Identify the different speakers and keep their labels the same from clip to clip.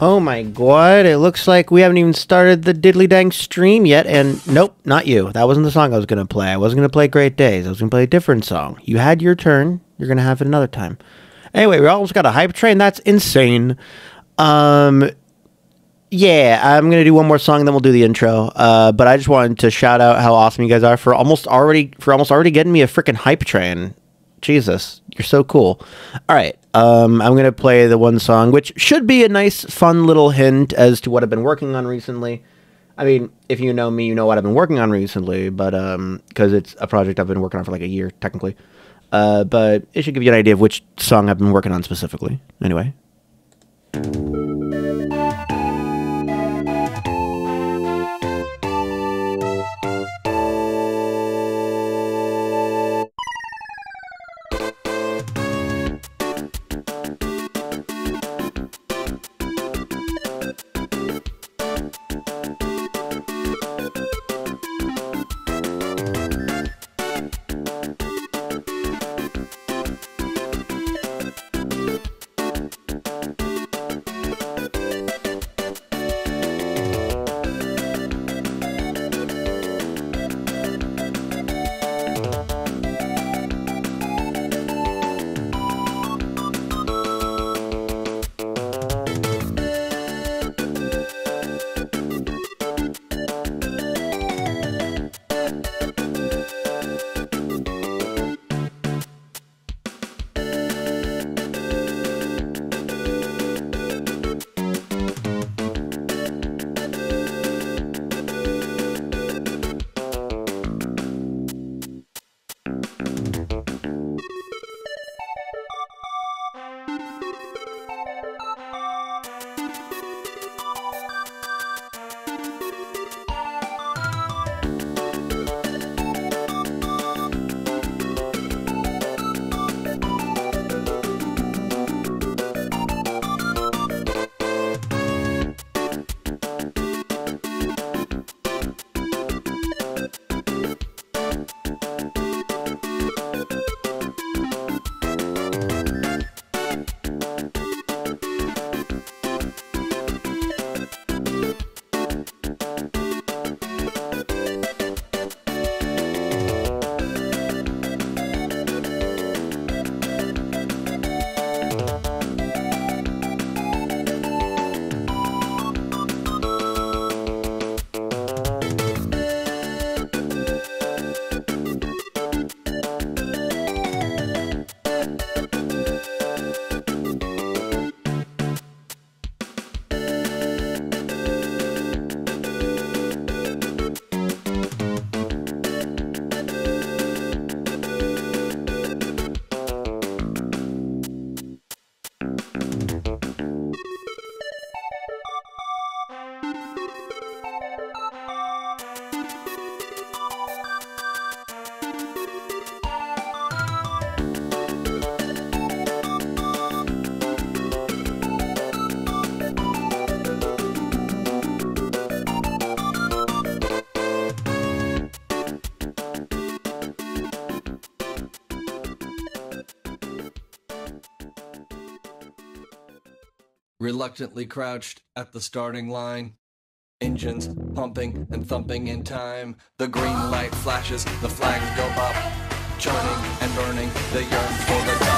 Speaker 1: Oh my god, it looks like we haven't even started the diddly dang stream yet. And nope, not you. That wasn't the song I was going to play. I wasn't going to play Great Days. I was going to play a different song. You had your turn. You're going to have it another time. Anyway, we almost got a hype train. That's insane. Um, yeah, I'm gonna do one more song, then we'll do the intro. Uh, but I just wanted to shout out how awesome you guys are for almost already for almost already getting me a freaking hype train. Jesus, you're so cool. All right, um, I'm gonna play the one song, which should be a nice, fun little hint as to what I've been working on recently. I mean, if you know me, you know what I've been working on recently, but um, because it's a project I've been working on for like a year, technically. Uh, but it should give you an idea of which song I've been working on specifically. Anyway.
Speaker 2: Reluctantly crouched at the starting line. Engines pumping and thumping in time. The green light flashes, the flags go up. Churning and burning, they yearn for the top.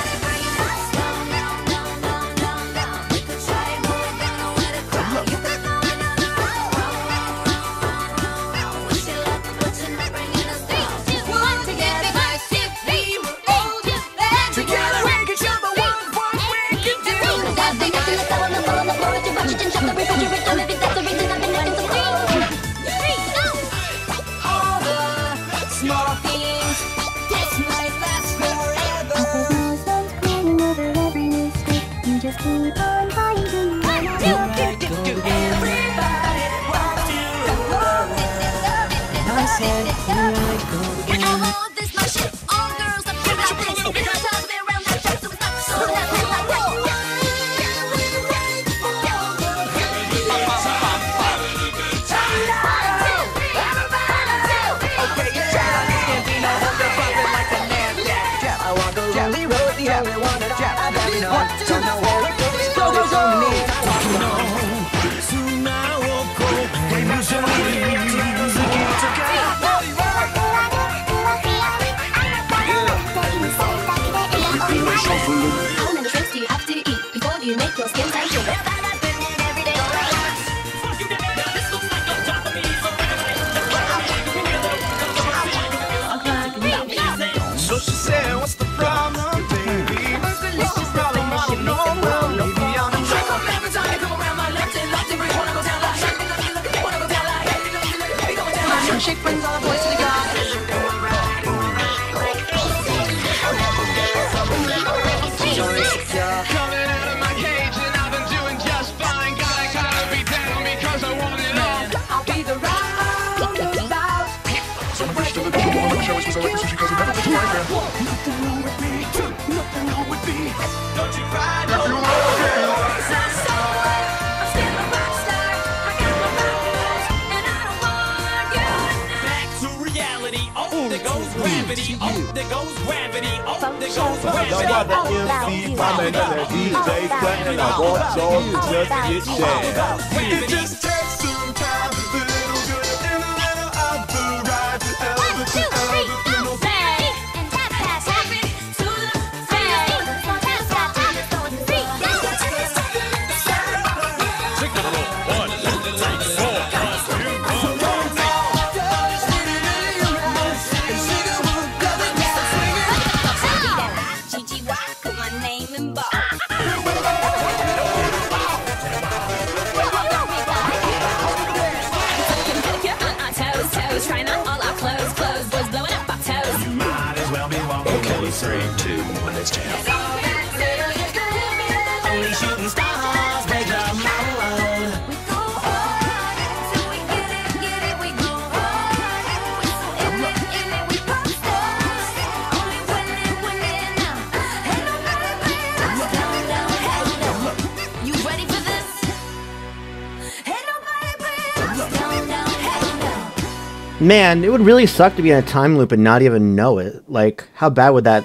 Speaker 1: Man, it would really suck to be in a time loop and not even know it. Like, how bad would that?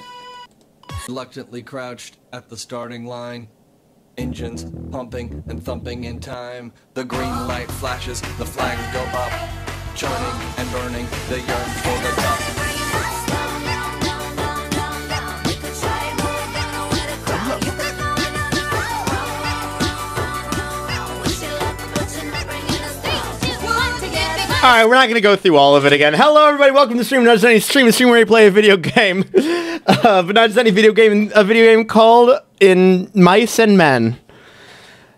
Speaker 2: Reluctantly crouched at the starting line. Engines pumping and thumping in time. The green light flashes, the flags go up. Churning and burning, they yearn for the top.
Speaker 1: All right, we're not going to go through all of it again. Hello, everybody. Welcome to Stream. Not just any stream, a stream where you play a video game, uh, but not just any video game. A video game called In Mice and Men.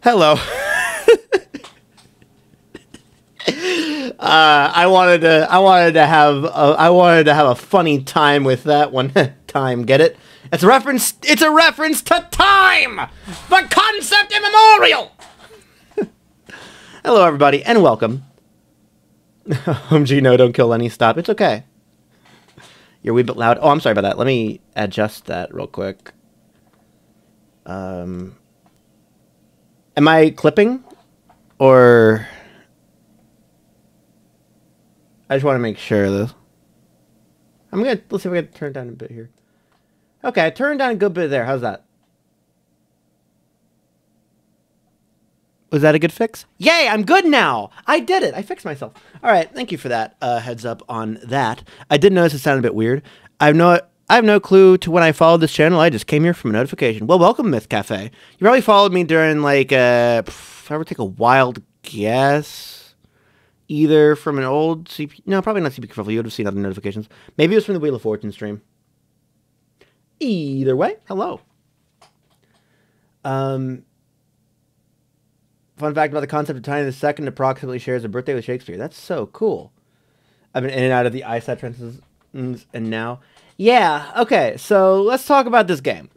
Speaker 1: Hello. uh, I wanted to. I wanted to have. A, I wanted to have a funny time with that one. time, get it? It's a reference. It's a reference to time, the concept immemorial. Hello, everybody, and welcome OMG, no, don't kill Lenny. Stop. It's okay. You're a wee bit loud. Oh, I'm sorry about that. Let me adjust that real quick. Um, am I clipping? Or. I just want to make sure this. I'm gonna. Let's see if I can turn down a bit here. Okay, I turned down a good bit there. How's that? Was that a good fix? Yay, I'm good now. I did it. I fixed myself. All right, thank you for that uh, heads up on that. I did notice it sounded a bit weird. I have no I have no clue to when I followed this channel. I just came here from a notification. Well, welcome Myth Cafe. You probably followed me during like uh if I were to take a wild guess, either from an old CP no, probably not CP Kerfuffle. You would have seen other notifications. Maybe it was from the Wheel of Fortune stream. Either way, hello. Um, Fun fact about the concept of Tiny the Second approximately shares a birthday with Shakespeare. That's so cool. I've been in and out of the eyesight transitions and now. Yeah, okay, so let's talk about this game.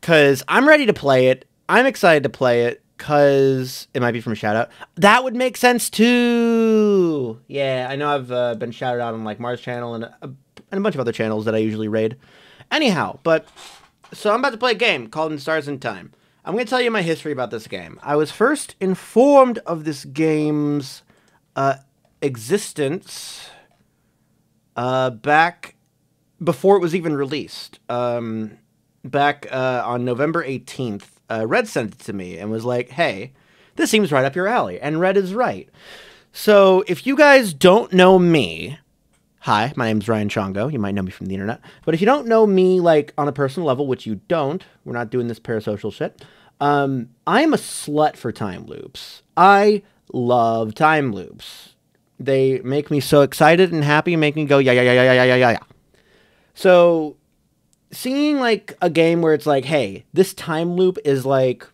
Speaker 1: Because I'm ready to play it. I'm excited to play it because it might be from a shout out. That would make sense too. Yeah, I know I've uh, been shouted out on like Mars channel and a, and a bunch of other channels that I usually raid. Anyhow, but so I'm about to play a game called In Stars and Time. I'm going to tell you my history about this game. I was first informed of this game's uh, existence uh, back before it was even released. Um, back uh, on November 18th, uh, Red sent it to me and was like, hey, this seems right up your alley. And Red is right. So if you guys don't know me, hi, my name's Ryan Chongo. You might know me from the internet. But if you don't know me, like, on a personal level, which you don't, we're not doing this parasocial shit, um, I'm a slut for time loops. I love time loops. They make me so excited and happy, make me go, yeah, yeah, yeah, yeah, yeah, yeah, yeah, yeah. So seeing like a game where it's like, hey, this time loop is like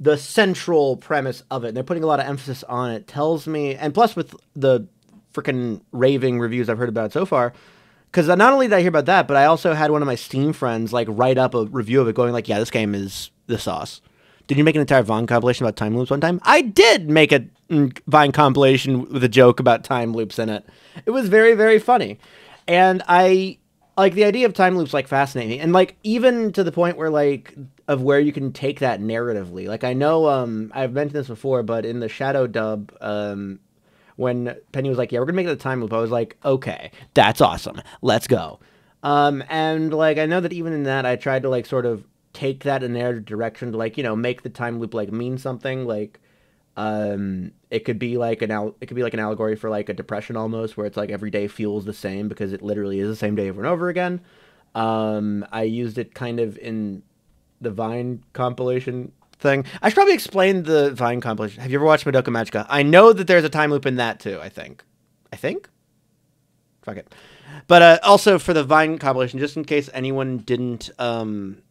Speaker 1: the central premise of it. And they're putting a lot of emphasis on it. Tells me, and plus with the freaking raving reviews I've heard about it so far. Because not only did I hear about that, but I also had one of my Steam friends like write up a review of it, going like, "Yeah, this game is the sauce." Did you make an entire Vine compilation about time loops one time? I did make a mm, Vine compilation with a joke about time loops in it. It was very, very funny, and I like the idea of time loops. Like fascinating and like even to the point where like of where you can take that narratively. Like I know um I've mentioned this before, but in the Shadow dub um when Penny was like, "Yeah, we're gonna make it a time loop," I was like, "Okay, that's awesome. Let's go." Um, and like I know that even in that, I tried to like sort of take that in their direction to like you know make the time loop like mean something. Like, um, it could be like an al- it could be like an allegory for like a depression almost, where it's like every day feels the same because it literally is the same day over and over again. Um, I used it kind of in the Vine compilation thing. I should probably explain the Vine compilation. Have you ever watched Madoka Magica? I know that there's a time loop in that too. I think. I think. Fuck it. But uh, also for the Vine compilation, just in case anyone didn't um,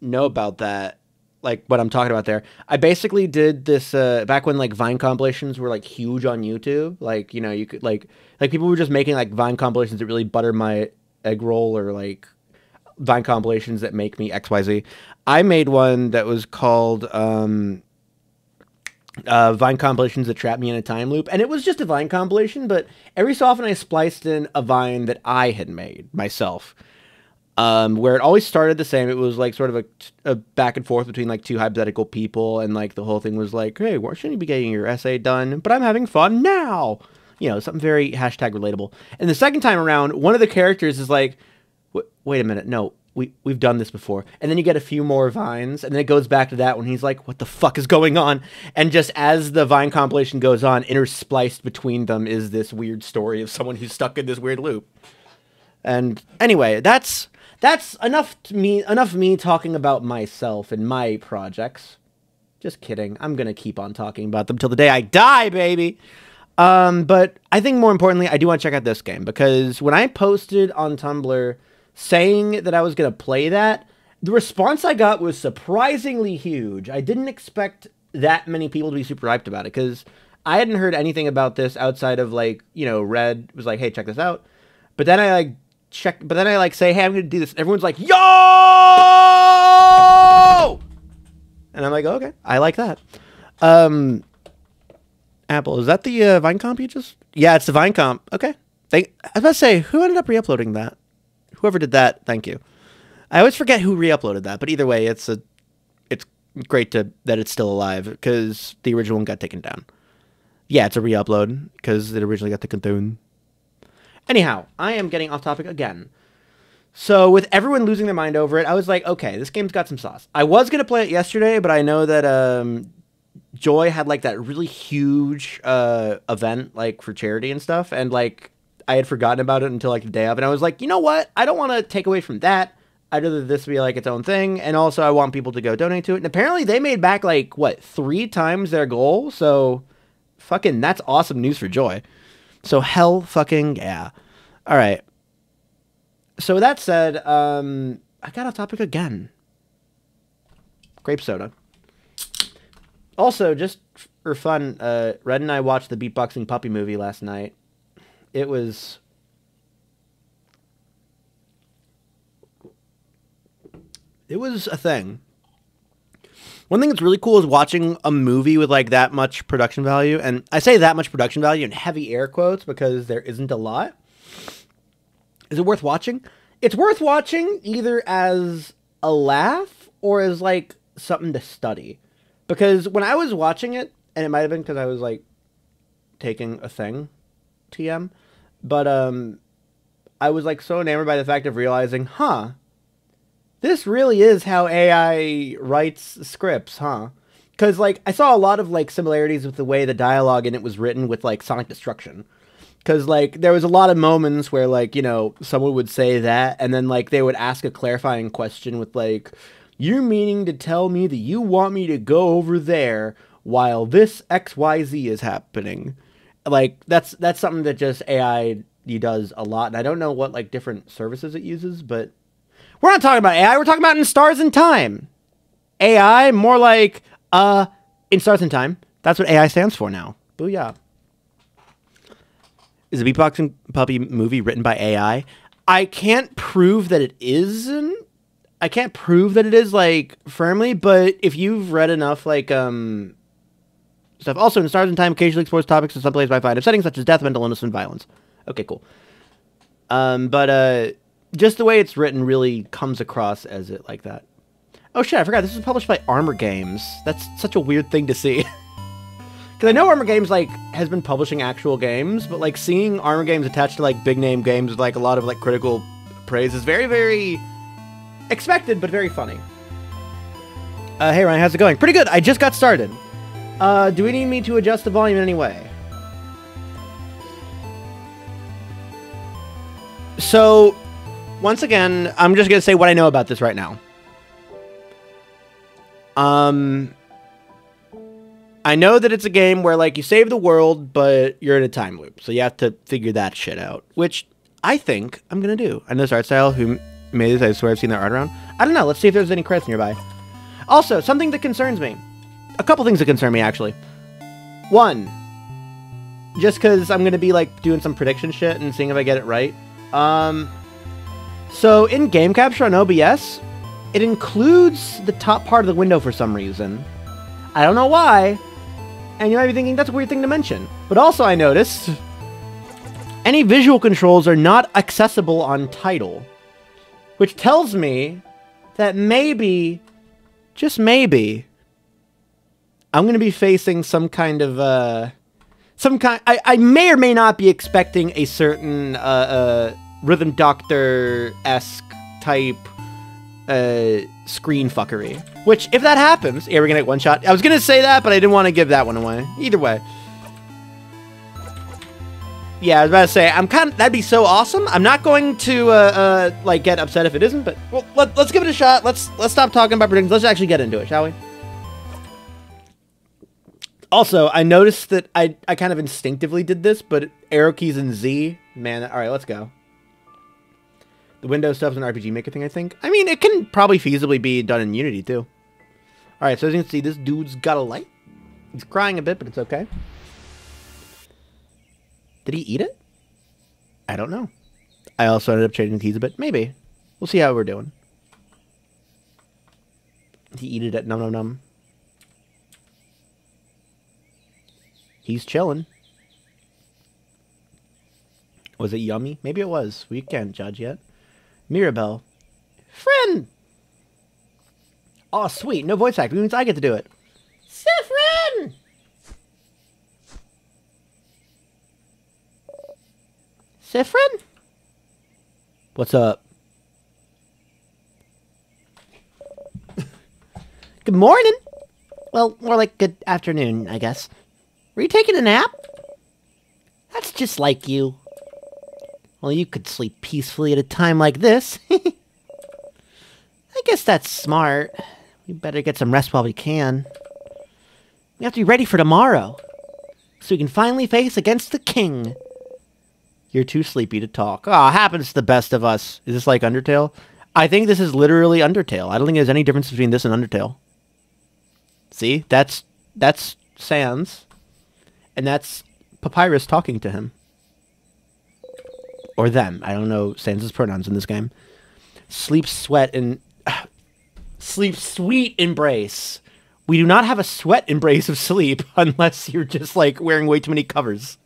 Speaker 1: know about that, like what I'm talking about there, I basically did this uh, back when like Vine compilations were like huge on YouTube. Like you know you could like like people were just making like Vine compilations that really butter my egg roll or like Vine compilations that make me X Y Z. I made one that was called um, uh, Vine compilations that trap me in a time loop, and it was just a Vine compilation. But every so often, I spliced in a Vine that I had made myself, um, where it always started the same. It was like sort of a, a back and forth between like two hypothetical people, and like the whole thing was like, "Hey, why shouldn't you be getting your essay done?" But I'm having fun now. You know, something very hashtag relatable. And the second time around, one of the characters is like, "Wait- "Wait a minute, no." We, we've done this before. And then you get a few more vines, and then it goes back to that when he's like, What the fuck is going on? And just as the vine compilation goes on, interspliced between them is this weird story of someone who's stuck in this weird loop. And anyway, that's that's enough me enough me talking about myself and my projects. Just kidding. I'm gonna keep on talking about them till the day I die, baby. Um, but I think more importantly, I do want to check out this game because when I posted on Tumblr saying that I was gonna play that, the response I got was surprisingly huge. I didn't expect that many people to be super hyped about it because I hadn't heard anything about this outside of like you know Red was like, hey, check this out. But then I like check, but then I like say, hey, I'm gonna do this. Everyone's like, yo, and I'm like, okay, I like that. Um, Apple, is that the uh, Vine comp you just? Yeah, it's the Vine comp. Okay. Thank. I was about to say, who ended up re-uploading that? Whoever did that, thank you. I always forget who re-uploaded that, but either way, it's a, it's great to that it's still alive because the original one got taken down. Yeah, it's a re-upload because it originally got taken down. Anyhow, I am getting off topic again. So with everyone losing their mind over it, I was like, okay, this game's got some sauce. I was gonna play it yesterday, but I know that um, Joy had like that really huge uh, event like for charity and stuff, and like I had forgotten about it until like the day of, and I was like, you know what? I don't want to take away from that. I'd rather this be like its own thing, and also I want people to go donate to it. And apparently they made back like what three times their goal, so fucking that's awesome news for Joy. So hell fucking yeah. All right. So with that said, um, I got off topic again. Grape soda. Also, just for fun, uh, Red and I watched the beatboxing puppy movie last night. It was. It was a thing. One thing that's really cool is watching a movie with like that much production value, and I say that much production value in heavy air quotes because there isn't a lot. Is it worth watching? It's worth watching either as a laugh or as like something to study. Because when I was watching it, and it might have been because I was like taking a thing, TM, but um, I was like so enamored by the fact of realizing, huh, this really is how AI writes scripts, huh? Because like I saw a lot of like similarities with the way the dialogue in it was written with like Sonic Destruction. Because like there was a lot of moments where like you know someone would say that, and then like they would ask a clarifying question with like, "You're meaning to tell me that you want me to go over there while this X Y Z is happening?" Like that's that's something that just AI does a lot, and I don't know what like different services it uses, but we're not talking about AI. We're talking about in Stars and Time. AI, more like uh, in Stars and Time. That's what AI stands for now. Booyah. is a beatboxing puppy movie written by AI. I can't prove that it isn't. I can't prove that it is like firmly, but if you've read enough like um stuff, also in Stars and Time occasionally explores topics in some plays by find settings such as death, mental illness, and violence. Okay, cool. Um, but uh, just the way it's written really comes across as it like that. Oh shit, I forgot. This was published by Armor Games. That's such a weird thing to see. Because I know Armor Games like has been publishing actual games, but like seeing Armor Games attached to like big name games with like a lot of like critical praise is very very expected, but very funny. Uh, hey Ryan, how's it going? Pretty good. I just got started. Uh, do we need me to adjust the volume in any way? So, once again, I'm just gonna say what I know about this right now. Um, I know that it's a game where like you save the world, but you're in a time loop, so you have to figure that shit out. Which I think I'm gonna do. I know this art style. Who made this? I swear I've seen that art around. I don't know. Let's see if there's any credits nearby. Also, something that concerns me. A couple things that concern me actually. One, just because I'm gonna be like doing some prediction shit and seeing if I get it right. Um, so in game capture on OBS, it includes the top part of the window for some reason. I don't know why. And you might be thinking that's a weird thing to mention. But also I noticed any visual controls are not accessible on title, which tells me that maybe just maybe I'm going to be facing some kind of uh some kind I, I may or may not be expecting a certain uh, uh rhythm doctor esque type uh screen fuckery. Which if that happens yeah we're gonna get one shot. I was gonna say that but i didn't want to give that one away. Either way. Yeah i was about to say i'm kind of that'd be so awesome. I'm not going to uh, uh like get upset if it isn't but well, let, let's give it a shot. Let's let's stop talking about predictions. Let's actually get into it shall we? Also, I noticed that I, I kind of instinctively did this, but arrow keys and Z, man, all right, let's go. The Windows stuff's an RPG Maker thing, I think. I mean, it can probably feasibly be done in Unity, too. All right, so as you can see, this dude's got a light. He's crying a bit, but it's okay. Did he eat it? I don't know. I also ended up changing the keys a bit. Maybe. We'll see how we're doing. He eat it at num num num. He's chilling. Was it yummy? Maybe it was. We can't judge yet. Mirabelle. Friend! Oh, sweet. No voice acting. means I get to do it. Siffrin! Siffrin? What's up? good morning. Well, more like good afternoon, I guess. Were you taking a nap? That's just like you. Well, you could sleep peacefully at a time like this. I guess that's smart. We better get some rest while we can. We have to be ready for tomorrow. So we can finally face against the king. You're too sleepy to talk. Oh, happens to the best of us. Is this like Undertale? I think this is literally Undertale. I don't think there's any difference between this and Undertale. See? That's that's Sans. And that's Papyrus talking to him. Or them. I don't know Sans' pronouns in this game. Sleep, sweat, and sleep, sweet embrace. We do not have a sweat embrace of sleep unless you're just like wearing way too many covers.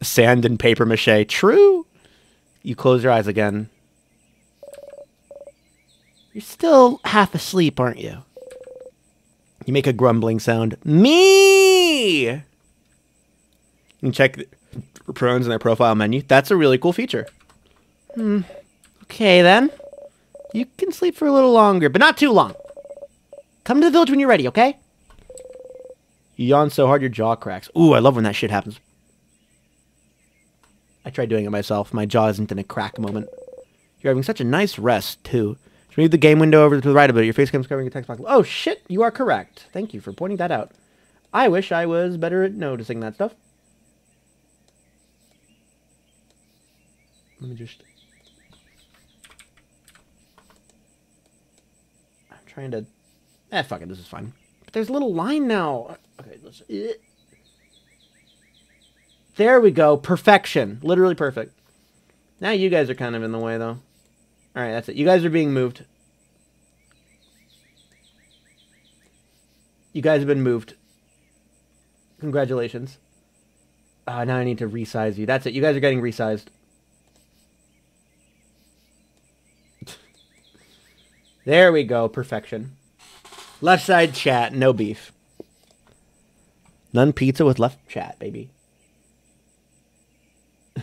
Speaker 1: Sand and paper mache. True. You close your eyes again. You're still half asleep, aren't you? You make a grumbling sound. Me! Can check the pronouns in their profile menu. That's a really cool feature. Hmm. Okay, then. You can sleep for a little longer, but not too long. Come to the village when you're ready, okay? You yawn so hard your jaw cracks. Ooh, I love when that shit happens. I tried doing it myself. My jaw isn't in a crack moment. You're having such a nice rest, too. Just move the game window over to the right a bit. Your face comes covering your text box. Oh, shit, you are correct. Thank you for pointing that out. I wish I was better at noticing that stuff. Let me just... I'm trying to... Eh, fuck it, this is fine. But there's a little line now. Okay, let's... eh. There we go. Perfection. Literally perfect. Now you guys are kind of in the way, though. All right, that's it. You guys are being moved. You guys have been moved. Congratulations. Uh, now I need to resize you. That's it. You guys are getting resized. There we go. Perfection. Left side chat, no beef. None pizza with left chat, baby.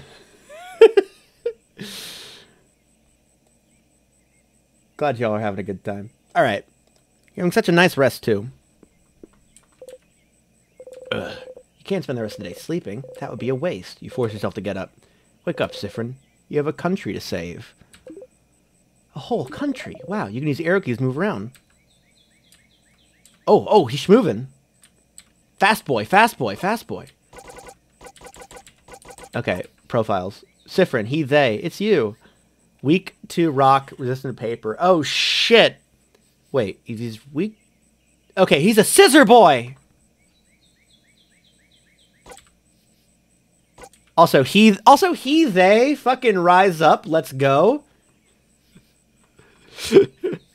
Speaker 1: Glad y'all are having a good time. All right. You're having such a nice rest, too. Ugh. You can't spend the rest of the day sleeping. That would be a waste. You force yourself to get up. Wake up, Siffrin. You have a country to save. A whole country. Wow, you can use arrow keys to move around. Oh, oh, he's moving. Fast boy, fast boy, fast boy. Okay, profiles. Siffrin, he, they. It's you. Weak to rock, resistant to paper. Oh, shit. Wait, he's weak? Okay, he's a scissor boy. Also, he, also he, they, fucking rise up. Let's go.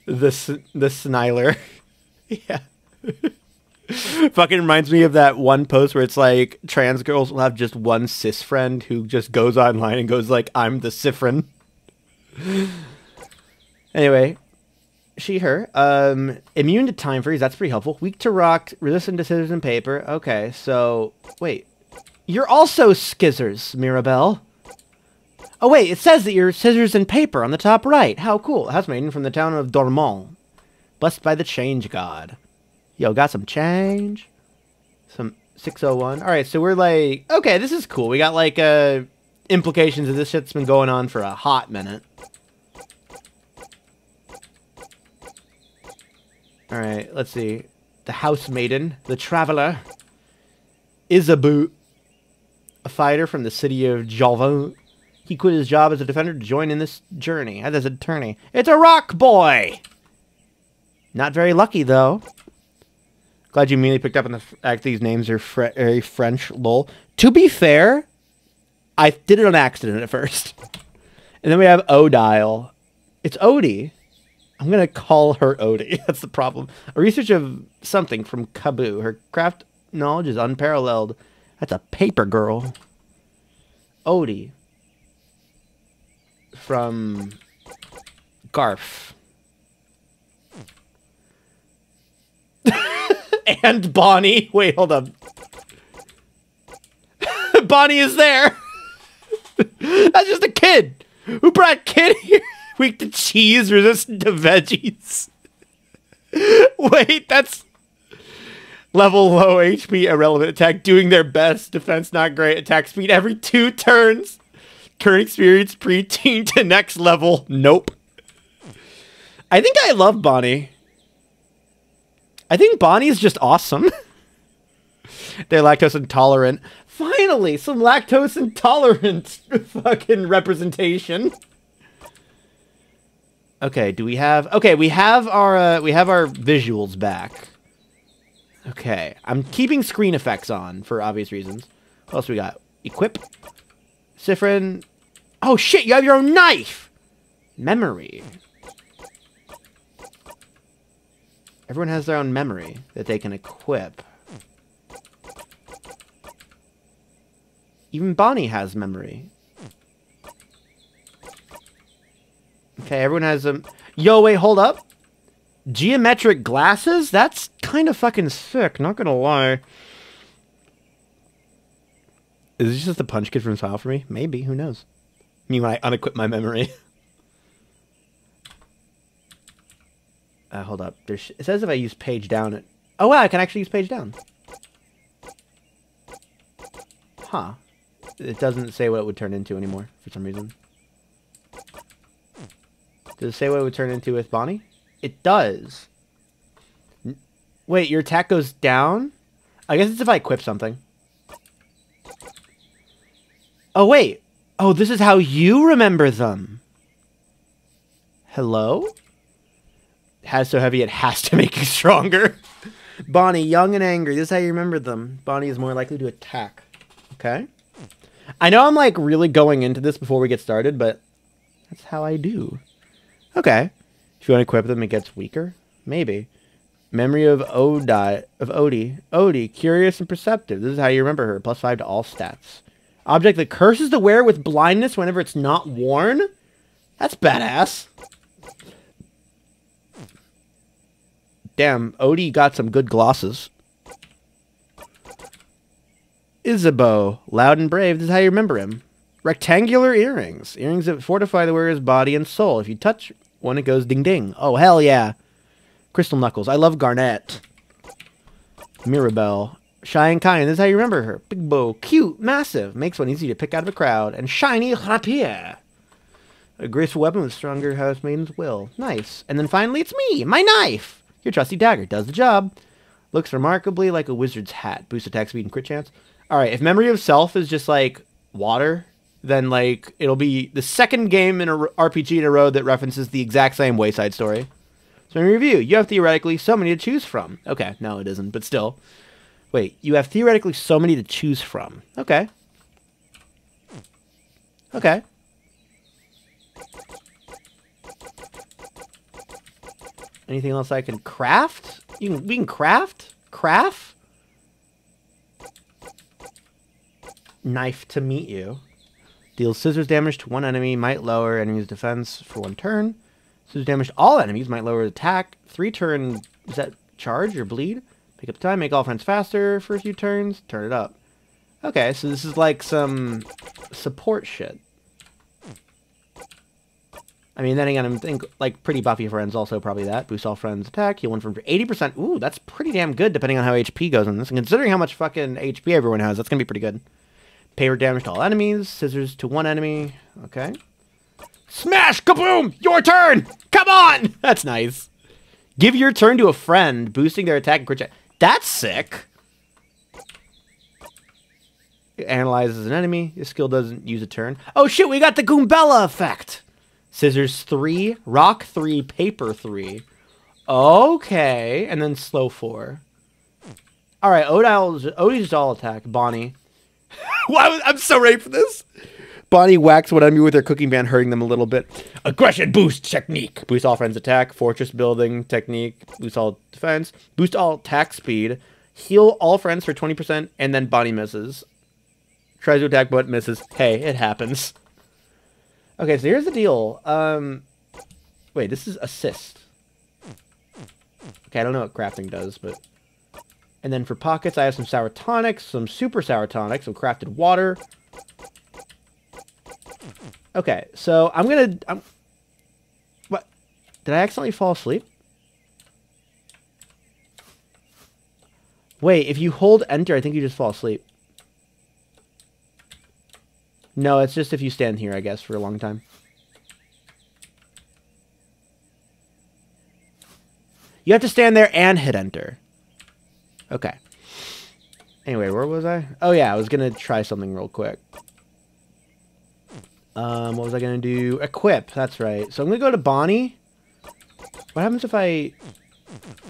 Speaker 1: The the Sniler. yeah. Fucking reminds me of that one post where it's like trans girls will have just one cis friend who just goes online and goes like, "I'm the Siffrin." anyway, she her um immune to time freeze. That's pretty helpful. Weak to rock, resistant to scissors and paper. Okay, so wait, you're also skizzers, Mirabelle. Oh wait, it says that you're scissors and paper on the top right. How cool. House maiden from the town of Dormont. Blessed by the change god. Yo, got some change. Some 601. Alright, so we're like okay, this is cool. We got like uh implications of this shit's been going on for a hot minute. Alright, let's see. The house maiden, the traveler, Isabeau, a fighter from the city of Jalva. He quit his job as a defender to join in this journey as an attorney. It's a rock boy! Not very lucky, though. Glad you immediately picked up on the fact these names are very French, lol. To be fair, I did it on accident at first. And then we have Odile. It's Odie. I'm going to call her Odie. That's the problem. A research of something from Ka Bue. Her craft knowledge is unparalleled. That's a paper girl. Odie. From Garf. and Bonnie. Wait, hold up. Bonnie is there. That's just a kid. Who brought kid here? Weak to cheese, resistant to veggies. Wait, that's level low HP, irrelevant attack, doing their best. Defense not great. Attack speed every two turns. Current experience preteen to next level. Nope. I think I love Bonnie. I think Bonnie is just awesome. They're lactose intolerant. Finally, some lactose intolerant fucking representation. Okay, do we have Okay, we have our uh, we have our visuals back. Okay, I'm keeping screen effects on for obvious reasons. What else we got? Equip. Siffrin. Oh shit, you have your own knife. Memory. Everyone has their own memory that they can equip. Even Bonnie has memory. Okay, everyone has a... Yo, wait, hold up. Geometric glasses? That's kind of fucking sick, not gonna lie. Is this just the punch kid from Smile for me? Maybe, who knows? Me when I unequip my memory. uh, hold up. There's, it says if I use page down... It, oh, wow, I can actually use page down. Huh. It doesn't say what it would turn into anymore, for some reason. Does it say what it would turn into with Bonnie? It does. Wait, your attack goes down? I guess it's if I equip something. Oh, wait. Oh, this is how you remember them. Hello? Has so heavy it has to make you stronger. Bonnie, young and angry. This is how you remember them. Bonnie is more likely to attack. Okay? I know I'm like really going into this before we get started, but that's how I do. Okay. If you want to equip them, it gets weaker. Maybe. Memory of Odi of Odie. Odie, curious and perceptive. This is how you remember her. Plus five to all stats. Object that curses the wearer with blindness whenever it's not worn. That's badass. Damn, Odie got some good glosses. Isabeau, loud and brave. This is how you remember him. Rectangular earrings. Earrings that fortify the wearer's body and soul. If you touch one, it goes ding ding. Oh, hell yeah. Crystal Knuckles. I love Garnet. Mirabelle. Shy and kind. This is how you remember her. Big bow. Cute. Massive. Makes one easy to pick out of a crowd. And shiny rapier. A graceful weapon with stronger housemaidens will. Nice. And then finally, it's me. My knife. Your trusty dagger. Does the job. Looks remarkably like a wizard's hat. Boost attack speed and crit chance. Alright, if Memory of Self is just like water, then like it'll be the second game in a RPG in a row that references the exact same Wayside story. So in review, you have theoretically so many to choose from. Okay, no, it isn't, but still. Wait, you have theoretically so many to choose from. Okay. Okay. Anything else I can craft? You can, we can craft? Craft? Knife to meet you. Deals scissors damage to one enemy, might lower enemy's defense for one turn. Scissors damage to all enemies, might lower attack. Three turn, is that charge or bleed? Pick up time, make all friends faster for a few turns, turn it up. Okay, so this is like some support shit. I mean, then again, I'm think like pretty buffy friends also probably that. Boost all friends attack, heal one from 80%. Ooh, that's pretty damn good depending on how HP goes on this. And considering how much fucking HP everyone has, that's gonna be pretty good. Paper damage to all enemies, scissors to one enemy. Okay. Smash! Kaboom! Your turn! Come on! That's nice. Give your turn to a friend, boosting their attack and crit. That's sick. It analyzes an enemy. Your skill doesn't use a turn. Oh shit, we got the Goombella effect. Scissors 3, rock 3, paper 3. Okay, and then slow 4. All right, Odal's Odie's all attack. Bonnie. Why was, I'm so ready for this. Bonnie whacks one enemy with her cooking band, hurting them a little bit. Aggression boost technique. Boost all friends attack. Fortress building technique. Boost all defense. Boost all attack speed. Heal all friends for 20%, and then Bonnie misses. Tries to attack but misses. Hey, it happens. Okay, so here's the deal. Um, wait, this is assist. Okay, I don't know what crafting does, but... And then for pockets, I have some sour tonics, some super sour tonics, some crafted water. Okay, so I'm gonna... I'm, what? Did I accidentally fall asleep? Wait, if you hold enter, I think you just fall asleep. No, it's just if you stand here, I guess, for a long time. You have to stand there and hit enter. Okay. Anyway, where was I? Oh yeah, I was gonna try something real quick. Um, what was I gonna do? Equip, that's right. So I'm gonna go to Bonnie. What happens if I...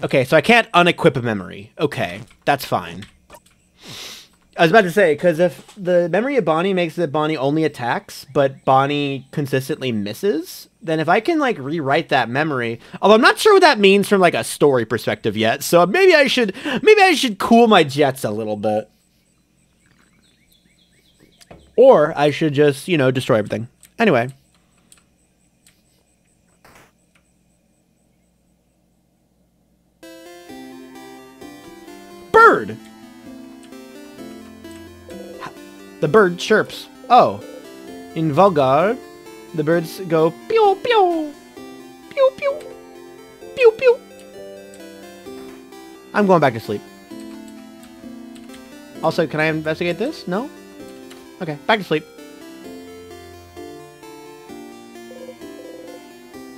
Speaker 1: Okay, so I can't unequip a memory. Okay, that's fine. I was about to say, because if the memory of Bonnie makes that Bonnie only attacks, but Bonnie consistently misses, then if I can, like, rewrite that memory... Although I'm not sure what that means from, like, a story perspective yet, so maybe I should... Maybe I should cool my jets a little bit. Or I should just, you know, destroy everything. Anyway. Bird! The bird chirps. Oh. In Vaugarde, the birds go pew pew. Pew pew. Pew pew. I'm going back to sleep. Also, can I investigate this? No? Okay, back to sleep.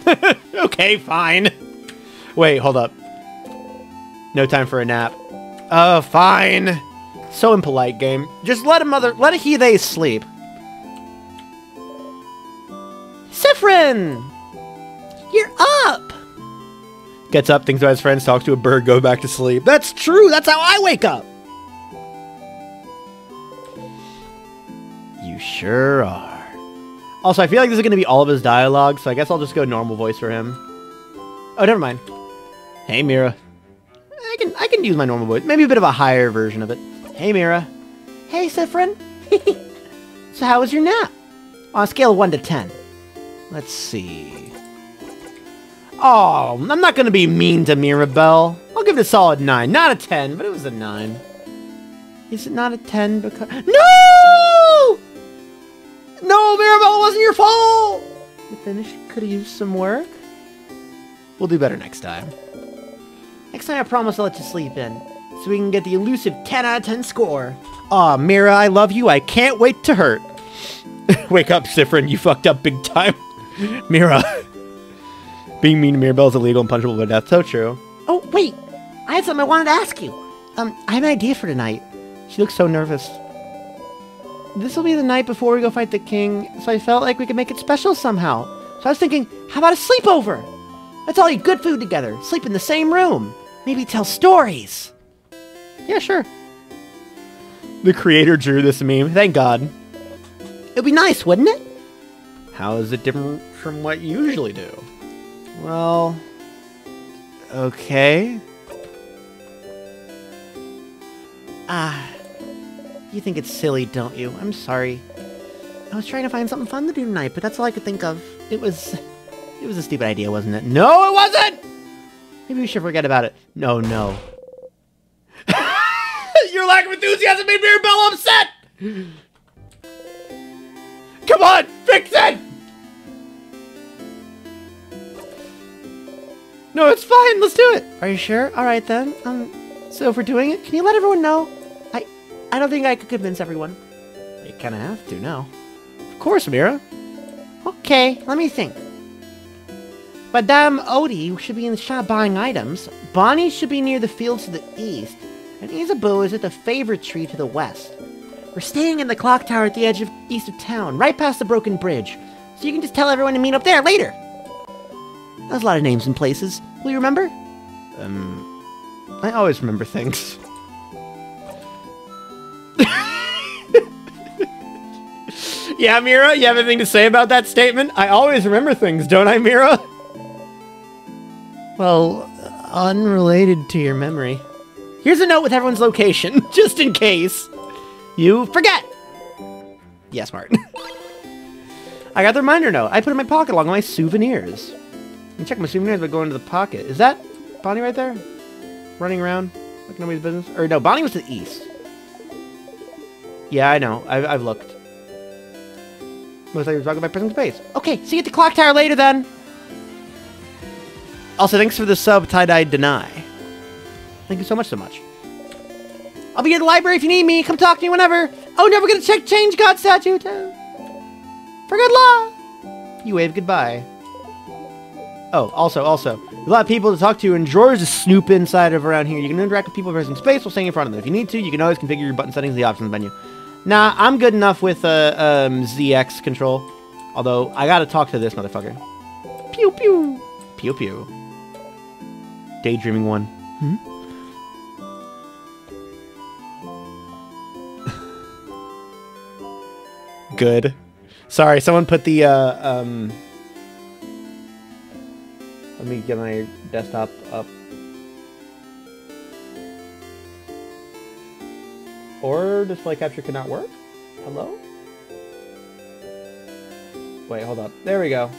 Speaker 1: okay, fine. Wait, hold up. No time for a nap. Oh, fine. So impolite, game. Just let a mother, let a he they sleep. Siffrin! You're up! Gets up, thinks about his friends, talks to a bird, go back to sleep. That's true, that's how I wake up! You sure are. Also, I feel like this is going to be all of his dialogue, so I guess I'll just go normal voice for him. Oh, never mind. Hey, Mira. I can I can use my normal voice. Maybe a bit of a higher version of it. Hey, Mira. Hey, Siffrin. so how was your nap? On a scale of 1 to 10. Let's see. Oh, I'm not going to be mean to Mirabelle. I'll give it a solid 9. Not a 10, but it was a 9. Is it not a 10 because... No! No, Mirabelle, it wasn't your fault! You finished? Could have used some work? We'll do better next time. Next time I promise I'll let you sleep in. So we can get the elusive 10 out of 10 score. Aw, Mira, I love you. I can't wait to hurt. Wake up, Siffrin. You fucked up big time. Mira. Being mean to Mirabelle is illegal and punishable by death. So true. Oh, wait. I had something I wanted to ask you. Um, I have an idea for tonight. She looks so nervous. This will be the night before we go fight the king, so I felt like we could make it special somehow. So I was thinking, how about a sleepover? Let's all eat good food together, sleep in the same room, maybe tell stories. Yeah, sure. The creator drew this meme. Thank God. It'd be nice, wouldn't it? How is it different from what you usually do? Well, okay. Ah, you think it's silly, don't you? I'm sorry. I was trying to find something fun to do tonight, but that's all I could think of. It was, it was a stupid idea, wasn't it? No, it wasn't. Maybe we should forget about it. No, no. Your lack of enthusiasm made Mirabelle upset. Come on, fix it. No, it's fine. Let's do it. Are you sure? All right then. Um, so if we're doing it, can you let everyone know? I, don't think I could convince everyone. You kind of have to now. Of course, Mira. Okay, let me think. Madame Odie should be in the shop buying items. Bonnie should be near the fields to the east. And Isabeau is at the favorite tree to the west. We're staying in the clock tower at the edge of east of town, right past the broken bridge. So you can just tell everyone to meet up there later. That's a lot of names and places. Will you remember? Um, I always remember things. yeah, Mira, you have anything to say about that statement? I always remember things, don't I, Mira? Well, unrelated to your memory. Here's a note with everyone's location, just in case you forget. Yeah, smart. I got the reminder note. I put it in my pocket along with my souvenirs. Check my souvenirs by going to the pocket. Is that Bonnie right there? Running around like nobody's business? Or no, Bonnie was to the east. Yeah, I know. I've, I've looked. Most likely we're talking about prison space. Okay, see you at the clock tower later then. Also, thanks for the sub tie-dye deny. Thank you so much, so much. I'll be at the library if you need me. Come talk to me whenever. Oh, never gonna check change God statue. too. For good luck. You wave goodbye. Oh, also, also, a lot of people to talk to, and drawers to snoop inside of around here. You can interact with people pressing space while staying in front of them. If you need to, you can always configure your button settings in the options menu. Nah, I'm good enough with uh, um, ZX control. Although, I gotta talk to this motherfucker. Pew pew. Pew pew. Daydreaming one. Hmm? Good. Sorry, someone put the, uh, um... Let me get my desktop up. Or display capture could not work? Hello? Wait, hold up. There we go.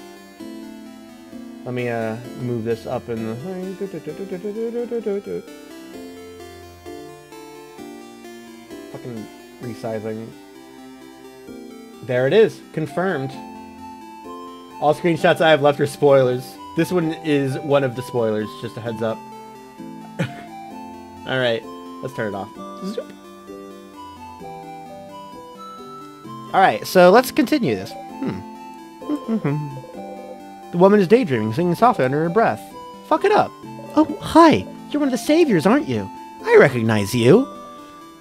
Speaker 1: Let me uh move this up in the fucking resizing. There it is, confirmed. All screenshots I have left are spoilers. This one is one of the spoilers, just a heads up. Alright, let's turn it off. Zoop. Alright, so let's continue this. Hmm. the woman is daydreaming, singing softly under her breath. Fuck it up. Oh, hi. You're one of the saviors, aren't you? I recognize you.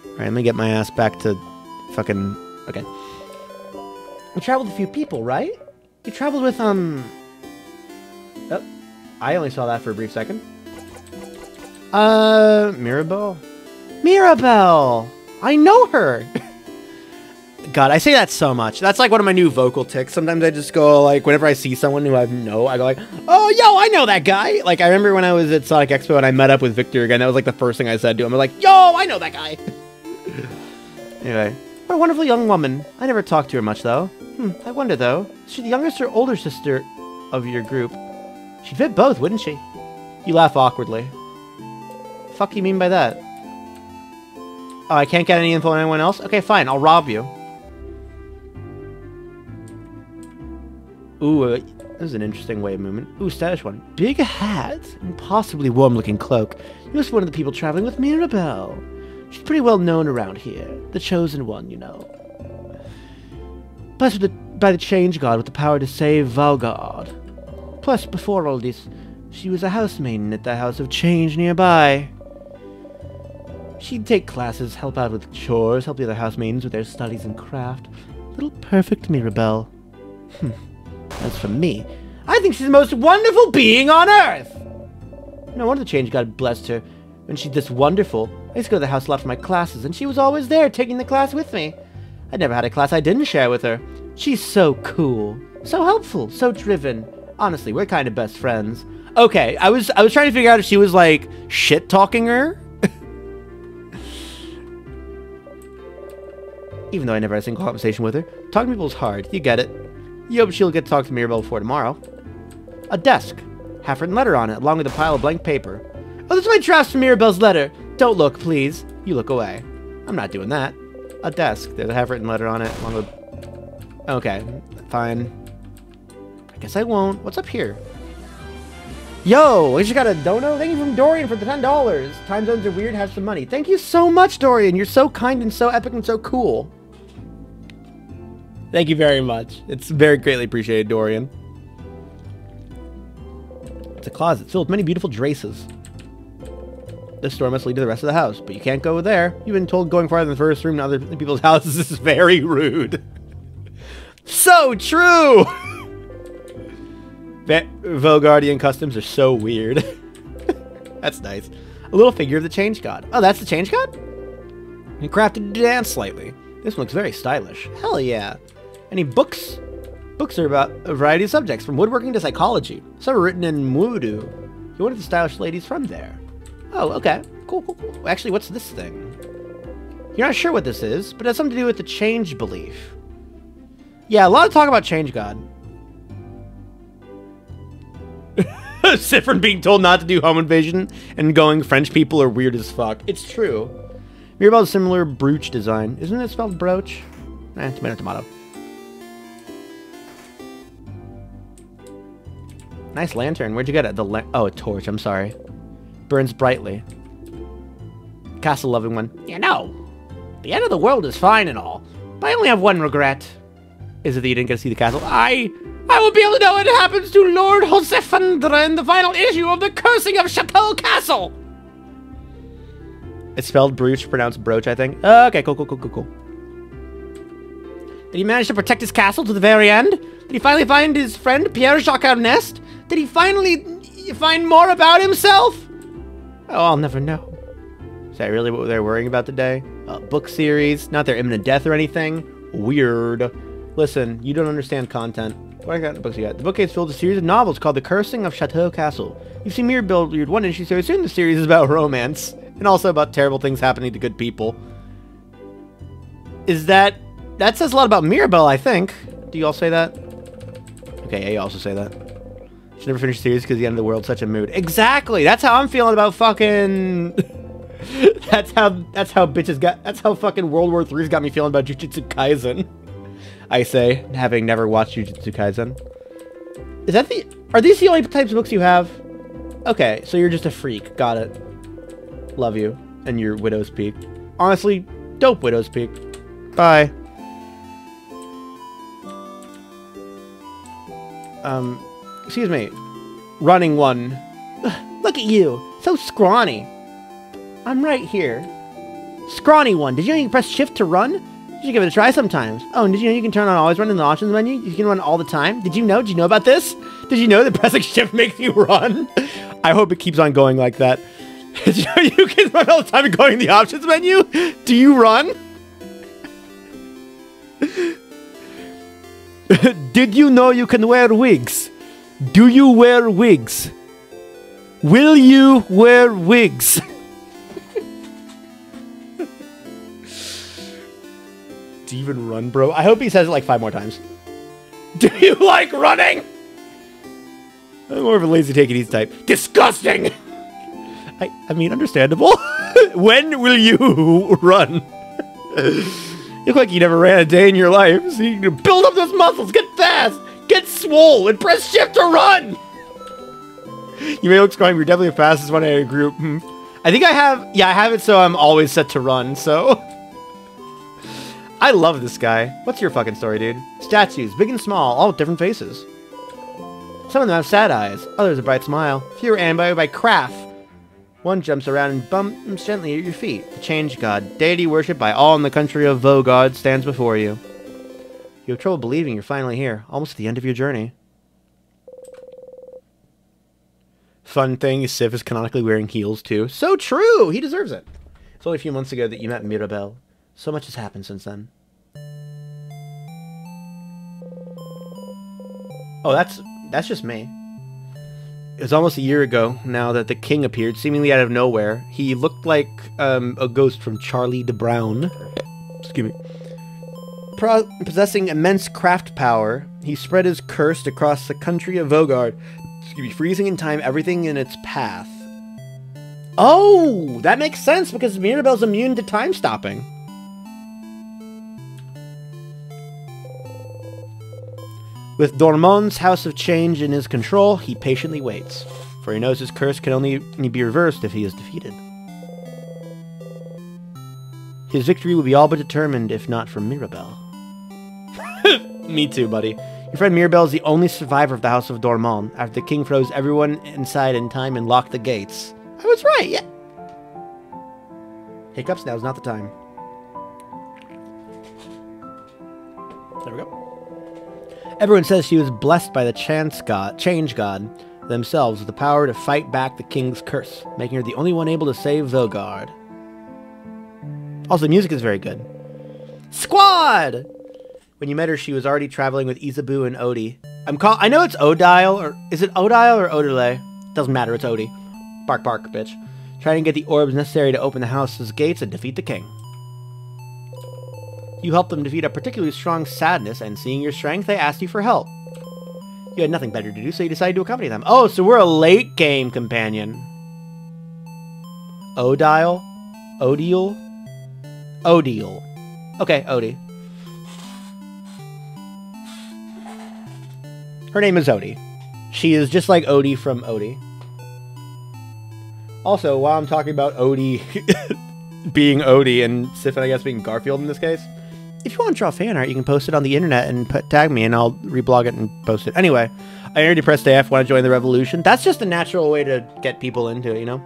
Speaker 1: Alright, let me get my ass back to fucking... Okay. You traveled with a few people, right? You traveled with, um... Oh, I only saw that for a brief second. Uh, Mirabelle? Mirabelle! I know her! god, I say that so much. That's like one of my new vocal ticks. Sometimes I just go like whenever I see someone who I know, I go like, "Oh, yo, I know that guy." Like I remember when I was at Sonic Expo and I met up with Victor again. That was like the first thing I said to him. I'm like, "Yo, I know that guy." anyway, what a wonderful young woman. I never talked to her much though. Hmm, I wonder though. Is she the youngest or older sister of your group? She'd fit both, wouldn't she? You laugh awkwardly. Fuck you mean by that? Oh, I can't get any info on anyone else? Okay, fine, I'll rob you. Ooh, uh, this is an interesting way of movement. Ooh, stylish one. Big hat and possibly warm-looking cloak. Must be one of the people traveling with Mirabelle. She's pretty well known around here. The chosen one, you know. Blessed by the Change God with the power to save Vaugarde. Plus, before all this, she was a housemaiden at the House of Change nearby. She'd take classes, help out with chores, help the other housemaidens with their studies and craft. Little perfect Mirabelle. Hmm. As for me, I think she's the most wonderful being on earth! No wonder the change god blessed her. When she's this wonderful, I used to go to the house a lot for my classes, and she was always there taking the class with me. I never had a class I didn't share with her. She's so cool, so helpful, so driven. Honestly, we're kind of best friends. Okay, I was I was trying to figure out if she was like shit talking her. Even though I never had a single conversation with her, talking to people is hard. You get it. You hope she'll get to talk to Mirabelle before tomorrow. A desk, half-written letter on it, along with a pile of blank paper. Oh, this is my draft from Mirabelle's letter. Don't look, please. You look away. I'm not doing that. A desk. There's a half-written letter on it, along with. Okay, fine. I guess I won't. What's up here? Yo, we just got a dono. Thank you from Dorian for the ten dollars. Time zones are weird. Have some money. Thank you so much, Dorian. You're so kind and so epic and so cool. Thank you very much. It's very greatly appreciated, Dorian. It's a closet filled with many beautiful dresses. This door must lead to the rest of the house, but you can't go there. You've been told going farther than the first room to other people's houses is very rude. so true! Vaugardian customs are so weird. that's nice. A little figure of the Change God. Oh, that's the Change God? He crafted to dance slightly. This one looks very stylish. Hell yeah. Any books? Books are about a variety of subjects, from woodworking to psychology. Some are written in Mudu. You if the stylish ladies from there. Oh, okay. Cool, cool, cool. Actually, what's this thing? You're not sure what this is, but it has something to do with the change belief. Yeah, a lot of talk about change god. Siffrin being told not to do home invasion and going French people are weird as fuck. It's true. Mirabelle's similar brooch design. Isn't it spelled brooch? Eh, tomato, tomato. Nice lantern. Where'd you get it? The oh, a torch. I'm sorry. Burns brightly. Castle loving one. You know, the end of the world is fine and all, but I only have one regret. Is it that you didn't get to see the castle? I I will be able to know what happens to Lord Josefandra in the final issue of The Cursing of Chateau Castle. It's spelled brooch, pronounced brooch, I think. Okay, cool, cool, cool, cool, cool. Did he manage to protect his castle to the very end? Did he finally find his friend Pierre Jacques Ernest? Did he finally find more about himself? Oh, I'll never know. Is that really what they're worrying about today? Book series? Not their imminent death or anything? Weird. Listen, you don't understand content. What kind of books you got? The bookcase filled with a series of novels called The Cursing of Chateau Castle. You've seen Mirabelle read one issue, so I assume the series is about romance. And also about terrible things happening to good people. Is that... That says a lot about Mirabelle, I think. Do you all say that? Okay, yeah, you also say that. Should never finish series because the end of the world's such a mood. Exactly! That's how I'm feeling about fucking... that's how that's how bitches got that's how fucking World War Three's got me feeling about Jujutsu Kaisen. I say, having never watched Jujutsu Kaisen. Is that the are these the only types of books you have? Okay, so you're just a freak. Got it. Love you. And your Widow's Peak. Honestly, dope Widow's Peak. Bye. Um, excuse me. Running one. Look at you. So scrawny. I'm right here. Scrawny one. Did you know you can press shift to run? You should give it a try sometimes. Oh, and did you know you can turn on always run in the options menu? You can run all the time. Did you know? Did you know about this? Did you know that pressing shift makes you run? I hope it keeps on going like that. Did you know you can run all the time going in the options menu? Do you run? Did you know you can wear wigs? Do you wear wigs? Will you wear wigs? Do you even run, bro? I hope he says it like five more times. Do you like running? I'm more of a lazy take it easy type. Disgusting! I, I mean, understandable. when will you run? you look like you never ran a day in your life. So you can build up those muscles, get fast, get swole, and press shift to run! You may look strong, you're definitely the fastest one in a group. Hmm. I think I have, yeah, I have it so I'm always set to run, so. I love this guy. What's your fucking story, dude? Statues, big and small, all with different faces. Some of them have sad eyes, others a bright smile. Few are animated by craft. One jumps around and bumps gently at your feet. The change god, deity worshipped by all in the country of Vaugarde, stands before you. You have trouble believing you're finally here, almost at the end of your journey. Fun thing Sif is canonically wearing heels too. So true! He deserves it. It's only a few months ago that you met Mirabelle. So much has happened since then. Oh, that's that's just me. It was almost a year ago now that the king appeared, seemingly out of nowhere. He looked like um, a ghost from Charlie de Brown. Excuse me. Pro- possessing immense craft power, he spread his curse across the country of Vaugarde, freezing in time everything in its path. Oh, that makes sense because Mirabelle's immune to time stopping. With Dormont's House of Change in his control, he patiently waits, for he knows his curse can only be reversed if he is defeated. His victory will be all but determined if not for Mirabelle. Me too, buddy. Your friend Mirabelle is the only survivor of the House of Dormont after the king froze everyone inside in time and locked the gates. I was right, yeah. Hiccups, now is not the time. There we go. Everyone says she was blessed by the chance god, change god themselves with the power to fight back the king's curse, making her the only one able to save Vaugarde. Also, the music is very good. Squad! When you met her, she was already traveling with Isabeau and Odie. I'm call. I know it's Odile, or is it Odile or Odile? Doesn't matter. It's Odie. Bark, bark, bitch. Trying to get the orbs necessary to open the house's gates and defeat the king. You helped them defeat a particularly strong sadness, and seeing your strength, they asked you for help. You had nothing better to do, so you decided to accompany them. Oh, so we're a late game companion. Odile? Odile? Odile. Okay, Odie. Her name is Odie. She is just like Odie from Odie. Also, while I'm talking about Odie being Odie and Sif, I guess, being Garfield in this case, if you want to draw fan art, you can post it on the internet and put, tag me, and I'll reblog it and post it. Anyway, I already pressed AF. Want to join the revolution? That's just a natural way to get people into it, you know.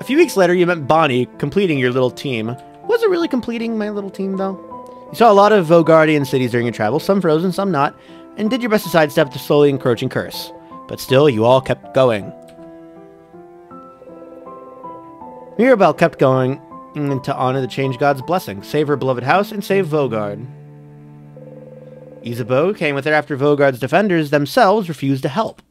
Speaker 1: A few weeks later, you met Bonnie, completing your little team. Was it really completing my little team though? You saw a lot of Vaugardian cities during your travels, some frozen, some not, and did your best to sidestep the slowly encroaching curse. But still, you all kept going. Mirabelle kept going to honor the Change God's blessing, save her beloved house, and save Vaugarde. Isabeau came with her after Vaugarde's defenders themselves refused to help.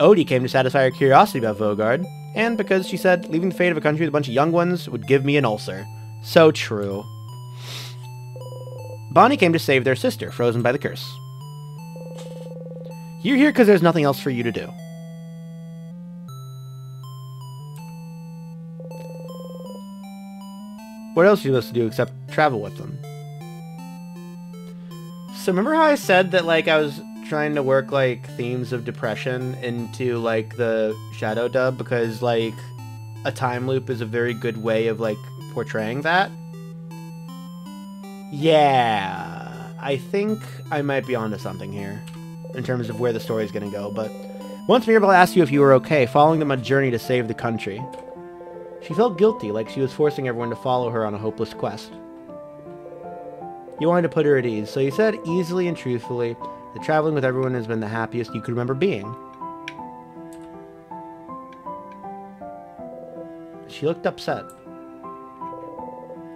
Speaker 1: Odie came to satisfy her curiosity about Vaugarde, and because she said leaving the fate of a country with a bunch of young ones would give me an ulcer. So true. Bonnie came to save their sister, frozen by the curse. You're here because there's nothing else for you to do. What else are you supposed to do except travel with them? So remember how I said that like I was trying to work like themes of depression into like the shadow dub because like a time loop is a very good way of like portraying that? Yeah, I think I might be onto something here in terms of where the story is going to go, but once Mirabelle asked you if you were okay, following them on a journey to save the country. She felt guilty, like she was forcing everyone to follow her on a hopeless quest. You wanted to put her at ease, so you said easily and truthfully that traveling with everyone has been the happiest you could remember being. She looked upset.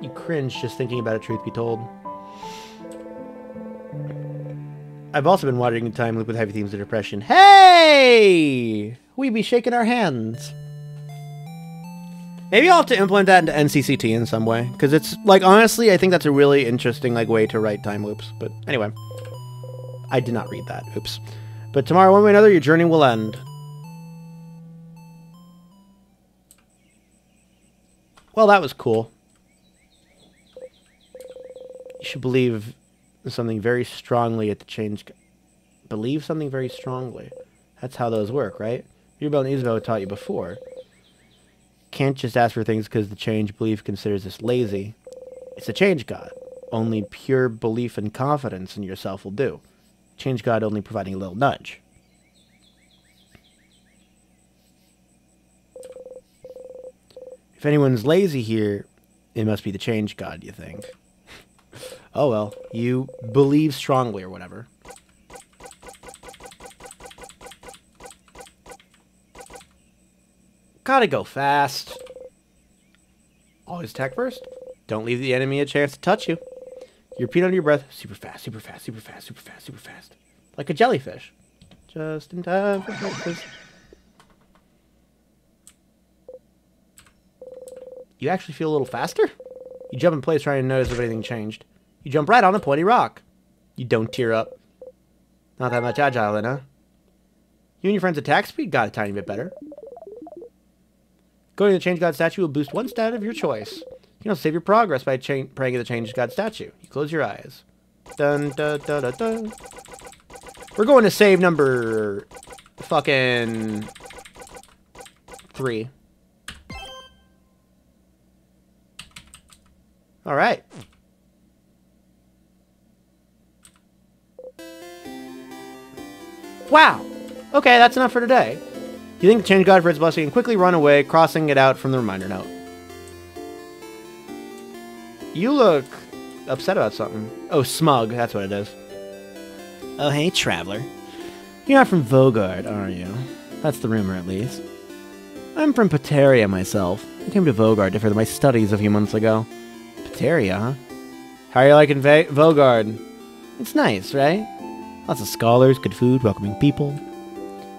Speaker 1: You cringe just thinking about it, truth be told. I've also been watching Time Loop with heavy themes of depression. Hey! We be shaking our hands. Maybe I'll have to implement that into NCCT in some way. Because it's, like, honestly, I think that's a really interesting, like, way to write time loops. But anyway. I did not read that. Oops. But tomorrow, one way or another, your journey will end. Well, that was cool. You should believe something very strongly at the change. Believe something very strongly. That's how those work, right? Mirabelle and Isabel taught you before. Can't just ask for things because the change belief considers us lazy. It's a change god. Only pure belief and confidence in yourself will do. Change god only providing a little nudge. If anyone's lazy here, it must be the change god, you think. Oh well, you believe strongly or whatever. Gotta go fast. Always attack first. Don't leave the enemy a chance to touch you. You repeat under your breath, super fast, super fast, super fast, super fast, super fast. Like a jellyfish. Just in time for breakfast. You actually feel a little faster? You jump in place trying to notice if anything changed. You jump right on a pointy rock. You don't tear up. Not that much agile then, huh? You and your friend's attack speed got a tiny bit better. Going to the Change God statue will boost one stat of your choice. You can save your progress by praying at the Change God statue. You close your eyes. Dun dun dun dun dun. We're going to save number fucking three. All Wow. Okay, that's enough for today. You think the change God for its blessing and quickly run away, crossing it out from the reminder note. You look upset about something. Oh, smug. That's what it is. Oh, hey, traveler. You're not from Vaugarde, are you? That's the rumor, at least. I'm from Pateria myself. I came to Vaugarde for my studies a few months ago. Pateria, huh? How are you liking Va- Vaugarde? It's nice, right? Lots of scholars, good food, welcoming people.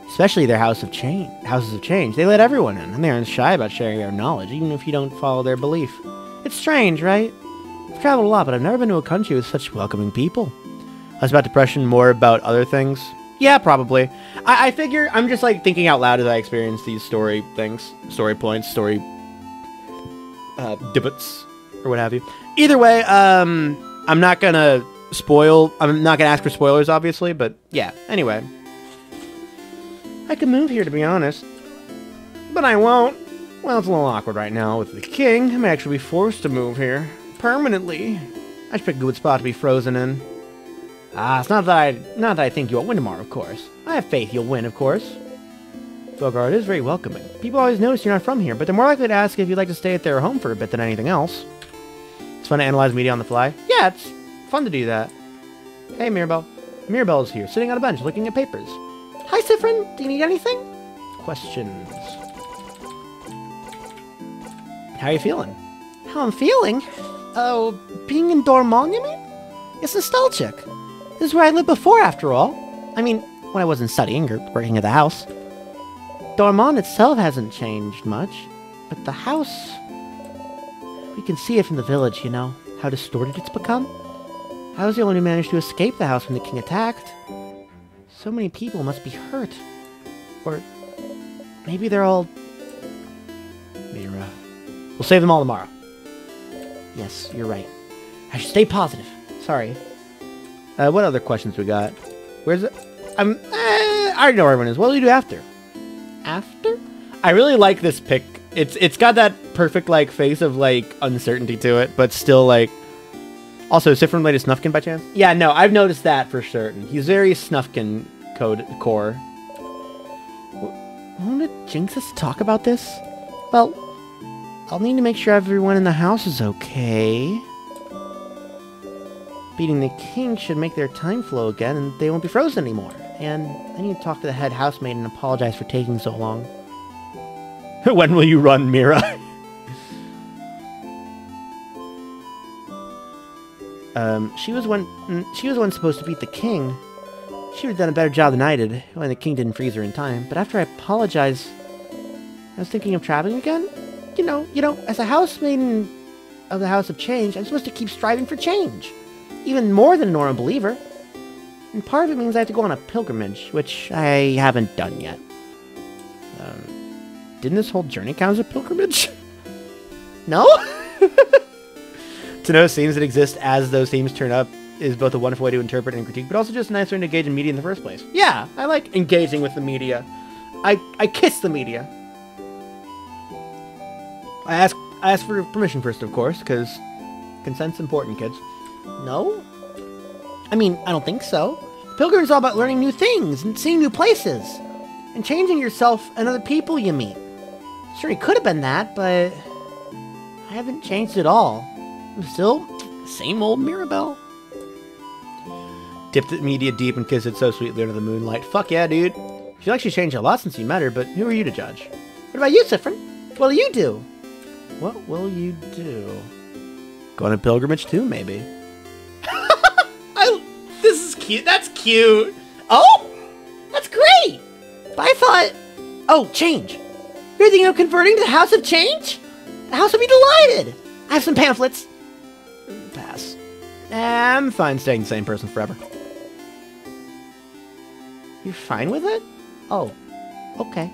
Speaker 1: Especially their house of change, houses of change. They let everyone in, and they aren't shy about sharing their knowledge, even if you don't follow their belief. It's strange, right? I've traveled a lot, but I've never been to a country with such welcoming people. Less about depression, more about other things. Yeah, probably. I, I figure I'm just like thinking out loud as I experience these story things, story points, story uh, divots, or what have you. Either way, um, I'm not gonna spoil. I'm not gonna ask for spoilers, obviously, but yeah. Anyway, I could move here to be honest, but I won't. Well, it's a little awkward right now with the king. I may actually be forced to move here permanently. I should pick a good spot to be frozen in. Ah, it's not that I not that I think you'll win tomorrow, of course. I have faith you'll win, of course. Vaugarde is very welcoming. People always notice you're not from here, but they're more likely to ask if you'd like to stay at their home for a bit than anything else. It's fun to analyze media on the fly. Yeah, it's fun to do that. Hey, Mirabelle. Mirabelle's here, sitting on a bench looking at papers. Hi, Siffrin. Do you need anything? Questions. How are you feeling? How I'm feeling? Oh, being in Dormont, you mean? It's nostalgic. This is where I lived before, after all. I mean, when I wasn't studying or working at the house. Dormont itself hasn't changed much, but the house... We can see it from the village, you know, how distorted it's become. I was the only one who managed to escape the house when the king attacked. So many people must be hurt. Or maybe they're all... Mira. We'll save them all tomorrow. Yes, you're right. I should stay positive. Sorry. Uh, what other questions we got? Where's it? I'm. Eh, I already know where everyone is. What will you do after? After? I really like this pic. It's it's got that perfect like face of like uncertainty to it, but still like. Also, is Siffrin related to Snufkin by chance? Yeah, no, I've noticed that for certain. He's very Snufkin code core. Won't it jinx us to talk about this? Well, I'll need to make sure everyone in the house is okay. Beating the king should make their time flow again, and they won't be frozen anymore. And I need to talk to the head housemaid and apologize for taking so long. when will you run, Mira? Um, she was one. mm, She was one supposed to beat the king. She would have done a better job than I did when the king didn't freeze her in time. But after I apologized, I was thinking of traveling again. You know, you know, as a housemaiden of the House of Change, I'm supposed to keep striving for change, even more than a normal believer. And part of it means I have to go on a pilgrimage, which I haven't done yet. Um, didn't this whole journey count as a pilgrimage? no? to know themes that exist as those themes turn up is both a wonderful way to interpret and critique, but also just a nice way to engage in media in the first place. Yeah, I like engaging with the media. I I kiss the media. I ask I ask for permission first, of course, because consent's important, kids. No? I mean, I don't think so. Pilgrimage is all about learning new things and seeing new places. And changing yourself and other people you meet. Sure, it could have been that, but I haven't changed at all. Still same old Mirabelle. Dipped the media deep and kissed it so sweetly under the moonlight. Fuck yeah, dude. She actually changed a lot since you met her, but who are you to judge? What about you, Siffrin? What will you do? What will you do? Go on a pilgrimage too, maybe. I, this is cute. That's cute. Oh, that's great. But I thought, oh, change. You're thinking of converting to the House of Change? The house would be delighted. I have some pamphlets. I'm fine staying the same person forever. You're fine with it? Oh, okay.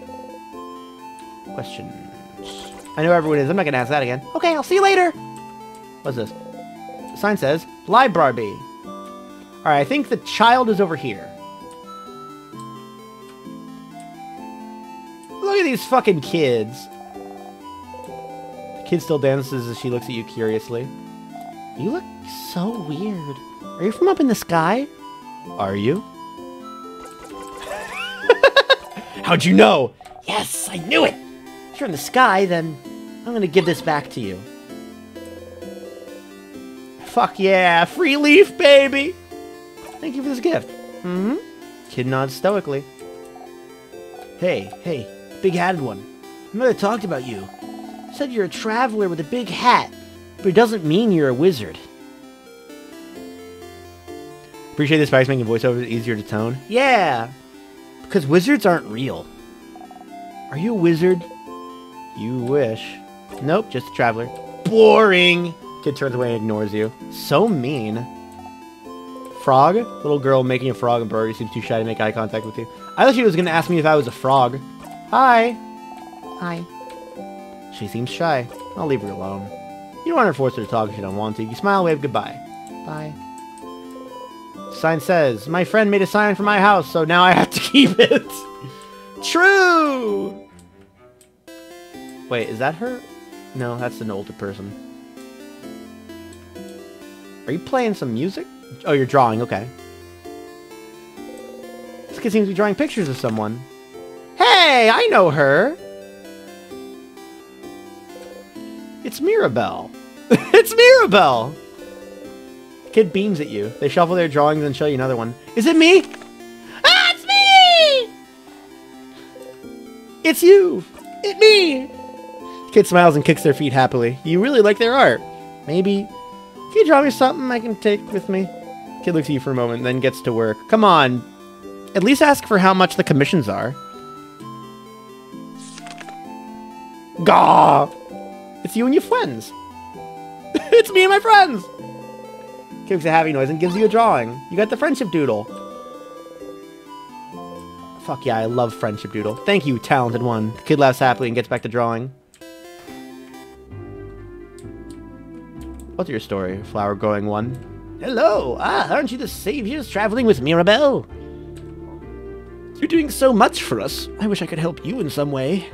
Speaker 1: Questions. I know everyone is. I'm not gonna ask that again. Okay, I'll see you later. What's this? The sign says library. All right, I think the child is over here. Look at these fucking kids. The kid still dances as she looks at you curiously. You look so weird. Are you from up in the sky? Are you? How'd you know? Yes, I knew it. If you're in the sky, then I'm gonna give this back to you. Fuck yeah, free leaf, baby! Thank you for this gift. Mm-hmm. Kid nods stoically. Hey, hey, big hatted one. Mother talked about you. Said you're a traveler with a big hat, but it doesn't mean you're a wizard. Appreciate this spice making voiceovers easier to tone. Yeah, because wizards aren't real. Are you a wizard? You wish. Nope, just a traveler. Boring! Kid turns away and ignores you. So mean. Frog? Little girl making a frog and Brody seems too shy to make eye contact with you. I thought she was gonna ask me if I was a frog. Hi. Hi. She seems shy. I'll leave her alone. You don't want to force her to talk if you don't want to. You smile, wave goodbye. Bye. Sign says, My friend made a sign for my house, so now I have to keep it. True! Wait, is that her? No, that's an older person. Are you playing some music? Oh, you're drawing, okay. This kid seems to be drawing pictures of someone. Hey, I know her! It's Mirabelle. it's Mirabelle! Kid beams at you. They shuffle their drawings and show you another one. Is it me? Ah, it's me! It's you! It me! Kid smiles and kicks their feet happily. You really like their art. Maybe. Can you draw me something I can take with me? Kid looks at you for a moment, then gets to work. Come on. At least ask for how much the commissions are. Gaw! It's you and your friends. it's me and my friends! Kid makes a happy noise and gives you a drawing. You got the friendship doodle. Fuck yeah, I love friendship doodle. Thank you, talented one. The kid laughs happily and gets back to drawing. What's your story, flower growing one? Hello! Ah, aren't you the saviors traveling with Mirabelle? You're doing so much for us. I wish I could help you in some way.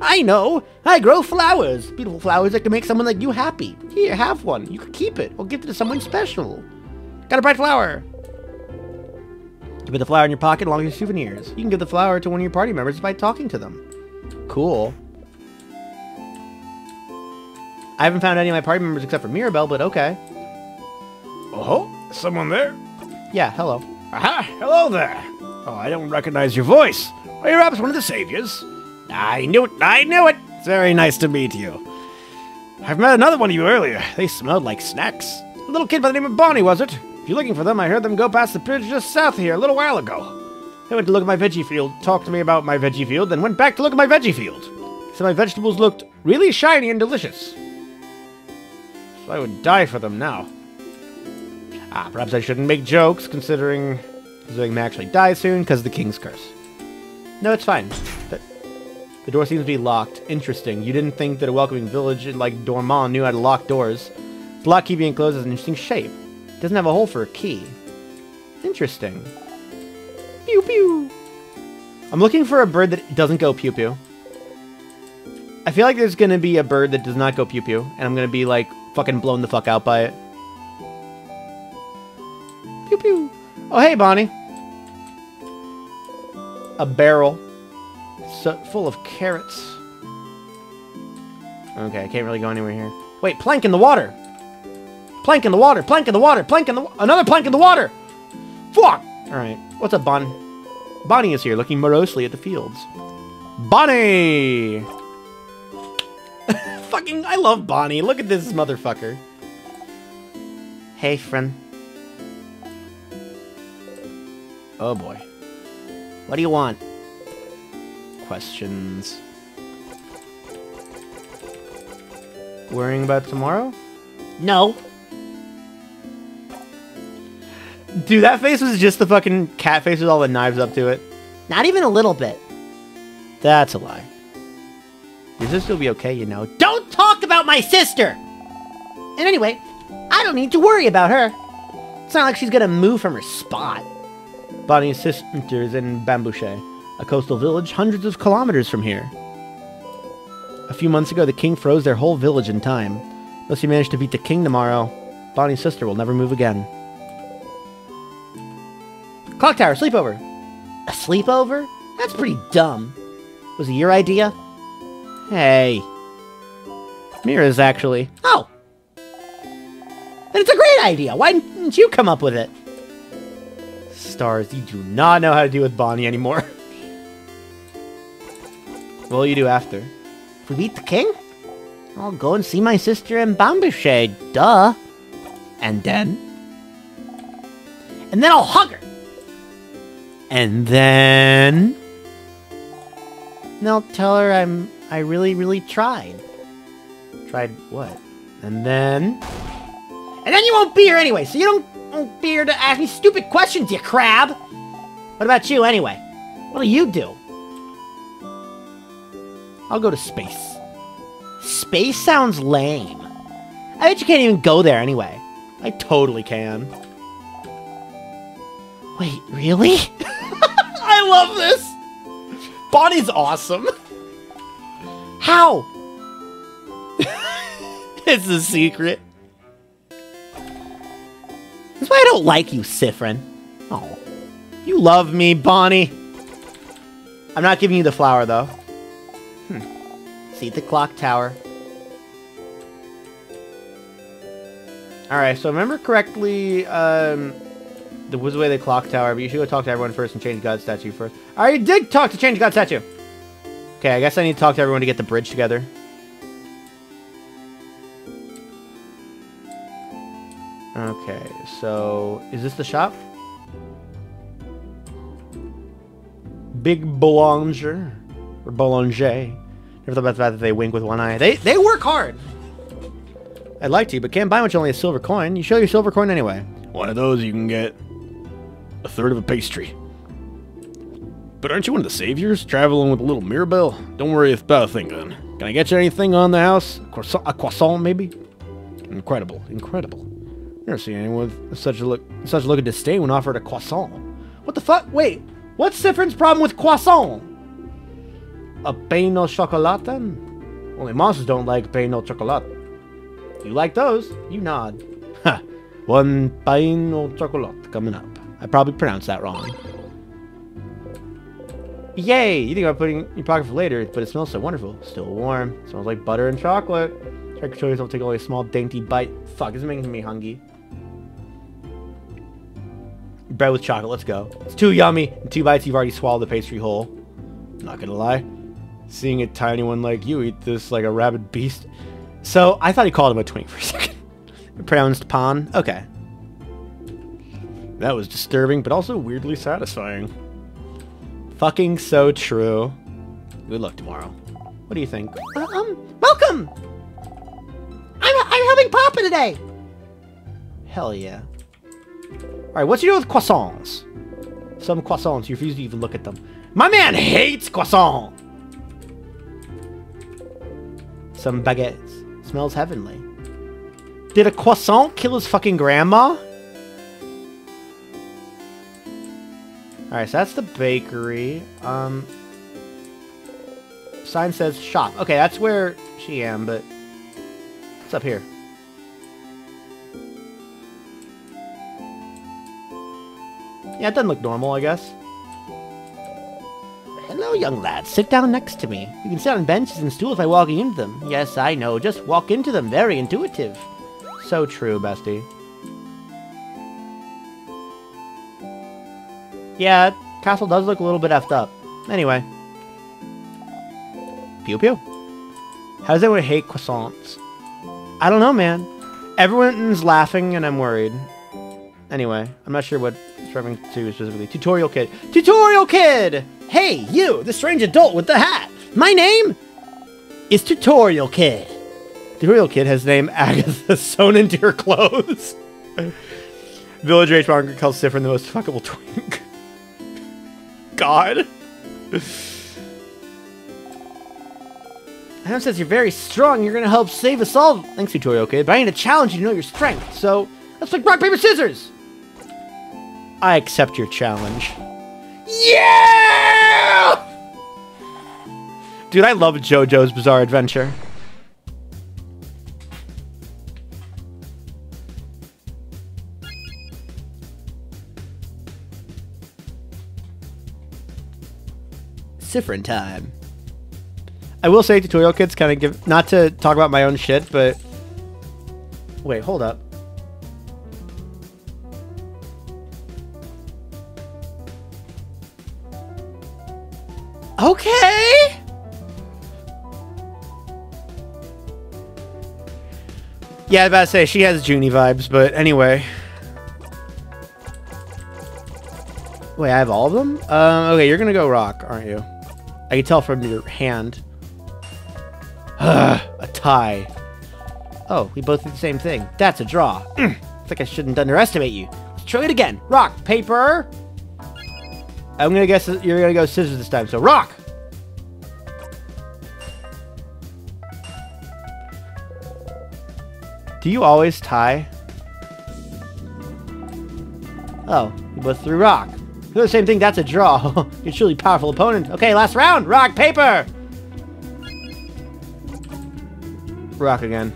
Speaker 1: I know! I grow flowers! Beautiful flowers that can make someone like you happy. Here, have one. You could keep it or give it to someone special. Got a bright flower! You put the flower in your pocket along with your souvenirs. You can give the flower to one of your party members by talking to them. Cool. I haven't found any of my party members except for Mirabelle, but okay.
Speaker 3: Oh, someone there?
Speaker 1: Yeah, hello.
Speaker 3: Aha, hello there. Oh, I don't recognize your voice. Are you perhaps one of the saviors? I knew it, I knew it. It's very nice to meet you. I've met another one of you earlier. They smelled like snacks.
Speaker 1: A little kid by the name of Bonnie, was it? If you're looking for them, I heard them go past the bridge just south here a little while ago. They went to look at my veggie field, talked to me about my veggie field, then went back to look at my veggie field. Said my vegetables looked really shiny and delicious. So I would die for them now. Ah, perhaps I shouldn't make jokes, considering Zoe may actually die soon because of the king's curse. No, it's fine. The, the door seems to be locked. Interesting. You didn't think that a welcoming village like Dormont knew how to lock doors. The lock key being closed has an interesting shape. It doesn't have a hole for a key. Interesting. Pew pew. I'm looking for a bird that doesn't go pew pew. I feel like there's gonna be a bird that does not go pew pew, and I'm gonna be like fucking blown the fuck out by it. Pew pew. Oh hey Bonnie. A barrel. So, full of carrots. Okay, I can't really go anywhere here. Wait, plank in the water! Plank in the water! Plank in the water! Plank in the Another plank in the water! Fuck! Alright, what's up, Bon? Bonnie is here, looking morosely at the fields. Bonnie! Fucking, I love Bonnie. Look at this motherfucker. Hey, friend. Oh boy. What do you want? Questions. Worrying about tomorrow? No. Dude, that face was just the fucking cat face with all the knives up to it. Not even a little bit. That's a lie. Your sister will be okay, you know. Don't talk about my sister! And anyway, I don't need to worry about her. It's not like she's gonna move from her spot. Bonnie's sister is in Bambouche, a coastal village hundreds of kilometers from here. A few months ago, the king froze their whole village in time. Unless you manage to beat the king tomorrow, Bonnie's sister will never move again. Clock tower, sleepover. A sleepover? That's pretty dumb. Was it your idea? Hey. Mira's actually. Oh. Then it's a great idea. Why didn't you come up with it? Stars, you do not know how to deal with Bonnie anymore. what will you do after? If we beat the king? I'll go and see my sister in Bambouche, duh. And then? And then I'll hug her. And then? And I'll tell her I'm I really, really tried. Tried what? And then? And then you won't be here anyway, so you don't, won't be here to ask me stupid questions, you crab! What about you anyway? What'll you do? I'll go to space. Space sounds lame. I bet you can't even go there anyway. I totally can. Wait, really? I love this! Bonnie's awesome. How? it's a secret. That's why I don't like you, Siffrin. Oh. You love me, Bonnie. I'm not giving you the flower, though. See the clock tower. Alright, so remember correctly, um, there was away the clock tower, but you should go talk to everyone first and change God statue first. I did talk to change God statue. Okay, I guess I need to talk to everyone to get the bridge together. Okay, so is this the shop? Big Boulanger or Boulanger. Never thought about the fact that they wink with one eye. They they work hard. I'd like to, but can't buy much. Only a silver coin. You show your silver coin anyway.
Speaker 4: One of those you can get a third of a pastry. But aren't you one of the saviors traveling with a little Mirabelle? Don't worry about a thing then. Can I get you anything on the house? A Croissant, a croissant, maybe? Incredible, incredible. Never seen anyone with such a look, such a look of disdain when offered a croissant.
Speaker 1: What the fuck? Wait, what's Siffrin's problem with croissant?
Speaker 4: A pain au chocolat then? Only monsters don't like pain au chocolat.
Speaker 1: You like those? You nod.
Speaker 4: Ha! One pain au chocolat coming up.
Speaker 1: I probably pronounced that wrong. Yay! You think about putting in your pocket for later, but it smells so wonderful. Still warm. smells like butter and chocolate. Try to control yourself, take only a small dainty bite. Fuck, this is making me hungry. Bread with chocolate, let's go. It's too yummy. In two bites, you've already swallowed the pastry whole. Not gonna lie. Seeing a tiny one like you eat this like a rabid beast. So, I thought he called him a twink for a second. Pronounced pawn. Okay.
Speaker 5: That was disturbing, but also weirdly satisfying.
Speaker 1: Fucking so true.
Speaker 5: Good luck tomorrow.
Speaker 1: What do you think? Uh, um, welcome! I'm, I'm helping Papa today! Hell yeah. Alright, what's you do with croissants? Some croissants, you refuse to even look at them. My man hates croissant! Some baguettes. Smells heavenly. Did a croissant kill his fucking grandma? Alright, so that's the bakery. Um, sign says shop. Okay, that's where she am, but what's up here? Yeah, it doesn't look normal, I guess. Hello, young lad. Sit down next to me. You can sit on benches and stools by walking into them. Yes, I know. Just walk into them. Very intuitive. So true, bestie. Yeah, castle does look a little bit effed up. Anyway. Pew pew. How does everyone hate croissants? I don't know, man. Everyone's laughing and I'm worried. Anyway, I'm not sure what it's referring to specifically. Tutorial Kid. Tutorial Kid! Hey, you, the strange adult with the hat! My name is Tutorial Kid. Tutorial Kid has name Agatha sewn into her clothes. Village Rage Monger calls Siffrin the most fuckable twink. God. Adam says you're very strong. You're gonna help save us all. Thanks, Tutorial Kid. But I need to challenge you to know your strength. So let's play rock paper scissors. I accept your challenge. Yeah! Dude, I love JoJo's Bizarre Adventure. Siffrin time. I will say tutorial kids kind of give not to talk about my own shit, but wait, hold up. Okay. Yeah, I was about to say she has Junie vibes, but anyway. Wait, I have all of them? Um, okay, you're gonna go rock, aren't you? I can tell from your hand. a tie. Oh, we both did the same thing. That's a draw. Mm, I think I shouldn't underestimate you. Let's try it again. Rock, paper. I'm gonna guess you're gonna go scissors this time. So rock. Do you always tie? Oh, you both threw rock. Do the same thing. That's a draw. You're truly powerful opponent. Okay, last round. Rock, paper. Rock again.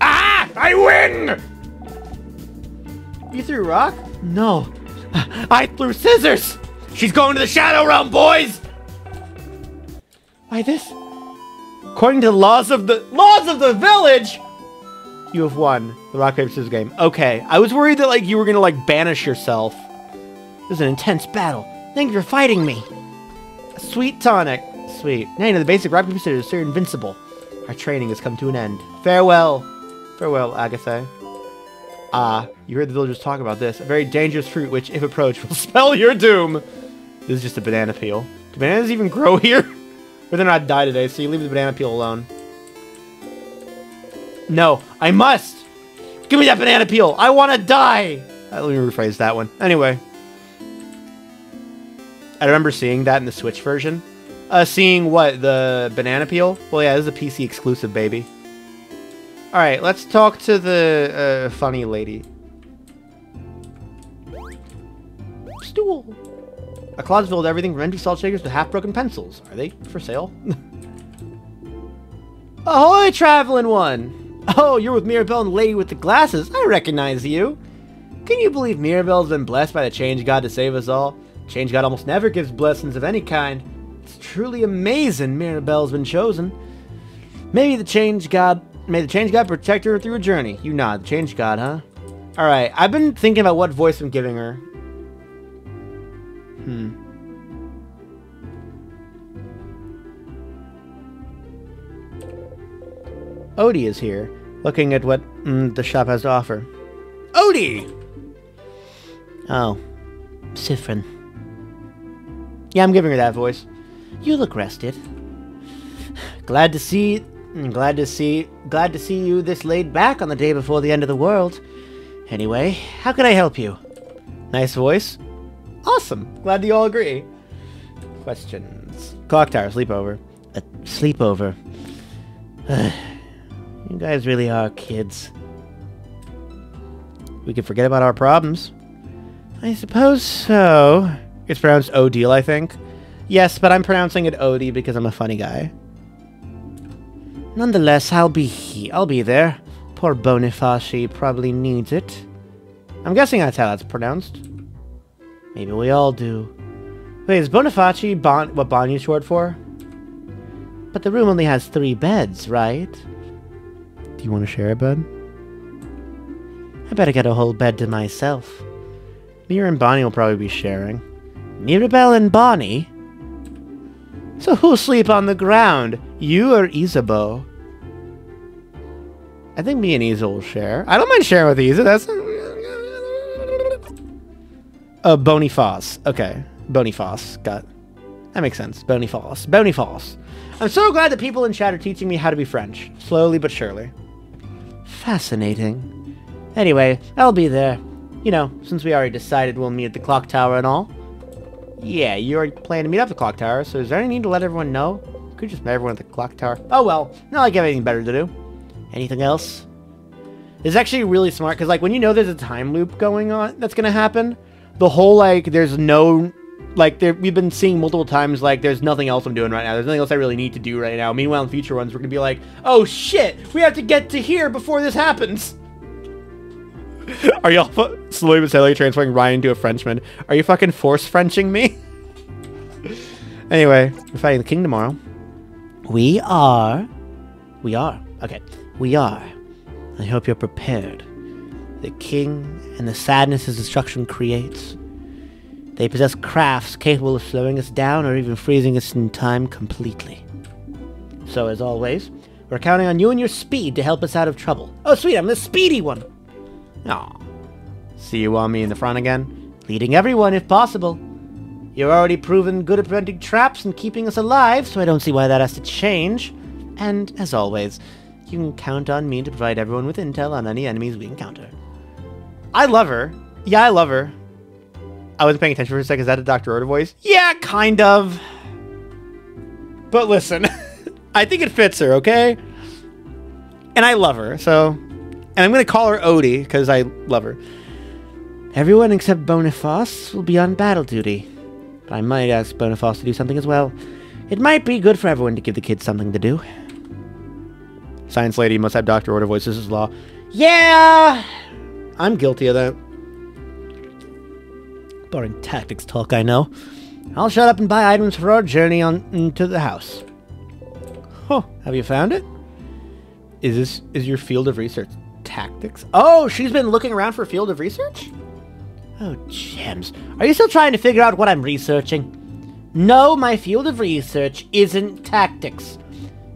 Speaker 1: Ah! I win! You threw rock? No. I threw scissors! She's going to the Shadow Realm, boys! Why this? According to the laws of the laws of the village, you have won the rock paper scissors game. Okay, I was worried that like you were gonna like banish yourself. This is an intense battle. Thank you for fighting me. Sweet tonic. Sweet. Now you know the basic rock paper scissors. So you're invincible. Our training has come to an end. Farewell. Farewell, Agatha. Ah, you heard the villagers talk about this. A very dangerous fruit which, if approached, will spell your doom. This is just a banana peel. Do bananas even grow here? or they're not die today, so you leave the banana peel alone. No, I must! Give me that banana peel! I want to die! Uh, let me rephrase that one. Anyway. I remember seeing that in the Switch version. Uh, seeing what? The banana peel? Well, yeah, this is a PC exclusive, baby. Alright, let's talk to the uh, funny lady. Stool. A closet filled everything from empty salt shakers to half-broken pencils. Are they for sale? Ahoy, traveling one! Oh, you're with Mirabelle and the lady with the glasses. I recognize you. Can you believe Mirabelle's been blessed by the Change God to save us all? Change God almost never gives blessings of any kind. It's truly amazing Mirabelle's been chosen. Maybe the Change God, may the Change God protect her through her journey. You nod, the Change God, huh? All right, I've been thinking about what voice I'm giving her. Hmm. Odie is here, looking at what mm, the shop has to offer. Odie! Oh, Siffrin. Yeah, I'm giving her that voice. You look rested. Glad to see, Hmm, glad to see, glad to see you this laid back on the day before the end of the world. Anyway, how can I help you? Nice voice. Awesome. Glad you all agree. Questions. Clock tower, sleepover. A sleepover. Uh, you guys really are kids. We can forget about our problems. I suppose so. It's pronounced Odile, I think. Yes, but I'm pronouncing it Odie because I'm a funny guy. Nonetheless, I'll be he I'll be there. Poor Bonifaci probably needs it. I'm guessing that's how that's pronounced. Maybe we all do. Wait, is Bonifaci bon what Bonnie is short for? But the room only has three beds, right? Do you want to share a bed? I better get a whole bed to myself. Mira and Bonnie will probably be sharing. Mirabelle and Bonnie? So who'll sleep on the ground? You or Isabeau? I think me and Isa will share. I don't mind sharing with Isa. That's uh, Boniface. Okay, Boniface. Got that makes sense. Boniface. Boniface. I'm so glad that people in chat are teaching me how to be French, slowly but surely. Fascinating. Anyway, I'll be there. You know, since we already decided we'll meet at the clock tower and all. Yeah, you already planned to meet up at the clock tower, so is there any need to let everyone know? Could just meet everyone at the clock tower. Oh well, not like I have anything better to do. Anything else? It's actually really smart because, like, when you know there's a time loop going on that's gonna happen, the whole like there's no like there we've been seeing multiple times like there's nothing else I'm doing right now. There's nothing else I really need to do right now. Meanwhile, in future ones, we're gonna be like, oh shit, we have to get to here before this happens. Are y'all slowly but steadily transferring Ryan into a Frenchman? Are you fucking force Frenching me? anyway, we're fighting the king tomorrow. We are. We are. Okay. We are. I hope you're prepared. The king and the sadness his destruction creates. They possess crafts capable of slowing us down or even freezing us in time completely. So, as always, we're counting on you and your speed to help us out of trouble. Oh, sweet, I'm the speedy one! Aw. See you on me in the front again? Leading everyone if possible. You're already proven good at preventing traps and keeping us alive, so I don't see why that has to change. And, as always, you can count on me to provide everyone with intel on any enemies we encounter. I love her. Yeah, I love her. I wasn't paying attention for a second. Is that a Dr. Order voice? Yeah, kind of. But listen, I think it fits her, okay? And I love her, so. And I'm going to call her Odie because I love her. Everyone except Boniface will be on battle duty. But I might ask Boniface to do something as well. It might be good for everyone to give the kids something to do. Science lady must have Dr. Order voices is law. Yeah! I'm guilty of that. Boring tactics talk, I know. I'll shut up and buy items for our journey on into the house. Huh, have you found it? Is this is your field of research tactics? Oh, she's been looking around for a field of research? Oh, gems. Are you still trying to figure out what I'm researching? No, my field of research isn't tactics.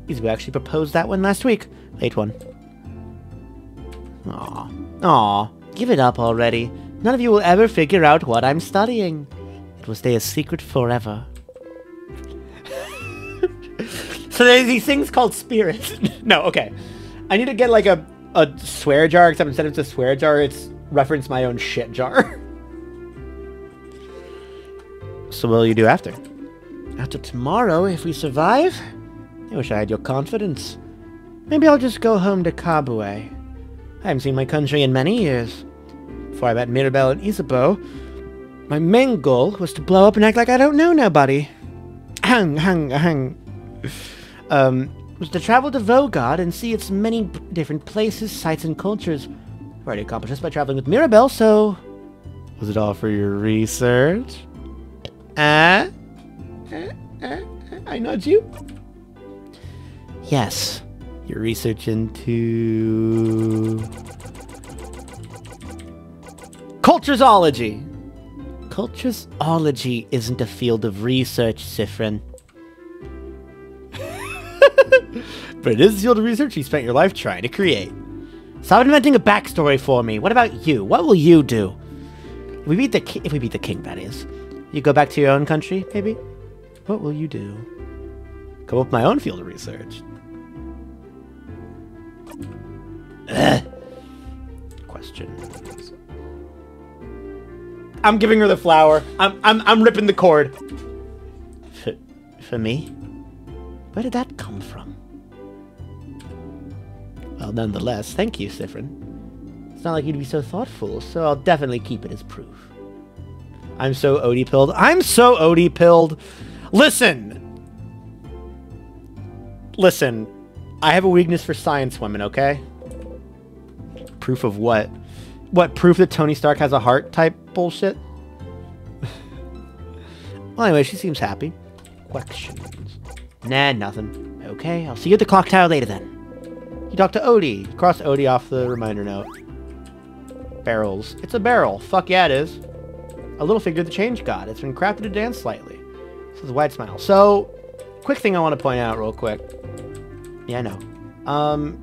Speaker 1: Izuku actually proposed that one last week. Late one. Aw. Aw. Give it up already. None of you will ever figure out what I'm studying. It will stay a secret forever. so there's these things called spirits. no, okay. I need to get like a, a swear jar, except instead of it's a swear jar, it's reference my own shit jar. so what will you do after? After tomorrow, if we survive? I wish I had your confidence. Maybe I'll just go home to Ka Bue. I haven't seen my country in many years. Before I met Mirabelle and Isabeau, my main goal was to blow up and act like I don't know nobody. Hang, hang, hang. Um, was to travel to Vaugarde and see its many different places, sites, and cultures. I've already accomplished this by traveling with Mirabelle, so... Was it all for your research? Uh, uh, uh, I nudge you? Yes. Your research into... Culturesology! Culturesology isn't a field of research, Siffrin. but it is the field of research you spent your life trying to create. Stop inventing a backstory for me. What about you? What will you do? If we beat the ki- if we beat the king, that is. You go back to your own country, maybe. What will you do? Come up with my own field of research. Ugh. Questions. I'm giving her the flower. I'm I'm I'm ripping the cord. For, for me? Where did that come from? Well, nonetheless, thank you, Siffrin. It's not like you'd be so thoughtful, so I'll definitely keep it as proof. I'm so Odie pilled. I'm so Odie pilled. Listen. Listen. I have a weakness for science women, okay? Proof of what? What, proof that Tony Stark has a heart type bullshit? well, anyway, she seems happy. Questions? Nah, nothing. Okay, I'll see you at the clock tower later then. You talk to Odie. Cross Odie off the reminder note. Barrels. It's a barrel. Fuck yeah, it is. A little figure of the change god. It's been crafted to dance slightly. Says White Smile. So, quick thing I want to point out real quick. Yeah, I know. Um,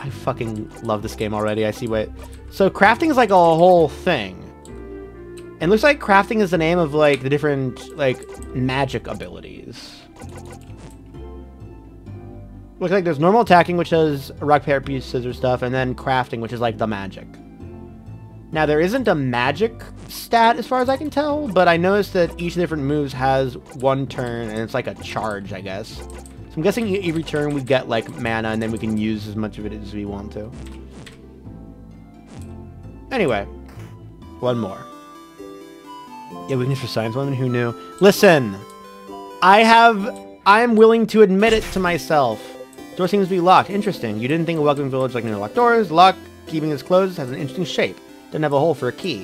Speaker 1: I fucking love this game already. I see what. So crafting is like a whole thing. And looks like crafting is the name of like the different like magic abilities. Looks like there's normal attacking, which does rock, paper, scissors stuff, and then crafting, which is like the magic. Now there isn't a magic stat as far as I can tell, but I noticed that each different moves has one turn, and it's like a charge, I guess. So I'm guessing every turn we get like mana, and then we can use as much of it as we want to. Anyway, one more. Yeah, weakness for science women. Who knew? Listen, I have. I am willing to admit it to myself. Door seems to be locked. Interesting. You didn't think a welcoming village like near locked doors. Lock keeping its closed has an interesting shape. Doesn't have a hole for a key.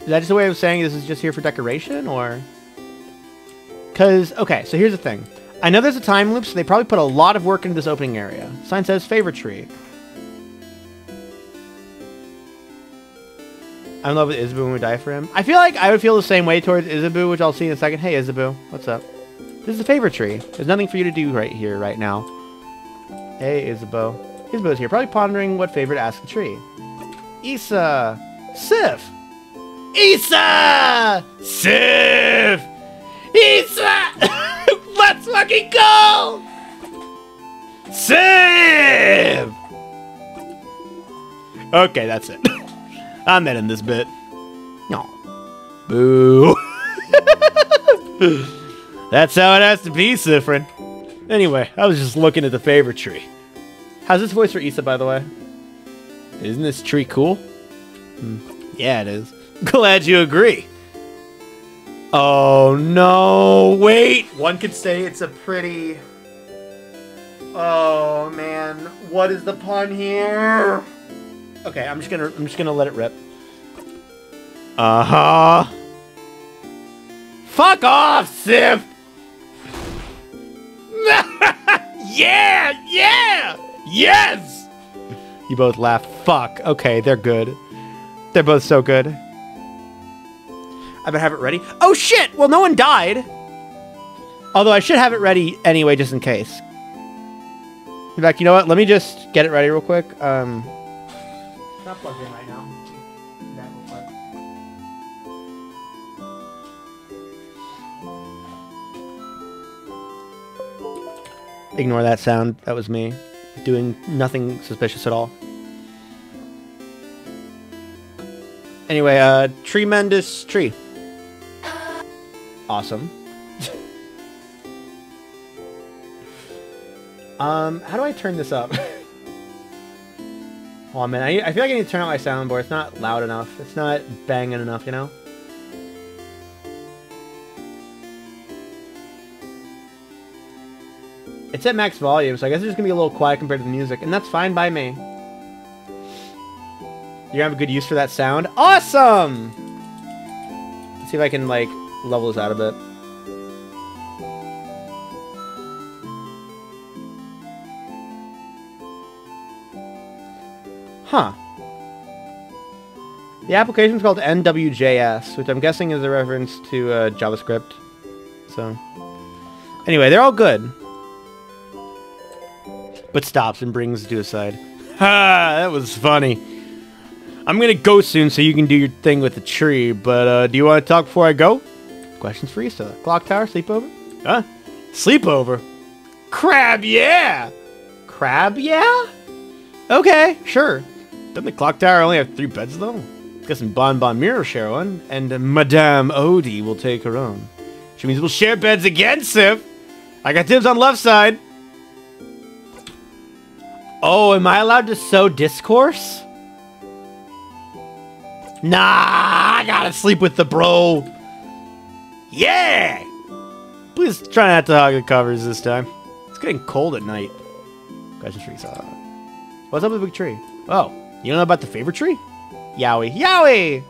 Speaker 1: Is that just a way of saying this is just here for decoration, or? Because okay, so here's the thing. I know there's a time loop, so they probably put a lot of work into this opening area. Sign says favorite tree. I'm in love with Isabeau when we die for him. I feel like I would feel the same way towards Isabeau, which I'll see in a second. Hey, Isabeau, what's up? This is a favorite tree. There's nothing for you to do right here, right now. Hey, Isabeau. Isabeau's here, probably pondering what favorite to ask the tree. Issa! Sif! Issa! Sif! Issa! Let's fucking go! Sif! Okay, that's it. I'm ending this bit. No. Boo. That's how it has to be, Siffrin. Anyway, I was just looking at the favorite tree. How's this voice for Issa, by the way? Isn't this tree cool? Hmm. Yeah, it is. Glad you agree. Oh no! Wait, one could say it's a pretty. Oh man, what is the pun here? Okay, I'm just gonna I'm just gonna let it rip. Uh huh. Fuck off, Sif. yeah, yeah, yes. You both laugh. Fuck. Okay, they're good. They're both so good. I better have it ready. Oh shit! Well, no one died. Although I should have it ready anyway, just in case. In fact, you know what? Let me just get it ready real quick. Um, not plugged in right now. Ignore that sound. That was me doing nothing suspicious at all. Anyway, uh, tremendous tree. Awesome. um, how do I turn this up? oh man, I, I feel like I need to turn out my soundboard. It's not loud enough. It's not banging enough, you know? It's at max volume, so I guess it's just gonna be a little quiet compared to the music, and that's fine by me. You have a good use for that sound? Awesome! Let's see if I can, like, level this out a bit. Huh. The application is called NWJS, which I'm guessing is a reference to uh, JavaScript. So, anyway, they're all good. But stops and brings to his side. Ha! That was funny. I'm gonna go soon, so you can do your thing with the tree. But uh, do you want to talk before I go? Questions for you, Issa. Clock tower, sleepover? Huh? Sleepover? Crab, yeah. Crab, yeah. Okay, sure. Doesn't the clock tower only have three beds though? Guess Bon Bon Mira share one, and uh, Madame Odie will take her own. She means we'll share beds again, Sif. I got dibs on left side. Oh, am I allowed to sow discourse? Nah, I gotta sleep with the bro. Yeah! Please try not to hog the covers this time. It's getting cold at night. Question trees. Uh, what's up with the big tree? Oh, you don't know about the favorite tree? Yowie. Yowie!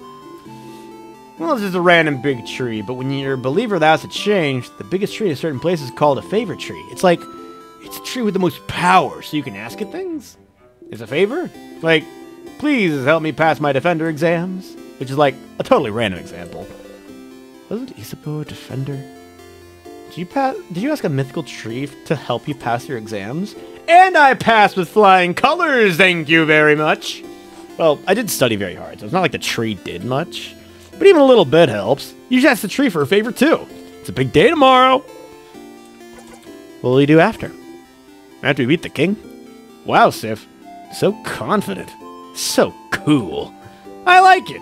Speaker 1: Well, this is a random big tree, but when you're a believer that has to change, the biggest tree in certain place is called a favorite tree. It's like, it's a tree with the most power, so you can ask it things. It's a favor? Like, please help me pass my defender exams? Which is like a totally random example. Wasn't Isabeau a defender? Did you pass? Did you ask a mythical tree to help you pass your exams? And I passed with flying colors. Thank you very much. Well, I did study very hard, so it's not like the tree did much. But even a little bit helps. You should ask the tree for a favor too. It's a big day tomorrow. What will you do after? After we beat the king? Wow, Sif. So confident. So cool. I like it.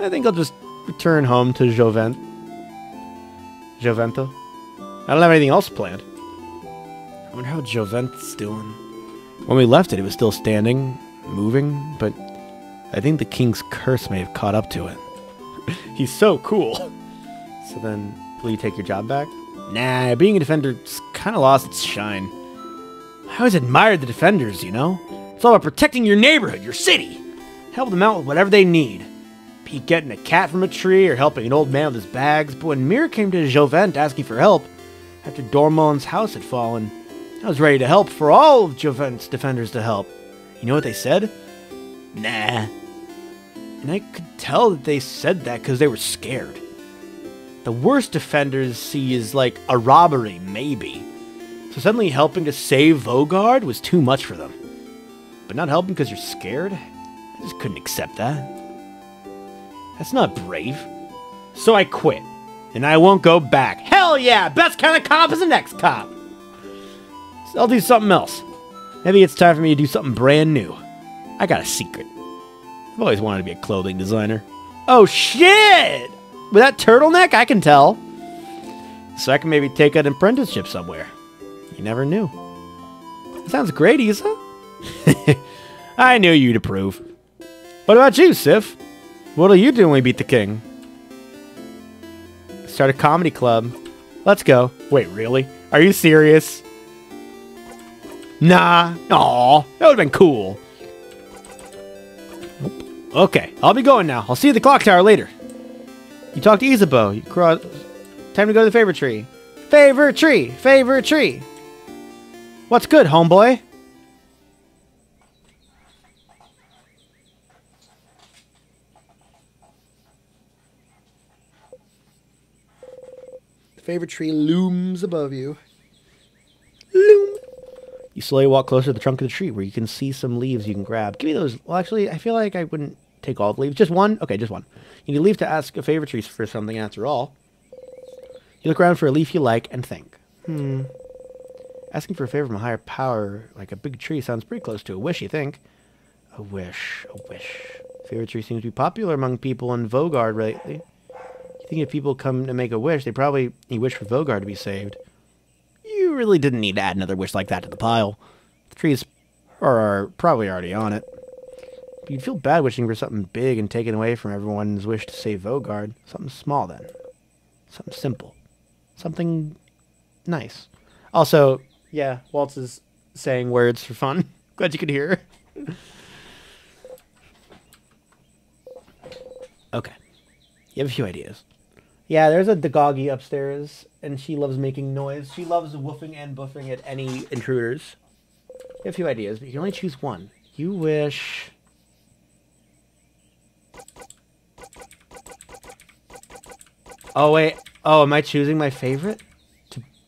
Speaker 1: I think I'll just return home to Jouvente. Jovento? I don't have anything else planned. I wonder how Jouvente's doing. When we left it, it was still standing, moving, but I think the king's curse may have caught up to it. He's so cool. So then, will you take your job back? Nah, being a defender's kind of lost its shine. I always admired the defenders, you know? It's all about protecting your neighborhood, your city. Help them out with whatever they need. Be getting a cat from a tree or helping an old man with his bags. But when Mir came to Jouvente asking for help, after Dormont's house had fallen, I was ready to help for all of Jouvente's defenders to help. You know what they said? Nah. And I could tell that they said that because they were scared. The worst defenders see is like a robbery, maybe. So suddenly helping to save Vaugarde was too much for them. But not helping because you're scared? I just couldn't accept that. That's not brave. So I quit. And I won't go back. Hell yeah! Best kind of cop is the next cop! So I'll do something else. Maybe it's time for me to do something brand new. I got a secret. I've always wanted to be a clothing designer. Oh shit! With that turtleneck, I can tell. So I can maybe take an apprenticeship somewhere. You never knew. Sounds great, Isa. I knew you'd approve. What about you, Sif? What'll you do when we beat the king? Start a comedy club. Let's go. Wait, really? Are you serious? Nah. Aw, that would've been cool. Okay, I'll be going now. I'll see you at the clock tower later. You talk to Isabeau. You cross. Time to go to the favorite tree. Favorite tree. Favorite tree. What's good, homeboy?
Speaker 6: The favorite tree looms above you.
Speaker 1: Loom. You slowly walk closer to the trunk of the tree where you can see some leaves you can grab. Give me those. Well, actually, I feel like I wouldn't take all the leaves. Just one? Okay, just one. You need leaf to ask a favorite tree for something after all. You look around for a leaf you like and think. Hmm. Asking for a favor from a higher power, like a big tree, sounds pretty close to a wish, you think. A wish, a wish. Favorite tree seems to be popular among people in Vaugarde lately. You think if people come to make a wish, they probably wish for Vaugarde to be saved. You really didn't need to add another wish like that to the pile. The trees are probably already on it. But you'd feel bad wishing for something big and taken away from everyone's wish to save Vaugarde. Something small, then. Something simple. Something nice. Also, yeah, Waltz is saying words for fun. Glad you could hear. okay. You have a few ideas. Yeah, there's a Dagoggy upstairs, and she loves making noise. She loves woofing and buffing at any intruders. You have a few ideas, but you can only choose one. You wish. Oh, wait. Oh, am I choosing my favorite?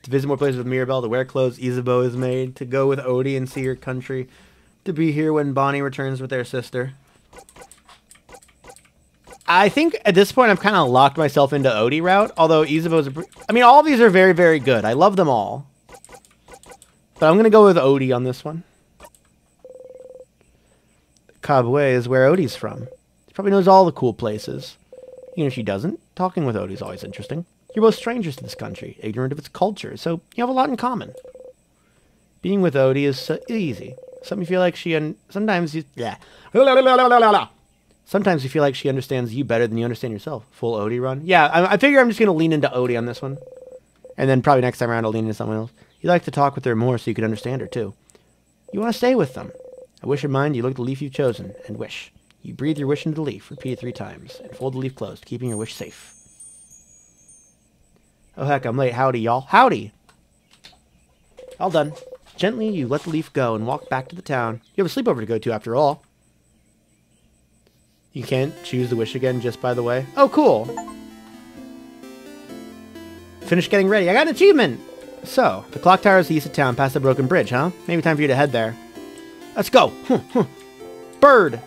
Speaker 1: To visit more places with Mirabelle, to wear clothes Isabeau is made, to go with Odie and see her country, to be here when Bonnie returns with their sister. I think at this point I've kind of locked myself into Odie route, although Isabeau's a I mean, all these are very, very good. I love them all. But I'm going to go with Odie on this one. Ka Bue is where Odie's from. She probably knows all the cool places. Even if she doesn't, talking with Odie is always interesting. You're both strangers to this country, ignorant of its culture, so you have a lot in common. Being with Odie is so easy. Something you feel like she un- sometimes you yeah. Sometimes you feel like she understands you better than you understand yourself. Full Odie run. Yeah, I, I figure I'm just gonna lean into Odie on this one, and then probably next time around I'll lean into someone else. You like to talk with her more so you can understand her too. You want to stay with them. I wish in mind you look at the leaf you've chosen and wish. You breathe your wish into the leaf, repeat it three times, and fold the leaf closed, keeping your wish safe. Oh heck, I'm late. Howdy, y'all. Howdy! All done. Gently, you let the leaf go and walk back to the town. You have a sleepover to go to after all. You can't choose the wish again, just by the way. Oh, cool. Finish getting ready. I got an achievement! So, the clock tower is east of town, past the broken bridge, huh? Maybe time for you to head there. Let's go! Bird!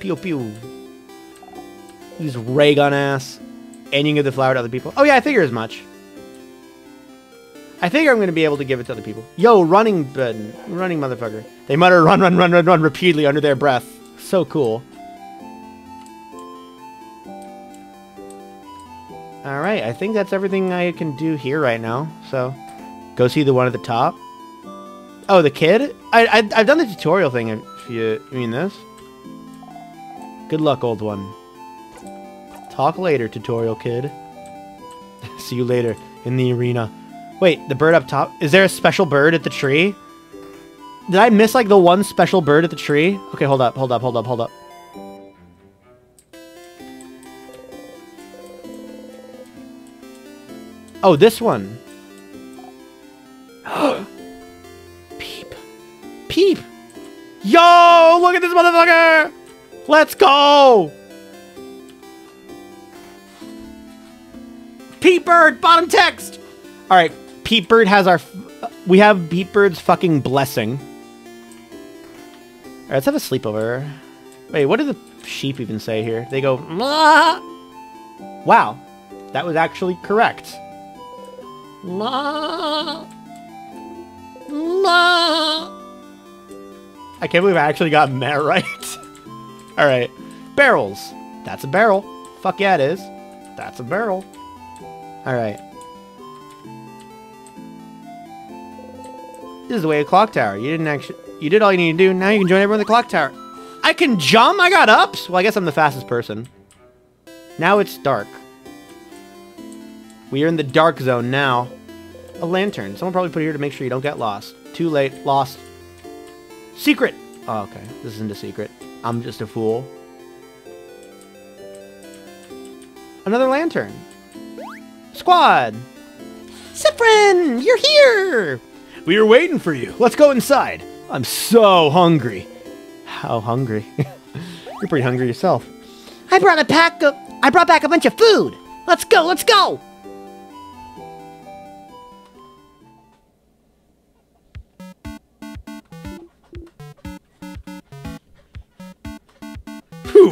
Speaker 1: Pew pew. Use ray gun ass. And you can give the flower to other people. Oh yeah, I figure as much. I figure I'm gonna be able to give it to other people. Yo, running button. Running motherfucker. They mutter run, run, run, run, run repeatedly under their breath. So cool. Alright, I think that's everything I can do here right now. So, go see the one at the top. Oh, the kid? I, I, I've done the tutorial thing, if you mean this. Good luck, old one. Talk later, tutorial kid. See you later in the arena. Wait, the bird up top? Is there a special bird at the tree? Did I miss like the one special bird at the tree? Okay, hold up, hold up, hold up, hold up. Oh, this one. Peep. Peep. Yo, look at this motherfucker. Let's go. Peep Bird, bottom text. All right, Peep Bird has our. f- We have Peep Bird's fucking blessing. All right, let's have a sleepover. Wait, what do the sheep even say here? They go. "Mwah." Wow, that was actually correct. Mwah. Mwah. I can't believe I actually got that right. All right, barrels. That's a barrel. Fuck yeah, it is. That's a barrel. All right. This is the way of clock tower. You didn't actually. You did all you need to do. Now you can join everyone in the clock tower. I can jump. I got ups. Well, I guess I'm the fastest person. Now it's dark. We are in the dark zone now. A lantern. Someone probably put it here to make sure you don't get lost. Too late. Lost. Secret. Oh, okay. This isn't a secret. I'm just a fool. Another lantern. Squad. Siffrin, you're here. We were waiting for you. Let's go inside. I'm so hungry. How hungry? you're pretty hungry yourself.
Speaker 7: I brought a pack of. I brought back a bunch of food. Let's go. Let's go.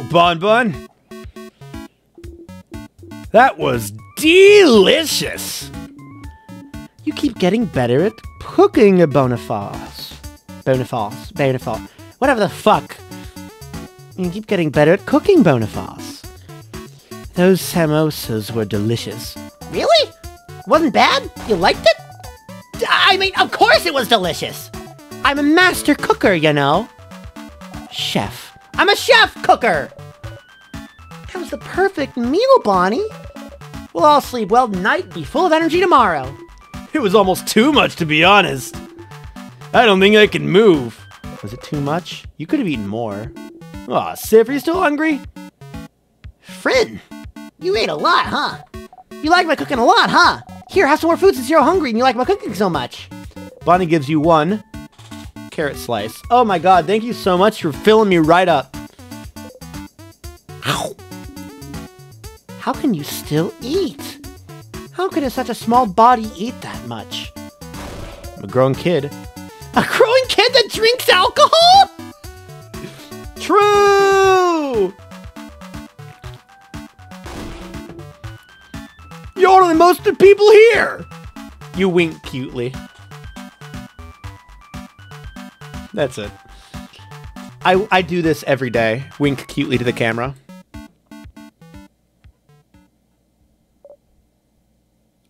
Speaker 3: Bon Bon. That was delicious.
Speaker 1: You keep getting better at cooking a Boniface. Boniface. Boniface. Whatever the fuck. You keep getting better at cooking Boniface. Those samosas were delicious.
Speaker 7: Really? Wasn't bad? You liked it? I mean, of course it was delicious.
Speaker 1: I'm a master cooker, you know. Chef.
Speaker 7: I'm a chef cooker. That was the perfect meal, Bonnie. We'll all sleep well tonight and be full of energy tomorrow.
Speaker 3: It was almost too much, to be honest. I don't think I can move.
Speaker 1: Was it too much? You could have eaten more.
Speaker 3: Aw, Sif, are you still hungry?
Speaker 7: Frin, you ate a lot, huh? You like my cooking a lot, huh? Here, have some more food since you're hungry and you like my cooking so much.
Speaker 1: Bonnie gives you one carrot slice. Oh my god, thank you so much for filling me right up. How can you still eat? How can
Speaker 8: could such a small body eat that much?
Speaker 1: I'm a grown kid.
Speaker 8: A growing kid that drinks alcohol?
Speaker 1: True! You're most of the people here! You wink cutely. That's it. I, I do this every day. Wink cutely to the camera.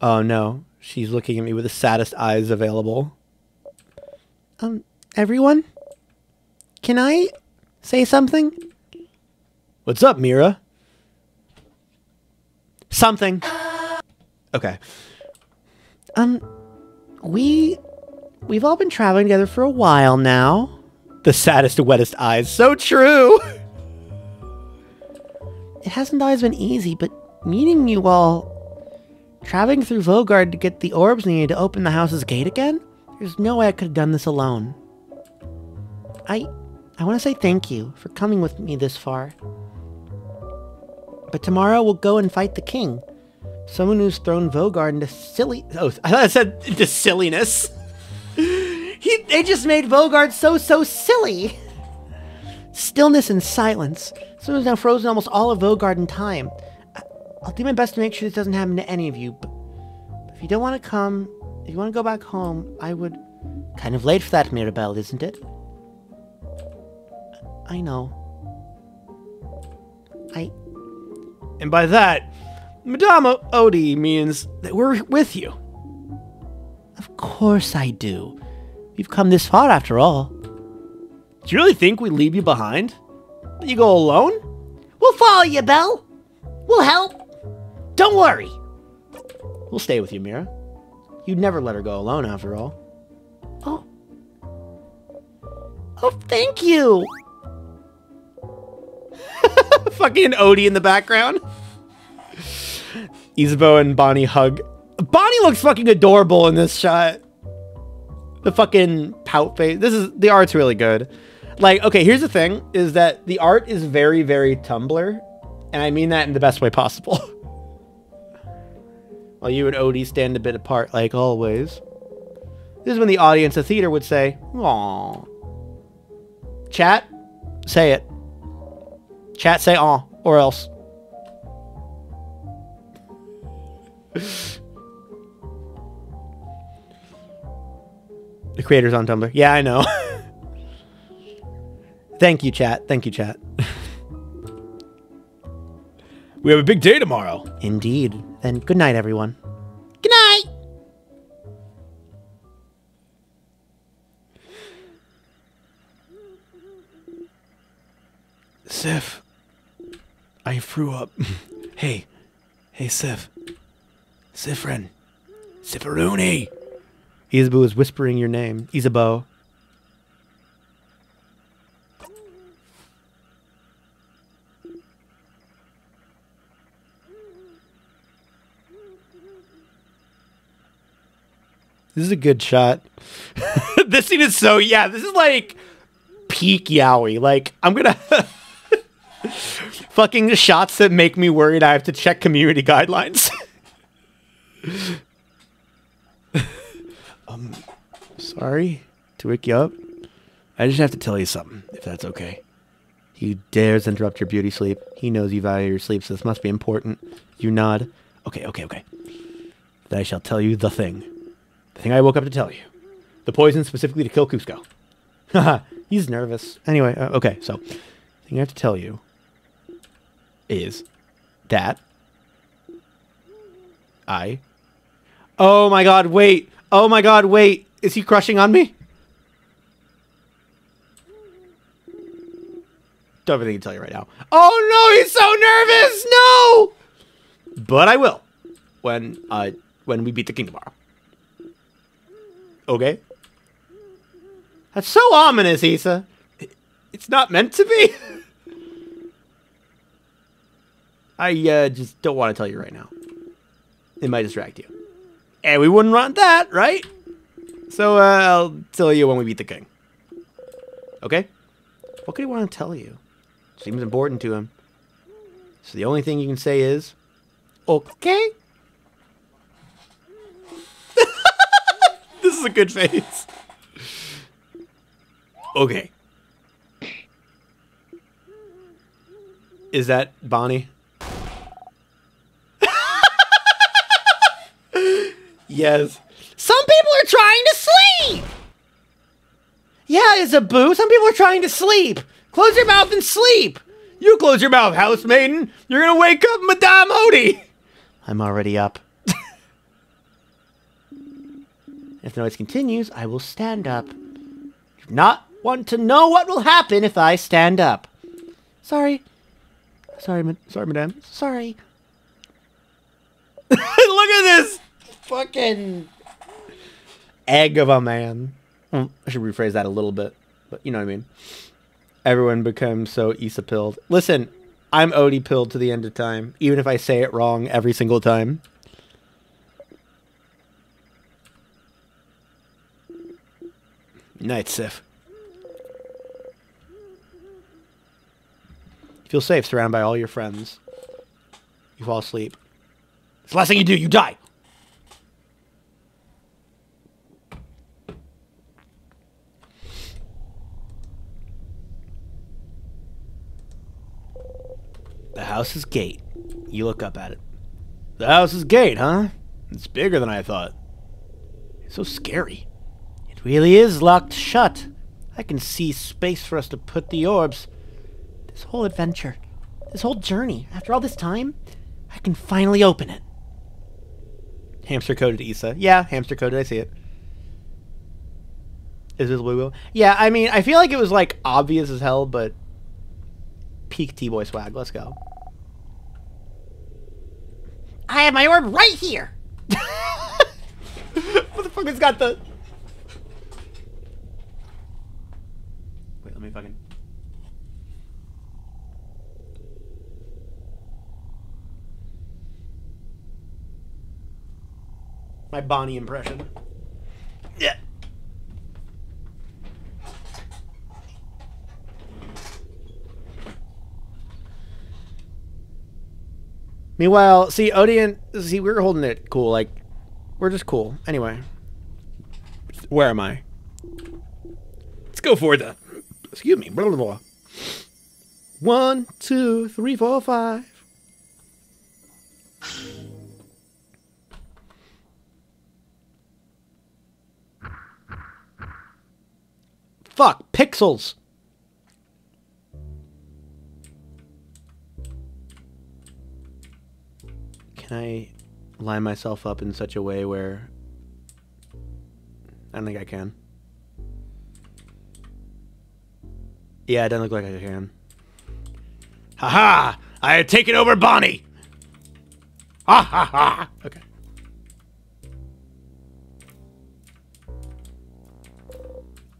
Speaker 1: Oh no. She's looking at me with the saddest eyes available.
Speaker 8: Um, everyone? Can I say something?
Speaker 1: What's up, Mira? Something. Okay.
Speaker 8: Um, we we've all been traveling together for a while now.
Speaker 1: The saddest, wettest eyes. So true!
Speaker 8: It hasn't always been easy, but meeting you all, traveling through Vaugarde to get the orbs needed to open the house's gate again, there's no way I could have done this alone. I I want to say thank you for coming with me this far. But tomorrow we'll go and fight the king. Someone who's thrown Vaugarde into silly
Speaker 1: Oh, I thought I said into silliness.
Speaker 8: He, they just made Vaugarde so, so silly. Stillness and silence. Someone's now frozen almost all of Vaugarde in time. I'll do my best to make sure this doesn't happen to any of you, but if you don't want to come, if you want to go back home, I would... Kind of late for that, Mirabelle, isn't it? I know. I...
Speaker 1: And by that, Madame Odie means that we're with you.
Speaker 8: Of course I do. You've come this far after all.
Speaker 1: Do you really think we leave you behind? You go alone?
Speaker 8: We'll follow you, Belle. We'll help. Don't worry.
Speaker 1: We'll stay with you, Mira. You'd never let her go alone, after all.
Speaker 8: Oh. Oh, thank you.
Speaker 1: Fucking Odie in the background. Isabeau and Bonnie hug. Bonnie looks fucking adorable in this shot. The fucking pout face. This is the art's really good. Like, okay, here's the thing: is that the art is very, very Tumblr, and I mean that in the best way possible. While you and Odie stand a bit apart, like always. This is when the audience of theater would say, "Aww." Chat, say it. Chat, say "aw" or else. The creators on Tumblr. Yeah, I know. Thank you, chat. Thank you, chat. We have a big day tomorrow.
Speaker 8: Indeed. Then good night, everyone.
Speaker 9: Good night.
Speaker 10: Sif, I threw up. hey, hey, Sif. Sifren. Sifaruni.
Speaker 1: Isabeau is whispering your name. Isabeau. This is a good shot. this scene is so yeah. This is like peak yaoi. Like I'm gonna fucking shots that make me worried. I have to check community guidelines. um, sorry to wake you up. I just have to tell you something, if that's okay. He dares interrupt your beauty sleep. He knows you value your sleep, so this must be important. You nod. Okay, okay, okay. Then I shall tell you the thing. The thing I woke up to tell you. The poison specifically to kill Cusco. Haha, he's nervous. Anyway, uh, okay, so the thing I have to tell you is that I. Oh my god, wait. Oh my god, wait. Is he crushing on me? Don't have anything to tell you right now. Oh no, he's so nervous! No! But I will. When uh when we beat the king tomorrow. Okay? That's so ominous, Isa. It- It's not meant to be. I uh, just don't want to tell you right now. It might distract you. And we wouldn't want that, right? So uh, I'll tell you when we beat the king. Okay? What could he want to tell you? Seems important to him. So the only thing you can say is, okay? Is a good face. Okay. Is that Bonnie? yes.
Speaker 11: Some people are trying to sleep. Yeah, it's a boo. Some people are trying to sleep. Close your mouth and sleep.
Speaker 1: You close your mouth, house maiden. You're gonna wake up Madame Odie.
Speaker 11: I'm already up. If the noise continues, I will stand up. You do not want to know what will happen if I stand up. Sorry. Sorry, ma- sorry, madame. Sorry.
Speaker 1: Look at this.
Speaker 11: Fucking egg of a man. I should rephrase that a little bit, but you know what I mean.
Speaker 1: Everyone becomes so Isa pilled. Listen, I'm Odie pilled to the end of time, even if I say it wrong every single time. Night, Sif. Feel safe surrounded by all your friends. You fall asleep. It's the last thing you do, you die. The house's gate. You look up at it. The house's gate, huh? It's bigger than I thought. It's so scary.
Speaker 11: It really is locked shut. I can see space for us to put the orbs. This whole adventure, this whole journey, after all this time, I can finally open it.
Speaker 1: Hamster coded Isa. Yeah, hamster coded. I see it. Is this Woo
Speaker 11: Yeah, I mean, I feel like it was like obvious as hell, but
Speaker 1: Peak T Boy swag. Let's go.
Speaker 11: I have my orb right here.
Speaker 1: Motherfucker's got the. Let me fucking. My Bonnie impression. Yeah. Meanwhile, see, Odian, see, we were holding it cool. Like, we're just cool. Anyway. Where am I? Let's go for the. Excuse me. Blah, blah, blah. One, two, three, four, five. Fuck, pixels. Can I line myself up in such a way where I don't think I can. Yeah, it doesn't look like I can. Haha! -ha! I have taken over Bonnie! Ha ha ha! Okay.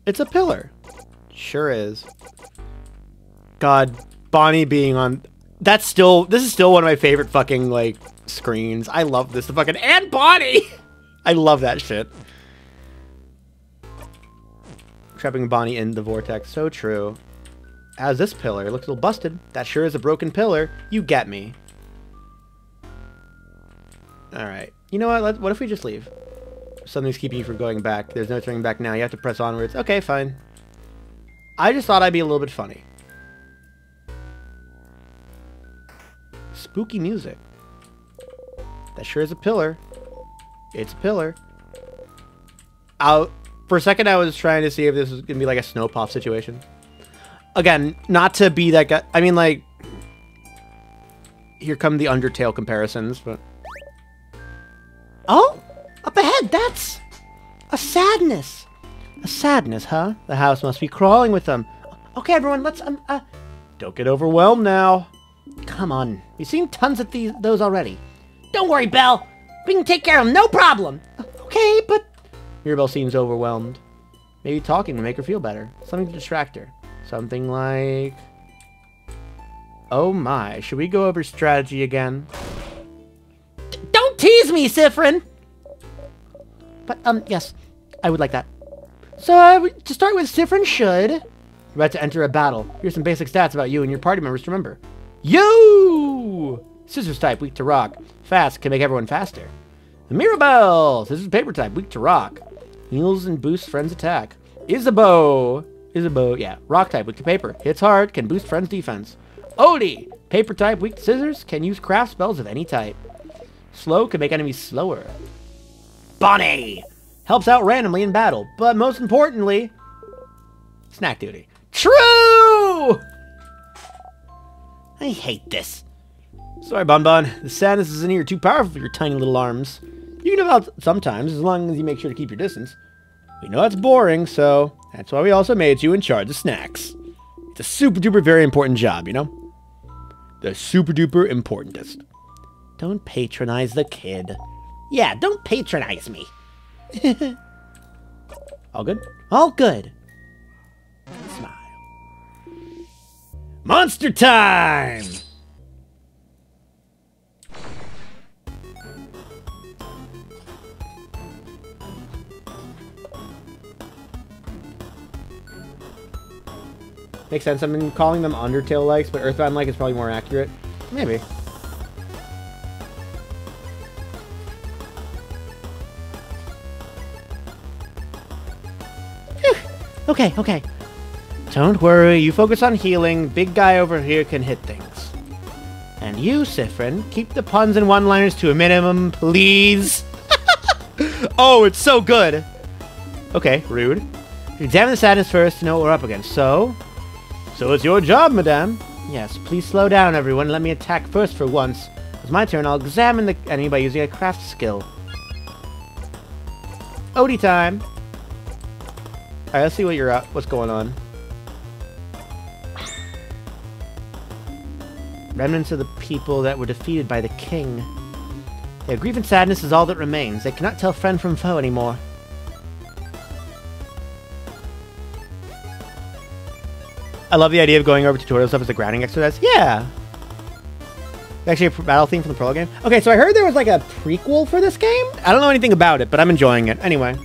Speaker 1: It's a pillar. Sure is. God, Bonnie being on... That's still... This is still one of my favorite fucking, like, screens. I love this. The fucking... And Bonnie! I love that shit. Trapping Bonnie in the vortex. So true. How's this pillar? It looks a little busted. That sure is a broken pillar. You get me. Alright. You know what? Let, what if we just leave? Something's keeping you from going back. There's no turning back now. You have to press onwards. Okay, fine. I just thought I'd be a little bit funny. Spooky music. That sure is a pillar. It's a pillar. Out for a second, I was trying to see if this was gonna be like a snow pop situation. Again, not to be that guy. I mean, like, here come the Undertale comparisons, but
Speaker 11: Oh, up ahead. That's a sadness. A sadness, huh? The house must be crawling with them. Okay, everyone, let's um uh.
Speaker 1: don't get overwhelmed now.
Speaker 11: Come on, we've seen tons of these those already. Don't worry, Belle. We can take care of them, no problem. Okay, but
Speaker 1: Mirabelle seems overwhelmed. Maybe talking will make her feel better. Something to distract her. Something like... Oh my, should we go over strategy again?
Speaker 11: don't tease me, Siffrin. But um, yes, I would like that. So uh, to start with, Siffrin should.
Speaker 1: You're about to enter a battle. Here's some basic stats about you and your party members to remember.
Speaker 11: You!
Speaker 1: Scissors type, weak to rock. Fast, can make everyone faster. Mirabelle! Scissors paper type, weak to rock. Heals and boosts friend's attack. Isabeau. Isabeau, yeah. Rock type, weak to paper. Hits hard, can boost friend's defense. Odie. Paper type, weak to scissors, can use craft spells of any type. Slow can make enemies slower. Bonnie. Helps out randomly in battle, but most importantly, snack duty. True! I hate this. Sorry, Bon Bon. The sadness is in here too powerful for your tiny little arms. You can help out sometimes, as long as you make sure to keep your distance. We know that's boring, so that's why we also made you in charge of snacks. It's a super duper very important job, you know? The super duper importantest. Don't patronize the kid. Yeah, don't patronize me. All good? All good. Smile. Monster time! Makes sense. I've been calling them Undertale likes, but Earthbound like is probably more accurate. Maybe. Eh, okay, okay. Don't worry, you focus on healing. Big guy over here can hit things. And you, Siffrin, keep the puns and one-liners to a minimum, please. oh, it's so good. Okay, rude. Examine the sadness first to know what we're up against. So, so it's your job, madame. Yes, please slow down, everyone. Let me attack first for once. It's my turn. I'll examine the enemy by using a craft skill. Odie time. Alright, let's see what you're up. What's going on? Remnants of the people that were defeated by the king. Their grief and sadness is all that remains. They cannot tell friend from foe anymore. I love the idea of going over tutorial stuff as a grounding exercise. Yeah. Actually, a battle theme from the prologue game. Okay, so I heard there was like a prequel for this game. I don't know anything about it, but I'm enjoying it. Anyway,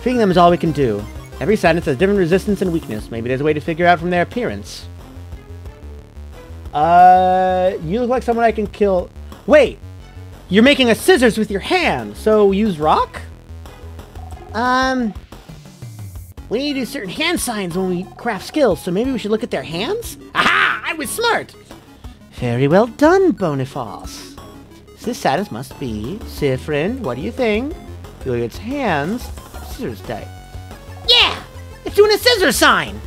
Speaker 1: feeding them is all we can do. Every sadness has different resistance and weakness. Maybe there's a way to figure out from their appearance. Uh, you look like someone I can kill. Wait, you're making a scissors with your hand, so use rock? Um, we need to do certain hand signs when we craft skills, so maybe we should look at their hands? Aha! I was smart! Very well done, Boniface. This sadness must be Siffrin. What do you think? Feel its hands. Scissors type. Yeah! It's doing a scissor sign!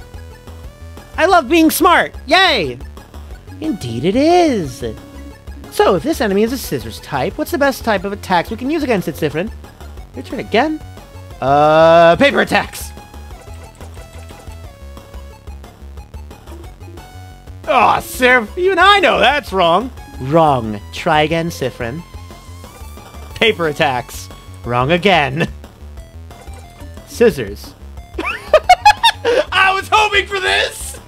Speaker 1: I love being smart! Yay! Indeed it is! So, if this enemy is a scissors type, what's the best type of attacks we can use against it, Siffrin? Your turn again? Uh, paper attacks! Oh, Sif, even I know that's wrong. Wrong. Try again, Siffrin. Paper attacks. Wrong again. Scissors. I was hoping for this!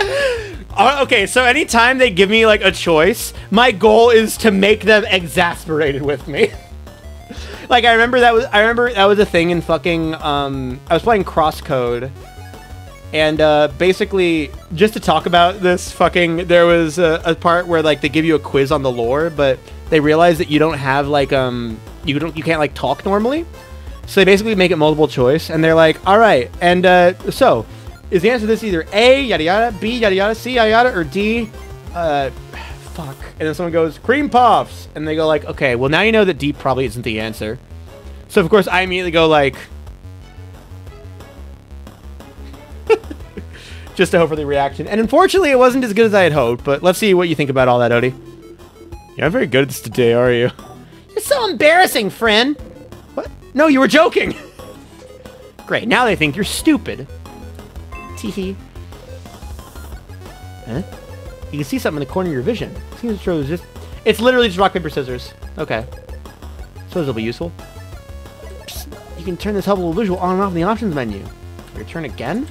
Speaker 1: Uh, okay, so anytime they give me like a choice, my goal is to make them exasperated with me. like I remember that was I remember that was a thing in fucking um I was playing Crosscode and uh, basically, just to talk about this fucking, there was a, a part where like they give you a quiz on the lore, but they realize that you don't have like um you don't you can't like talk normally, so they basically make it multiple choice, and they're like, all right, and uh, so is the answer to this either A yada yada, B yada yada, C yada yada, or D, uh, fuck, and then someone goes cream puffs, and they go like, okay, well now you know that D probably isn't the answer, so of course I immediately go like. Just to hope for the reaction. And unfortunately, it wasn't as good as I had hoped, but let's see what you think about all that, Odie. You're not very good at this today, are you? You're so embarrassing, friend. What? No, you were joking. Great, now they think you're stupid. Teehee. Huh? You can see something in the corner of your vision. Seems to show just... It's literally just rock, paper, scissors. Okay. So this will be useful. Psst, you can turn this helpful visual on and off in the options menu. Return again?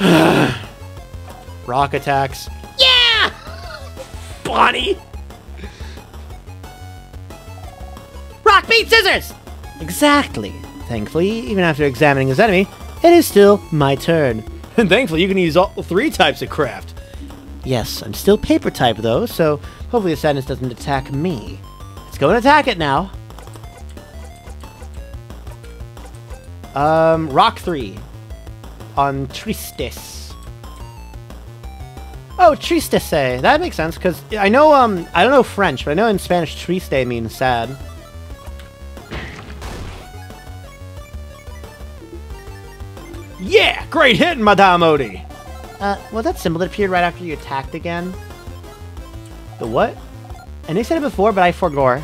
Speaker 1: Rock attacks. Yeah! Bonnie! Rock, beat, scissors! Exactly. Thankfully, even after examining his enemy, it is still my turn. And thankfully, you can use all three types of craft. Yes, I'm still paper type though, so hopefully the sadness doesn't attack me. Let's go and attack it now. Um, Rock 3 on Tristes. Oh, Tristesse. That makes sense because I know um I don't know French, but I know in Spanish triste means sad. Yeah, great hit, Madame Odie. Uh, well, that symbol that appeared right after you attacked again. The what? And they said it before, but I forgot.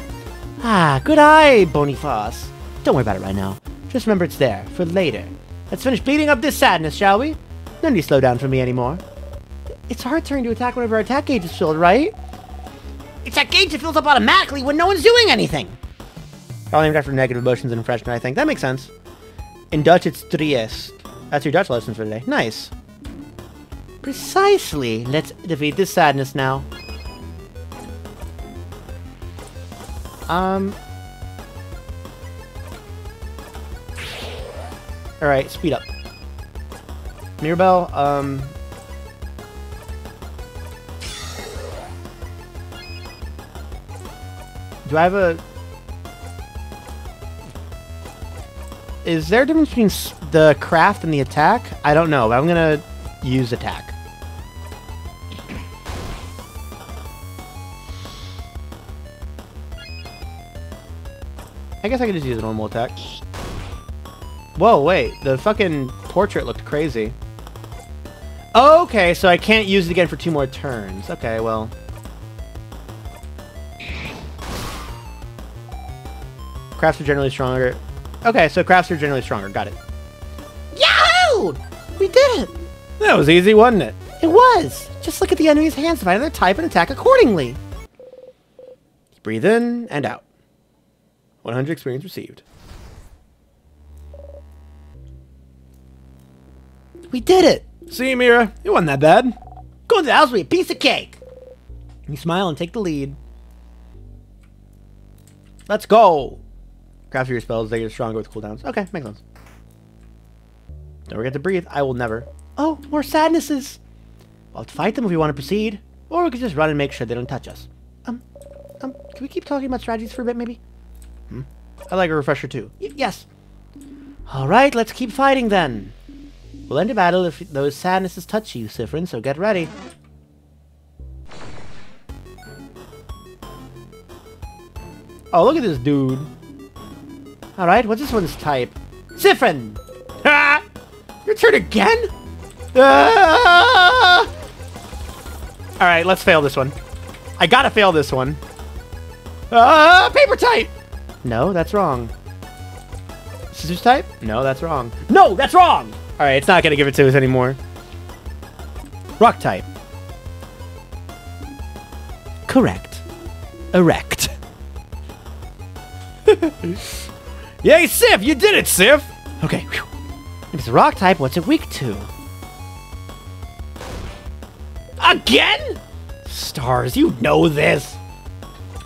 Speaker 1: Ah, good eye, Boniface. Don't worry about it right now. Just remember it's there, for later. Let's finish beating up this sadness, shall we? No need to slow down for me anymore. It's our turn to attack whenever our attack gauge is filled, right? It's that gauge that fills up automatically when no one's doing anything. Probably named after negative emotions in French, I think. That makes sense. In Dutch, it's triest. That's your Dutch lesson for today. Nice. Precisely. Let's defeat this sadness now. Um. Alright, speed up. Mirabelle, um. Do I have a. Is there a difference between the craft and the attack? I don't know, but I'm gonna use attack. I guess I could just use a normal attack. Whoa, wait. The fucking portrait looked crazy. Okay, so I can't use it again for two more turns. Okay, well. Crafts are generally stronger. Okay, so crafts are generally stronger. Got it. Yahoo! We did it! That was easy, wasn't it? It was! Just look at the enemy's hands to find their type and attack accordingly. Breathe in and out. 100 experience received. We did it! See, Mira, it wasn't that bad. Go to the house with a piece of cake! You smile and take the lead. Let's go! Craft your spells, they get stronger with cooldowns. Okay, makes sense. Don't forget to breathe. I will never. Oh, more sadnesses! We'll have to fight them if we want to proceed. Or we could just run and make sure they don't touch us. Um, um, can we keep talking about strategies for a bit, maybe? Hmm? I'd like a refresher too. Y- yes. Alright, let's keep fighting then. We'll end the battle if those sadnesses touch you, Siffrin, so get ready. Oh, look at this dude. Alright, what's this one's type? Siffrin! Ha! Your turn again? Ah! Alright, let's fail this one. I gotta fail this one. Ah, paper type! No, that's wrong. Scissors type? No, that's wrong. No, that's wrong! Alright, it's not gonna give it to us anymore. Rock type. Correct. Erect. Yay, Sif! You did it, Sif! Okay, whew. If it's rock type, what's it weak to? Again? Stars, you know this.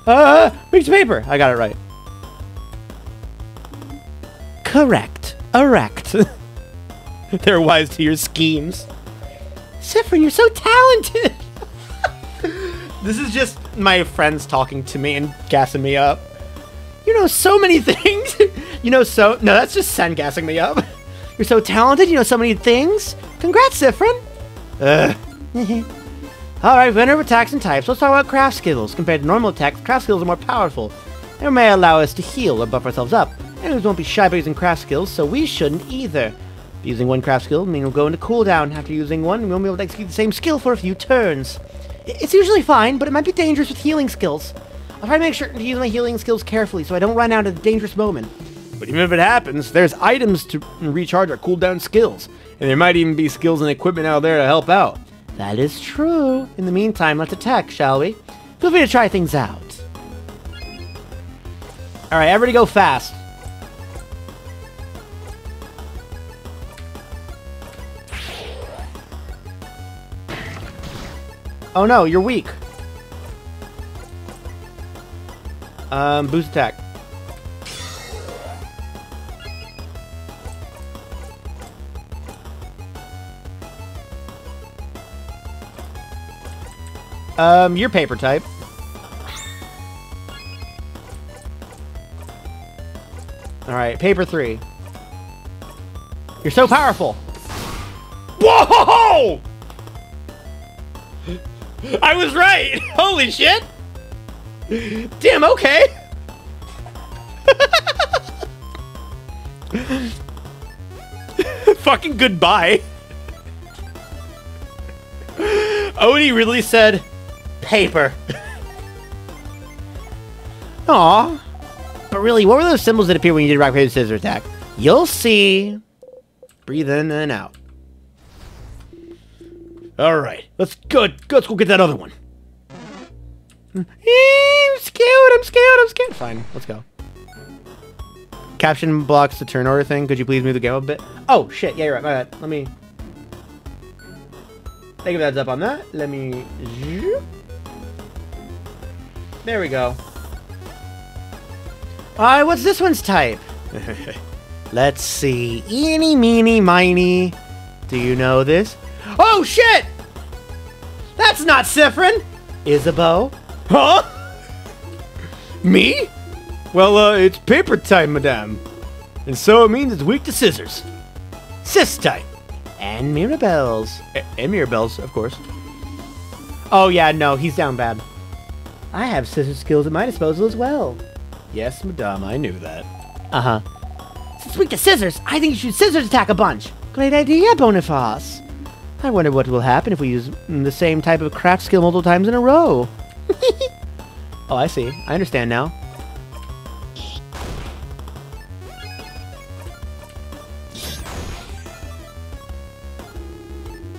Speaker 1: Uh, of paper. I got it right. Correct. Erect. They're wise to your schemes. Siffrin, you're so talented. this is just my friends talking to me and gassing me up. You know so many things. you know so no, that's just Sen gassing me up. You're so talented. You know so many things. Congrats, Siffrin. Ugh. All right, winner of attacks and types. Let's talk about craft skills. Compared to normal attacks, craft skills are more powerful. They may allow us to heal or buff ourselves up. Enemies won't be shy about using craft skills, so we shouldn't either. Using one craft skill means we'll go into cooldown. After using one, we won't be able to execute the same skill for a few turns. It's usually fine, but it might be dangerous with healing skills. I'll try to make sure to use my healing skills carefully so I don't run out at a dangerous moment.
Speaker 12: But even if it happens, there's items to recharge our cooldown skills. And there might even be skills and equipment out there to help out.
Speaker 1: That is true. In the meantime, let's attack, shall we? Feel free to try things out. Alright, everybody go fast. Oh no, you're weak. Um, boost attack. Um, your paper type. All right, paper three. You're so powerful.
Speaker 3: Whoa! I was right. Holy shit. Damn, okay. Fucking goodbye. Odie really said paper.
Speaker 1: Aw. But really, what were those symbols that appear when you did rock, paper, scissors attack? You'll see. Breathe in and out.
Speaker 3: All right, let's go. Let's go get that other one.
Speaker 1: I'm scared, I'm scared, I'm scared. Fine, let's go. Caption blocks the turn order thing. Could you please move the game a bit? Oh, shit. Yeah, you're right. My bad. Let me... For the heads up on that. Let me... There we go. Alright, what's this one's type? Let's see. Eeny, meeny, miny. Do you know this? Oh, shit! That's not Siffrin! Isabeau?
Speaker 3: Huh? Me? Well, uh, it's paper time, madame. And so it means it's weak to scissors. Cis type.
Speaker 1: And Mirabelle's.
Speaker 3: A- and Mirabelle's, of course.
Speaker 1: Oh, yeah, no, he's down bad. I have scissor skills at my disposal as well.
Speaker 3: Yes, madame, I knew that.
Speaker 1: Uh huh. Since weak to scissors, I think you should scissors attack a bunch. Great idea, Boniface. I wonder what will happen if we use mm, the same type of craft skill multiple times in a row. oh, I see. I understand now.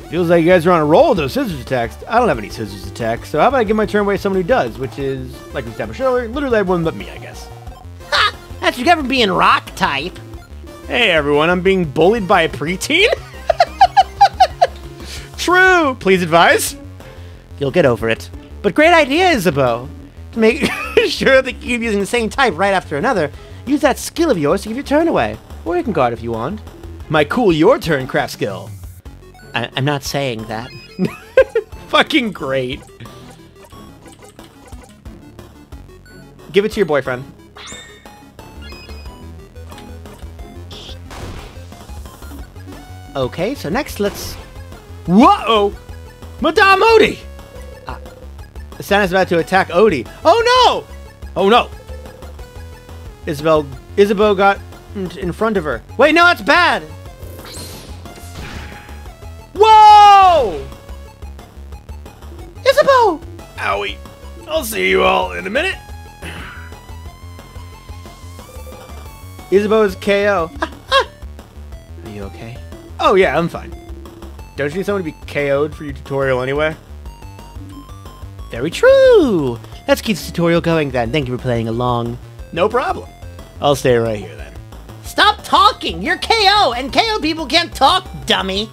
Speaker 3: Feels like you guys are on a roll with those scissors attacks. I don't have any scissors attacks, so how about I give my turn away to someone who does, which is, like we established earlier, literally everyone but me, I guess.
Speaker 1: That's you got from being rock type.
Speaker 3: Hey everyone, I'm being bullied by a preteen? True! Please advise?
Speaker 1: You'll get over it. But great idea, Isabeau. To make sure that you keep using the same type right after another, use that skill of yours to give your turn away. Or you can guard if you want.
Speaker 3: My cool your turn craft skill.
Speaker 1: I- I'm not saying that.
Speaker 3: Fucking great. Give it to your boyfriend.
Speaker 1: Okay, so next let's...
Speaker 3: Whoa! Madame Odie!
Speaker 1: Uh, Santa's about to attack Odie.
Speaker 3: Oh no! Oh no!
Speaker 1: Isabel... Isabeau got in front of her. Wait, no, that's bad!
Speaker 3: Whoa!
Speaker 1: Isabeau!
Speaker 3: Owie. I'll see you all in a minute.
Speaker 1: Isabeau's KO. Are you okay?
Speaker 3: Oh yeah, I'm fine. Don't you need someone to be KO'd for your tutorial anyway?
Speaker 1: Very true! Let's keep this tutorial going then. Thank you for playing along.
Speaker 3: No problem. I'll stay right here then.
Speaker 7: Stop talking! You're KO, and KO people can't talk, dummy!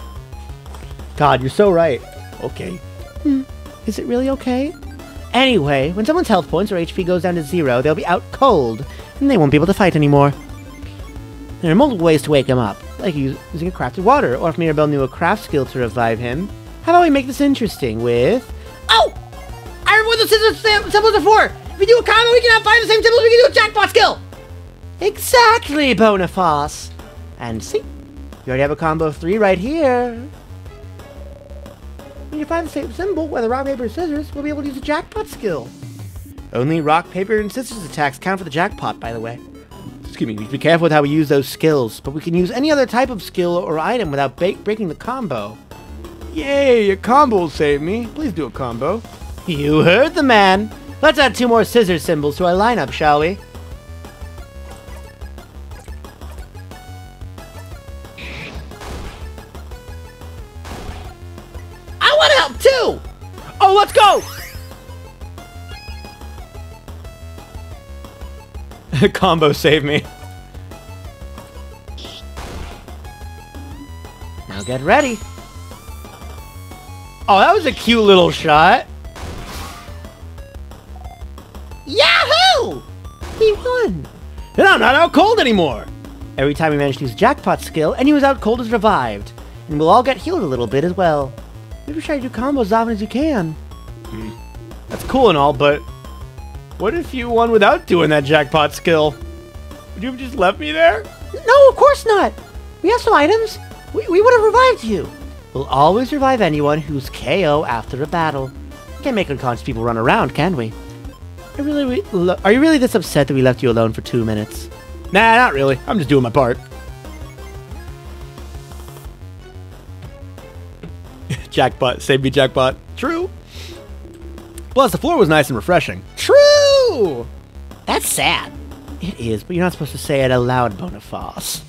Speaker 1: God, you're so right.
Speaker 3: Okay. Hmm.
Speaker 1: Is it really okay? Anyway, when someone's health points or HP goes down to zero, they'll be out cold, and they won't be able to fight anymore. There are multiple ways to wake them up, like us- using a crafted water, or if Mirabelle knew a craft skill to revive him. How about we make this interesting with...
Speaker 7: Oh! I remember what the scissors symbols are for! If we do a combo, we can have five of the same symbols, we can do a jackpot skill!
Speaker 1: Exactly, Boniface! And see, you already have a combo of three right here. When you find the same symbol, whether rock, paper, or scissors, we'll be able to use a jackpot skill. Only rock, paper, and scissors attacks count for the jackpot, by the way. Excuse me, we to be careful with how we use those skills, but we can use any other type of skill or item without breaking the combo.
Speaker 3: Yay, a combo will save me. Please do a combo.
Speaker 1: You heard the man! Let's add two more scissors symbols to our lineup, shall we?
Speaker 7: I want to help too!
Speaker 3: Oh, let's go! combo save me.
Speaker 1: Now get ready.
Speaker 3: Oh, that was a cute little shot.
Speaker 7: Yahoo!
Speaker 1: We won!
Speaker 3: And I'm not out cold anymore.
Speaker 1: Every time we manage to use jackpot skill, anyone who's out cold is revived. And we'll all get healed a little bit as well. Maybe try to do combos as often as you can. Hmm.
Speaker 3: That's cool and all, but what if you won without doing that jackpot skill? Would you have just left me there?
Speaker 1: No, of course not!
Speaker 13: We have some items. We, we would have revived you. We'll always revive anyone who's KO after a battle. Can't make unconscious people run around, can we? I really, lo- are you really this upset that we left you alone for two minutes?
Speaker 1: Nah, not really. I'm just doing my part. Jackpot. Save me, Jackpot. True. Plus, the floor was nice and refreshing.
Speaker 13: True! That's sad. It is, but you're not supposed to say it aloud, Boniface.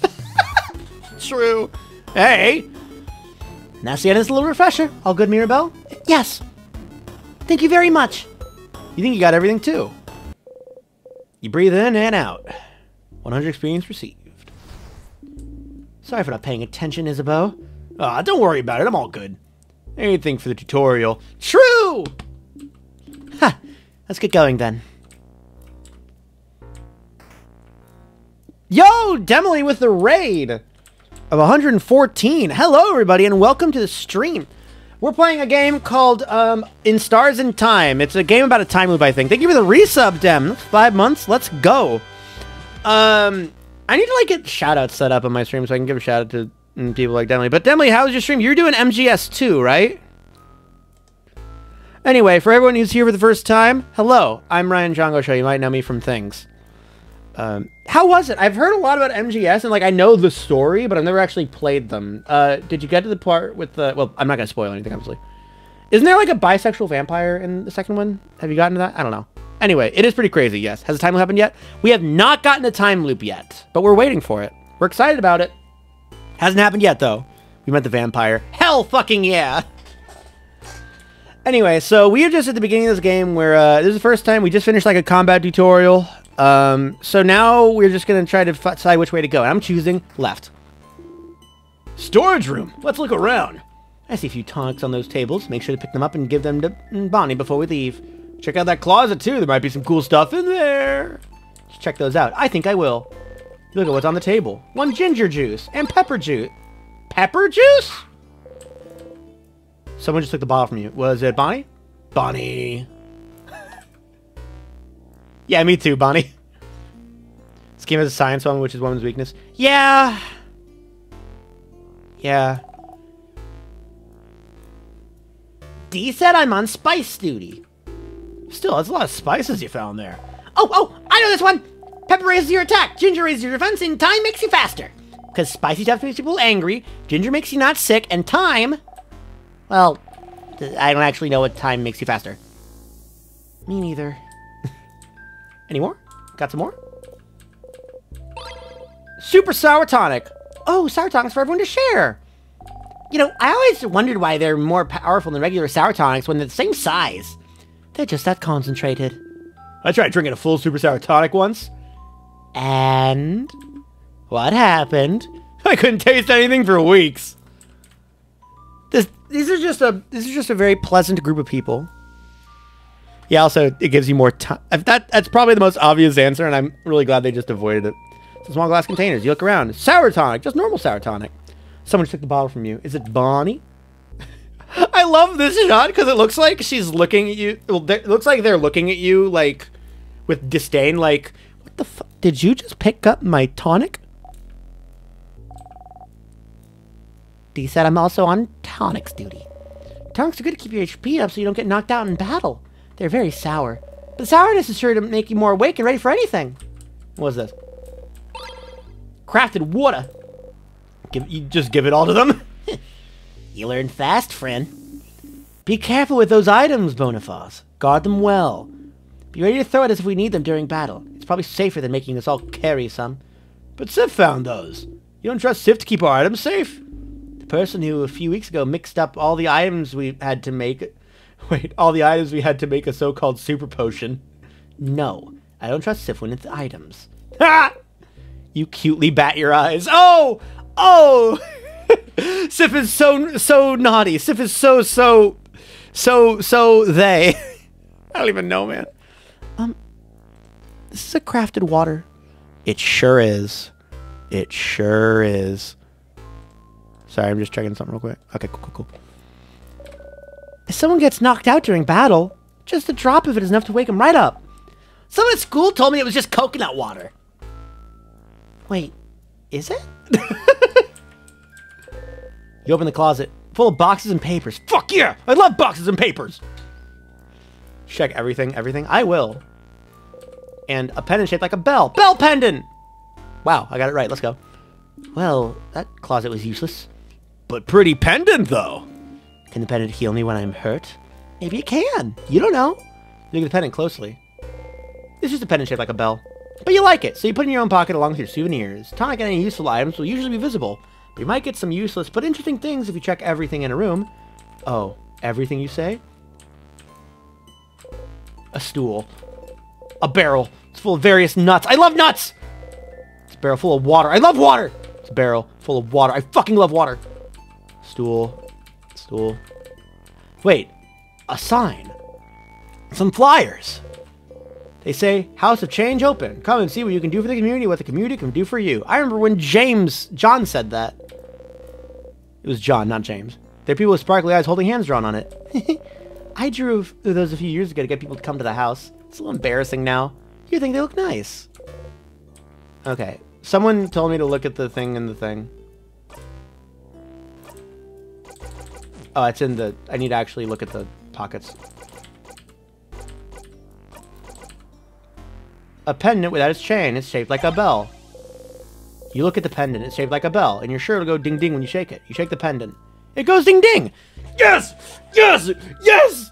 Speaker 1: True. Hey!
Speaker 13: And that's the end of this little refresher. All good, Mirabelle? Yes. Thank you very much.
Speaker 1: You think you got everything too? You breathe in and out. 100 experience received.
Speaker 13: Sorry for not paying attention, Isabeau.
Speaker 1: Ah, don't worry about it. I'm all good. Anything for the tutorial. True!
Speaker 13: Ha! Let's get going then.
Speaker 1: Yo, Demily with the raid of 114. Hello, everybody, and welcome to the stream. We're playing a game called um, In Stars and Time. It's a game about a time loop, I think. Thank you for the resub, Dem. Five months. Let's go. Um, I need to like get shout outs set up on my stream so I can give a shout out to mm, people like Demily. But Demily, how was your stream? You're doing MGS too, right? Anyway, for everyone who's here for the first time, hello. I'm Ryan Chongo Show. You might know me from things. Um, how was it? I've heard a lot about MGS and like I know the story, but I've never actually played them. Uh, did you get to the part with the? Well, I'm not gonna spoil anything, obviously. Isn't there like a bisexual vampire in the second one? Have you gotten to that? I don't know. Anyway, it is pretty crazy. Yes. Has the time loop happened yet? We have not gotten a time loop yet, but we're waiting for it. We're excited about it. Hasn't happened yet though. We met the vampire. Hell, fucking yeah. Anyway, so we are just at the beginning of this game where uh, this is the first time we just finished like a combat tutorial. Um, so now we're just gonna try to decide which way to go. I'm choosing left. Storage room. Let's look around. I see a few tonics on those tables. Make sure to pick them up and give them to mm, Bonnie before we leave. Check out that closet too. There might be some cool stuff in there. Just check those out. I think I will. Look at what's on the table. One ginger juice and pepper juice. Pepper juice? Someone just took the bottle from you. Was it Bonnie? Bonnie. Yeah, me too, Bonnie. Game has a science one, which is woman's weakness. Yeah. Yeah. D said I'm on spice duty. Still, that's a lot of spices you found there.
Speaker 13: Oh, oh, I know this one. Pepper raises your attack, ginger raises your defense, and time makes you faster. Because spicy stuff makes people angry, ginger makes you not sick, and time... well, I don't actually know what time makes you faster.
Speaker 1: Me neither. Any more? Got some more? Super sour tonic.
Speaker 13: Oh, sour tonics for everyone to share. You know, I always wondered why they're more powerful than regular sour tonics when they're the same size. They're just that concentrated.
Speaker 1: I tried drinking a full super sour tonic once.
Speaker 13: And what happened?
Speaker 1: I couldn't taste anything for weeks.
Speaker 13: This, these are just a this is just a very pleasant group of people.
Speaker 1: Yeah, also it gives you more time. That that's probably the most obvious answer, and I'm really glad they just avoided it. It's small glass containers. You look around. Sour tonic, just normal sour tonic. Someone took the bottle from you. Is it Bonnie? I love this shot because it looks like she's looking at you. Well, it looks like they're looking at you like with disdain. Like, what the fuck? Did you just pick up my tonic?
Speaker 13: D said I'm also on tonics duty. Tonics are good to keep your HP up so you don't get knocked out in battle. They're very sour. But sourness is sure to make you more awake and ready for anything.
Speaker 1: What's this? Crafted water. Give you just give it all to them.
Speaker 13: You learn fast, friend. Be careful with those items, Boniface. Guard them well. Be ready to throw it as if we need them during battle. It's probably safer than making us all carry some.
Speaker 1: But Sif found those. You don't trust Sif to keep our items safe?
Speaker 13: The person who a few weeks ago mixed up all the items we had to make.
Speaker 1: Wait, all the items we had to make a so-called super potion.
Speaker 13: No, I don't trust Sif when it's items.
Speaker 1: Ha! You cutely bat your eyes. Oh! Oh! Sif is so so naughty. Sif is so so so so they. I don't even know, man.
Speaker 13: Um, This is a crafted water.
Speaker 1: It sure is. It sure is. Sorry, I'm just checking something real quick. Okay, cool, cool, cool.
Speaker 13: If someone gets knocked out during battle, just a drop of it is enough to wake them right up. Someone at school told me it was just coconut water. Wait, is it?
Speaker 1: You open the closet, full of boxes and papers. Fuck yeah! I love boxes and papers! Check everything, everything. I will. And a pendant shaped like a bell. Bell pendant! Wow, I got it right. Let's go. Well, that closet was useless.
Speaker 14: But pretty pendant, though.
Speaker 1: Can the pendant heal me when I'm hurt? Maybe it can. You don't know. Look at the pendant closely. It's just a pendant shaped like a bell. But you like it, so you put it in your own pocket along with your souvenirs. Not like any useful items will usually be visible, but you might get some useless but interesting things if you check everything in a room. Oh, everything you say? A stool. A barrel. It's full of various nuts. I love nuts! It's a barrel full of water. I love water! It's a barrel full of water. I fucking love water. Stool. Stool. Wait. A sign. Some flyers. They say, House of Change open. Come and see what you can do for the community, what the community can do for you. I remember when James, John said that. It was John, not James. There are people with sparkly eyes holding hands drawn on it. I drew those a few years ago to get people to come to the house. It's a little embarrassing now. You think they look nice. Okay. Someone told me to look at the thing in the thing. Oh, it's in the... I need to actually look at the pockets. A pendant without its chain. It's shaped like a bell. You look at the pendant. It's shaped like a bell, and you're sure it'll go ding ding when you shake it. You shake the pendant. It goes ding ding! Yes! Yes! Yes!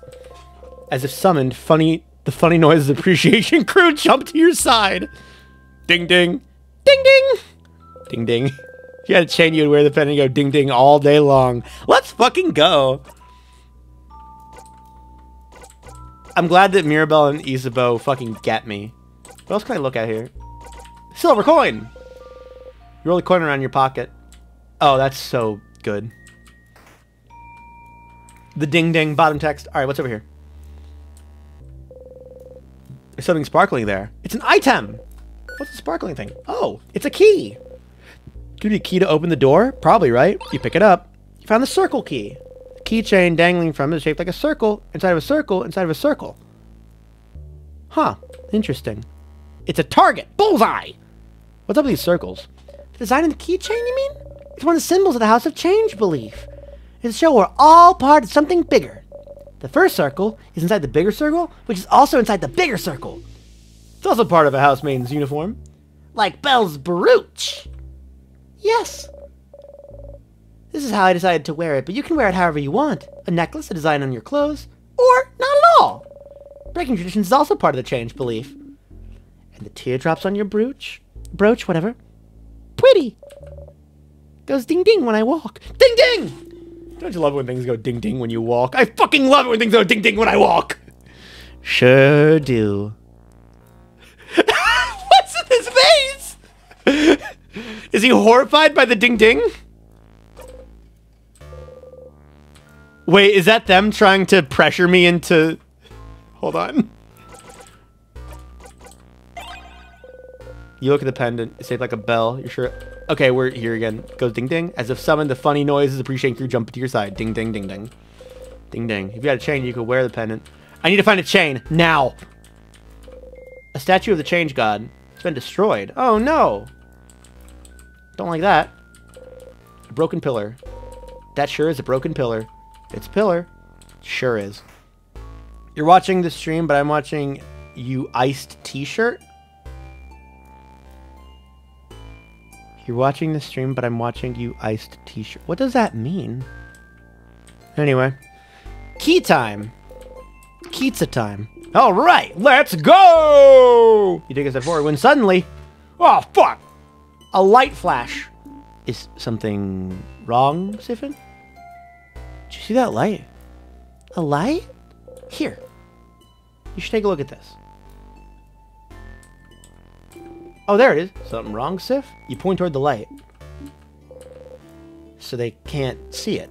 Speaker 1: As if summoned, funny the funny noises appreciation crew jump to your side. Ding ding. Ding ding ding. Ding you had a chain, you'd wear the pendant and go ding ding all day long. Let's fucking go! I'm glad that Mirabelle and Isabeau fucking get me. What else can I look at here? Silver coin! You roll the coin around your pocket. Oh, that's so good. The ding ding bottom text. Alright, what's over here? There's something sparkling there. It's an item! What's the sparkling thing? Oh, it's a key! Give you a key to open the door? Probably, right? You pick it up. You found the circle key. Keychain dangling from it is shaped like a circle, inside of a circle, inside of a circle. Huh. Interesting. It's a target! Bullseye! What's up with these circles? The design of the keychain, you mean? It's one of the symbols of the House of Change belief. It's a show we're all part of something bigger. The first circle is inside the bigger circle, which is also inside the bigger circle. It's also part of a housemaid's uniform. Like Belle's brooch. Yes. This is how I decided to wear it, but you can wear it however you want. A necklace, a design on your clothes, or not at all. Breaking traditions is also part of the change belief. And the teardrops on your brooch, brooch, whatever. Pretty. Goes ding ding when I walk. Ding ding! Don't you love it when things go ding ding when you walk? I fucking love it when things go ding ding when I walk. Sure do. What's in his face? Is he horrified by the ding ding? Wait, is that them trying to pressure me into... Hold on. You look at the pendant. It's shaped like a bell. You're sure... Okay, we're here again. Goes ding ding. As if summoned, the funny noises appreciating crew jump to your side. Ding ding ding ding. Ding ding. If you had a chain, you could wear the pendant. I need to find a chain. Now! A statue of the change god. It's been destroyed. Oh no! Don't like that. A broken pillar. That sure is a broken pillar. It's a pillar. Sure is. You're watching the stream, but I'm watching you iced t-shirt. You're watching the stream, but I'm watching you iced t-shirt. What does that mean? Anyway. Key time. Pizza time. All right, let's go! You take a step forward when suddenly, oh fuck, a light flash. Is something wrong, Siffrin? Did you see that light? A light? Here. You should take a look at this. Oh, there it is. Something wrong, Sif? You point toward the light. So they can't see it.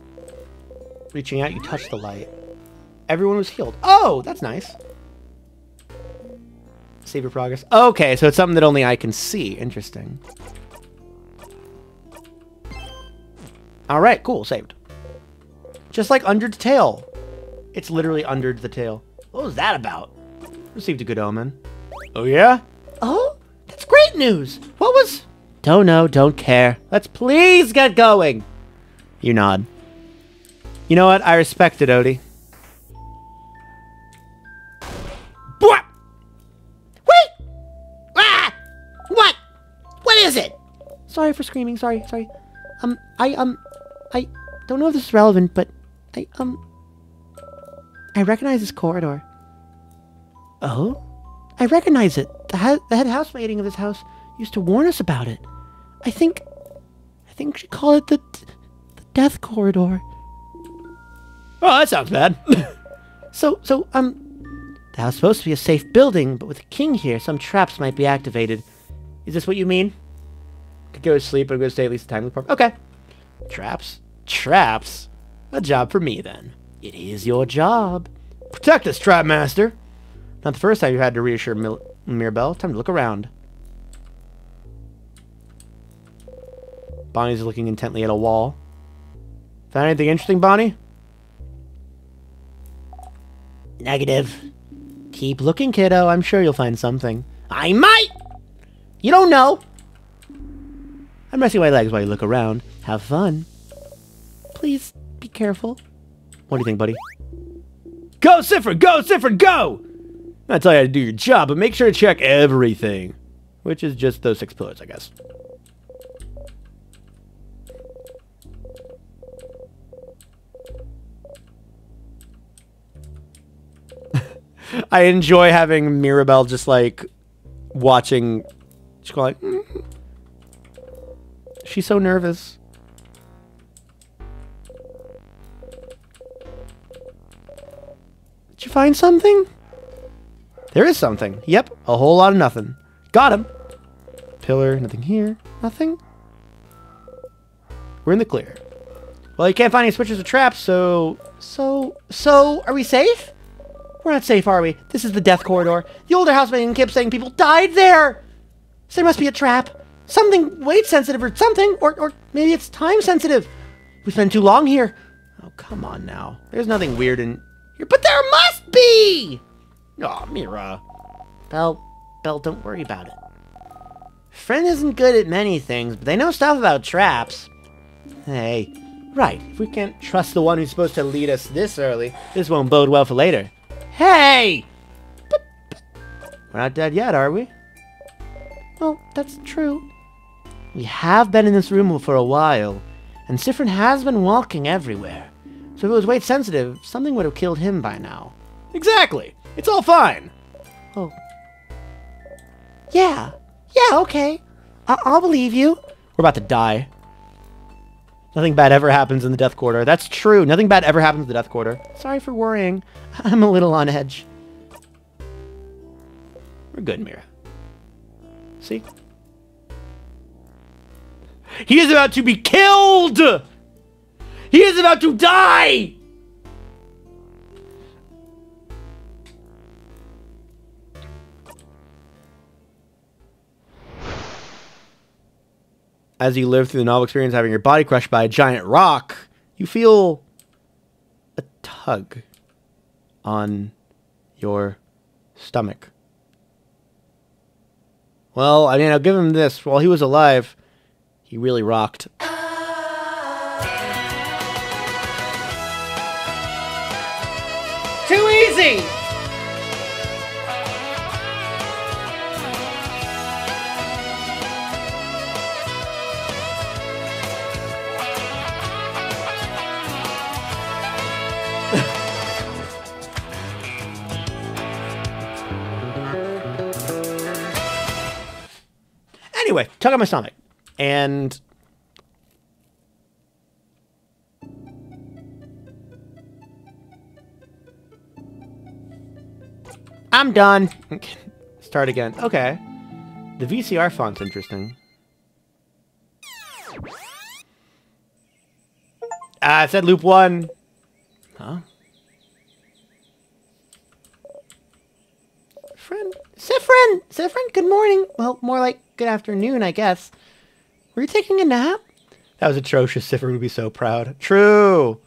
Speaker 1: Reaching out, you touch the light. Everyone was healed. Oh, that's nice. Save your progress. Okay, so it's something that only I can see. Interesting. Alright, cool. Saved. Just like under the tail. It's literally under the tail. What was that about? Received a good omen. Oh, yeah? Oh, that's great news. What was... Don't know, don't care. Let's please get going. You nod. You know what? I respect it, Odile.
Speaker 7: What? Wait! Ah! What? What is it?
Speaker 1: Sorry for screaming. Sorry, sorry. Um, I um, I don't know if this is relevant, but I um, I recognize this corridor. Oh, I recognize it. The, the head housemaiding of this house used to warn us about it. I think, I think she called it the, the death corridor.
Speaker 3: Oh, that sounds bad.
Speaker 1: So, so um, the house is supposed to be a safe building, but with the king here, some traps might be activated. Is this what you mean? Could go to sleep. I'm going to stay at least the time park. Okay. Traps? Traps? A job for me then. It is your job.
Speaker 3: Protect us, Trap Master.
Speaker 1: Not the first time you've had to reassure Mil- Mirabelle. Time to look around. Bonnie's looking intently at a wall. Found anything interesting, Bonnie? Negative. Keep looking, kiddo. I'm sure you'll find something. I might! You don't know! I'm resting my legs while you look around. Have fun. Please, be careful. What do you think, buddy?
Speaker 3: Go, Siffrin! Go, Siffrin! Go! I tell you how to do your job, but make sure to check everything.
Speaker 1: Which is just those six pillars, I guess. I enjoy having Mirabelle just like watching. She's like, "Mm." she's so nervous. You find something? There is something. Yep, a whole lot of nothing. Got him. Pillar, nothing here. Nothing. We're in the clear. Well, you can't find any switches or traps, so... So... So, are we safe? We're not safe, are we? This is the death corridor. The older housemaid kept saying people died there! So there must be a trap. Something weight sensitive or something. Or, or maybe it's time sensitive. We spent too long here. Oh, come on now. There's nothing weird in. But there must be! Oh, Mira. Belle, Belle, don't worry about it. Friend isn't good at many things, but they know stuff about traps. Hey, right. If we can't trust the one who's supposed to lead us this early, this won't bode well for later. Hey! We're not dead yet, are we? Well, that's true. We have been in this room for a while, and Siffrin has been walking everywhere. So if it was weight sensitive, something would have killed him by now.
Speaker 3: Exactly. It's all fine.
Speaker 1: Oh. Yeah. Yeah, okay. I- I'll believe you. We're about to die. Nothing bad ever happens in the death corridor. That's true. Nothing bad ever happens in the death corridor. Sorry for worrying. I'm a little on edge. We're good, Mira. See?
Speaker 3: He is about to be killed! He is about to die!
Speaker 1: As you live through the novel experience having your body crushed by a giant rock, you feel a tug on your stomach. Well, I mean, I'll give him this. While he was alive, he really rocked. Anyway, tug on my stomach. And I'm done. Start again. Okay. The VCR font's interesting. Ah, it said loop one. Huh? Friend, Siffrin, Siffrin, good morning. Well, more like good afternoon, I guess. Were you taking a nap? That was atrocious. Siffrin would be so proud. True.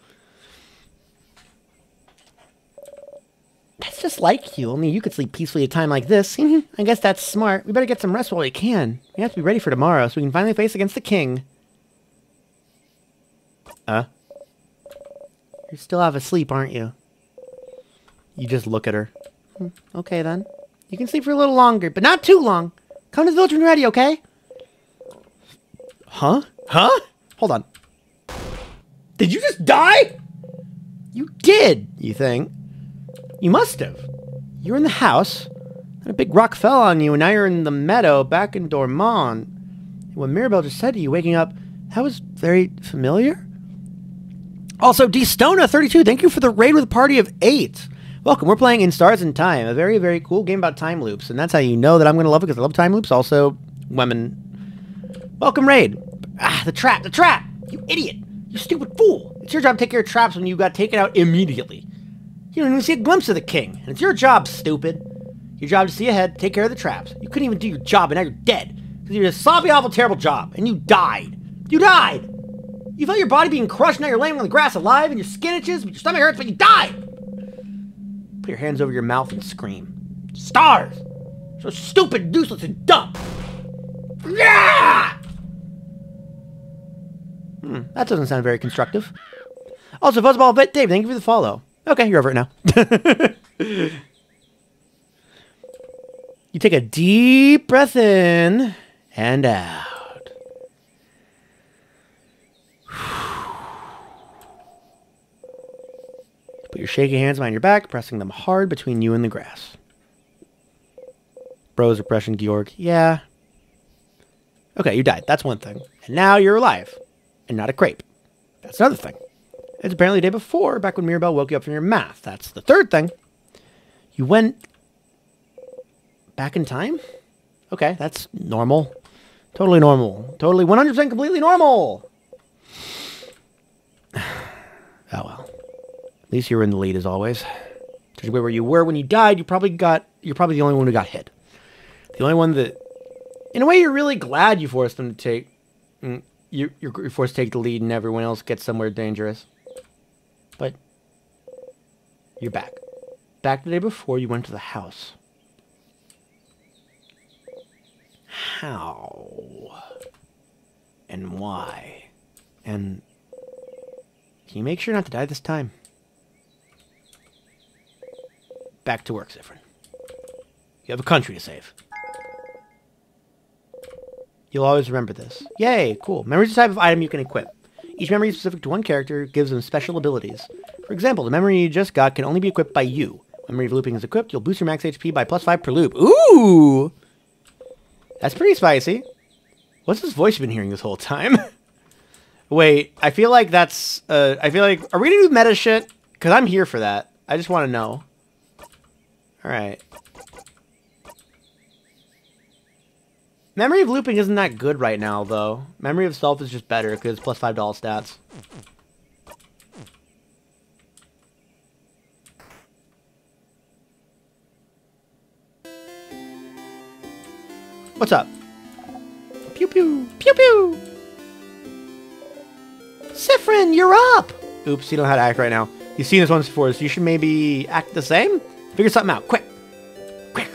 Speaker 1: That's just like you. Only you could sleep peacefully at a time like this. Mm-hmm. I guess that's smart. We better get some rest while we can. We have to be ready for tomorrow so we can finally face against the king. Huh?
Speaker 7: You're still half asleep, aren't you?
Speaker 1: You just look at her. Hmm.
Speaker 7: Okay then. You can sleep for a little longer, but not too long. Come to the village when you're ready, okay?
Speaker 1: Huh? Huh? Hold on. Did you just die?
Speaker 7: You did.
Speaker 1: You think? You must have. You were in the house, and a big rock fell on you, and now you're in the meadow back in Dormont. What Mirabelle just said to you waking up, that was very familiar. Also, D Stona32, thank you for the raid with a party of eight. Welcome. We're playing In Stars and Time, a very, very cool game about time loops, and that's how you know that I'm going to love it because I love time loops. Also, women. Welcome, raid. Ah, the trap, the trap! You idiot! You stupid fool! It's your job to take care of traps when you got taken out immediately. You don't even see a glimpse of the king, and it's your job, stupid. Your job to see ahead, take care of the traps. You couldn't even do your job, and now you're dead because you did a sloppy, awful, terrible job, and you died. You died. You felt your body being crushed, now you're laying on the grass alive, and your skin itches, but your stomach hurts, but you died. Put your hands over your mouth and scream. Stars! So stupid, useless, and dumb! Yeah! Hmm, that doesn't sound very constructive. Also, Fuzzball Vet Dave, thank you for the follow. Okay, you're over it now. you take a deep breath in and out. Put your shaky hands behind your back, pressing them hard between you and the grass. Bros oppression, Georg. Yeah. Okay, you died. That's one thing. And now you're alive. And not a crepe. That's another thing. It's apparently the day before, back when Mirabelle woke you up from your math. That's the third thing. You went back in time? Okay, that's normal. Totally normal. Totally 100% completely normal. oh well. Least you were in the lead as always. Where you were when you died, you probably got you're probably the only one who got hit. The only one that in a way you're really glad you forced them to take mm, you you're you're forced to take the lead and everyone else gets somewhere dangerous. But you're back. Back the day before you went to the house. How? And why? And can you make sure not to die this time? Back to work, Siffrin. You have a country to save. You'll always remember this. Yay, cool. Memory is a type of item you can equip. Each memory specific to one character, gives them special abilities. For example, the memory you just got can only be equipped by you. When memory of looping is equipped, you'll boost your max HP by plus 5 per loop. Ooh! That's pretty spicy. What's this voice you've been hearing this whole time? Wait, I feel like that's, uh, I feel like, are we gonna do meta shit? Because I'm here for that. I just want to know. Alright. Memory of looping isn't that good right now, though. Memory of self is just better because plus five doll stats. What's up? Pew pew pew pew. Siffrin, you're up. Oops, you don't know how to act right now. You've seen this once before, so you should maybe act the same. Figure something out, quick, quick.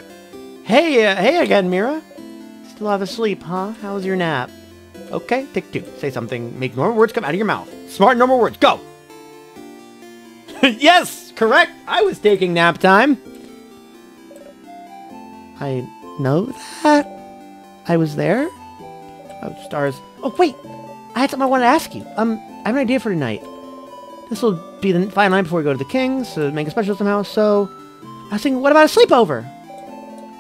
Speaker 1: Hey, uh, hey again, Mira. Still half asleep, huh? How was your nap? Okay, take two. Say something. Make normal words come out of your mouth. Smart normal words. Go. yes, correct. I was taking nap time. I know that. I was there. Oh, stars. Oh, wait. I had something I wanted to ask you. Um, I have an idea for tonight. This will be the final night before we go to the Kings to make a special somehow. So, I was thinking, what about a sleepover?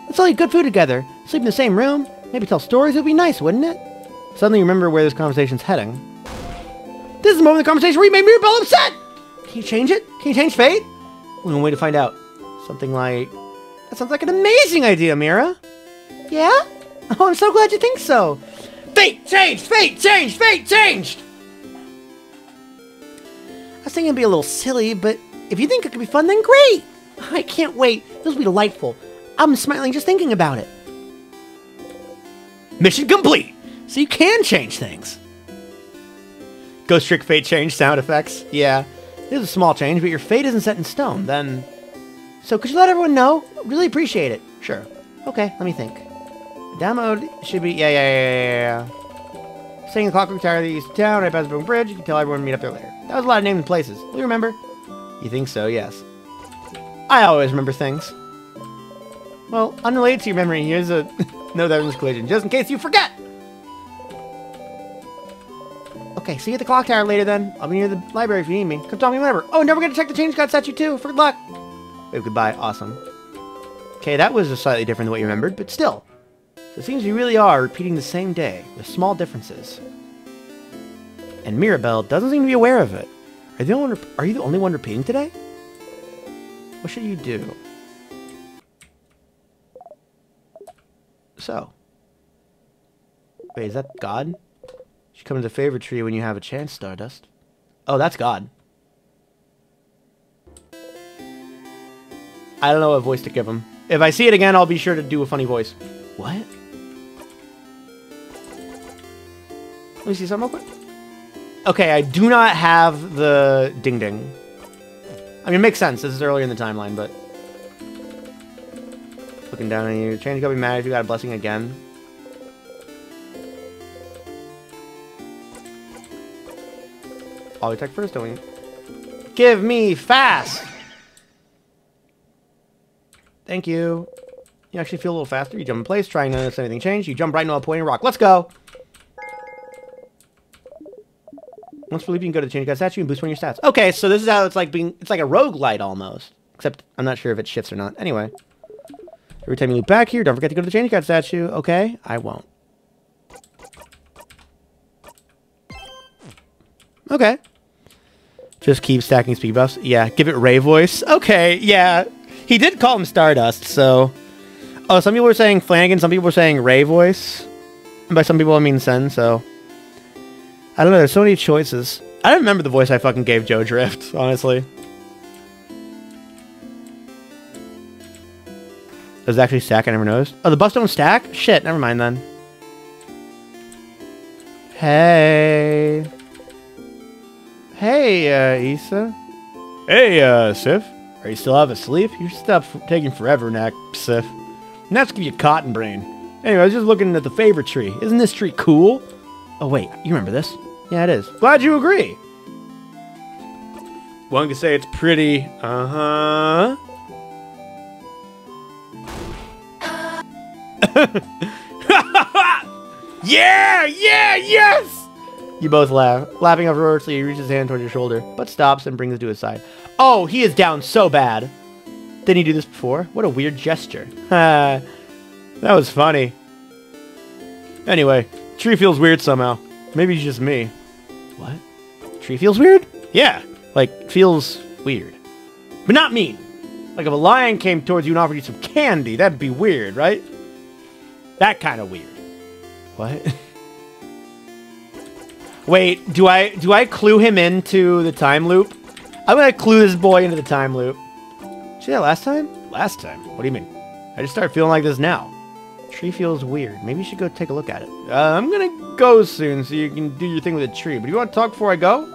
Speaker 1: Let's all eat good food together. Sleep in the same room. Maybe tell stories. It would be nice, wouldn't it? Suddenly, you remember where this conversation's heading. This is the moment of the conversation where you made me Mirabelle upset. Can you change it? Can you change fate? One way to find out. Something like, that sounds like an amazing idea, Mira. Yeah? Oh, I'm so glad you think so. Fate changed! Fate changed! Fate changed! I was thinking it'd be a little silly, but if you think it could be fun, then great! I can't wait. This will be delightful. I'm smiling just thinking about it. Mission complete! So you can change things. Ghost Trick Fate change sound effects. Yeah, This is a small change, but your fate isn't set in stone. Then. So could you let everyone know? Really appreciate it. Sure. Okay, let me think. Download should be. Yeah, yeah, yeah, yeah, yeah. Staying in the Clockwork Tower, the east of town, right past the Broken Bridge. You can tell everyone to meet up there later. That was a lot of names and places. Do you remember? You think so? Yes. I always remember things. Well, unrelated to your memory, here's a no was collision, just in case you forget. Okay, see you at the clock tower later then. I'll be near the library if you need me. Come talk to me whenever. Oh, never to check the change god statue too. For good luck. Wave goodbye. Awesome. Okay, that was slightly different than what you remembered, but still. So it seems you really are repeating the same day, with small differences. And Mirabelle doesn't seem to be aware of it. Are the only are you the only one repeating today? What should you do? So. Wait, is that God? She comes to favorite tree when you have a chance, Stardust. Oh, that's God. I don't know what voice to give him. If I see it again, I'll be sure to do a funny voice. What? Let me see something real quick. Okay, I do not have the ding ding. I mean, it makes sense. This is earlier in the timeline, but... Looking down on you. Change gonna be mad if you got a blessing again. All attack first, don't we? Give me fast! Thank you. You actually feel a little faster. You jump in place, trying to notice anything change. You jump right into a pointing rock. Let's go! Once for leap, you can go to the change guy statue and boost one of your stats. Okay, so this is how it's like being... It's like a roguelite almost. Except I'm not sure if it shifts or not. Anyway. Every time you loop back here, don't forget to go to the change guard statue. Okay, I won't. Okay. Just keep stacking speed buffs. Yeah, give it Ray voice. Okay, yeah. He did call him Stardust, so... Oh, some people were saying Flanagan, some people were saying Ray voice. And by some people, I mean Sen, so... I don't know, there's so many choices. I don't remember the voice I fucking gave Joe Drift, honestly. Does it actually stack? I never noticed. Oh, the buffs don't stack? Shit, never mind then. Hey. Hey, uh, Isa. Hey, uh, Sif. Are you still half asleep? Your stuff's taking forever, Knack, Sif. And that's give you cotton brain. Anyway, I was just looking at the favorite tree. Isn't this tree cool? Oh, wait, you remember this? Yeah, it is. Glad you agree. One could say it's pretty. Uh-huh. yeah! Yeah! Yes! You both laugh. Laughing uproariously, he reaches his hand toward your shoulder, but stops and brings it to his side. Oh, he is down so bad. Didn't he do this before? What a weird gesture. Ha. that was funny. Anyway, tree feels weird somehow. Maybe it's just me. What? Tree feels weird? Yeah, like feels weird. But not mean. Like if a lion came towards you and offered you some candy, that'd be weird, right? That kind of weird. What? Wait, do I do I clue him into the time loop? I'm gonna clue this boy into the time loop. Did see that last time? Last time? What do you mean? I just started feeling like this now. Tree feels weird. Maybe you should go take a look at it. Uh, I'm gonna go soon, so you can do your thing with the tree. But if you want to talk before I go,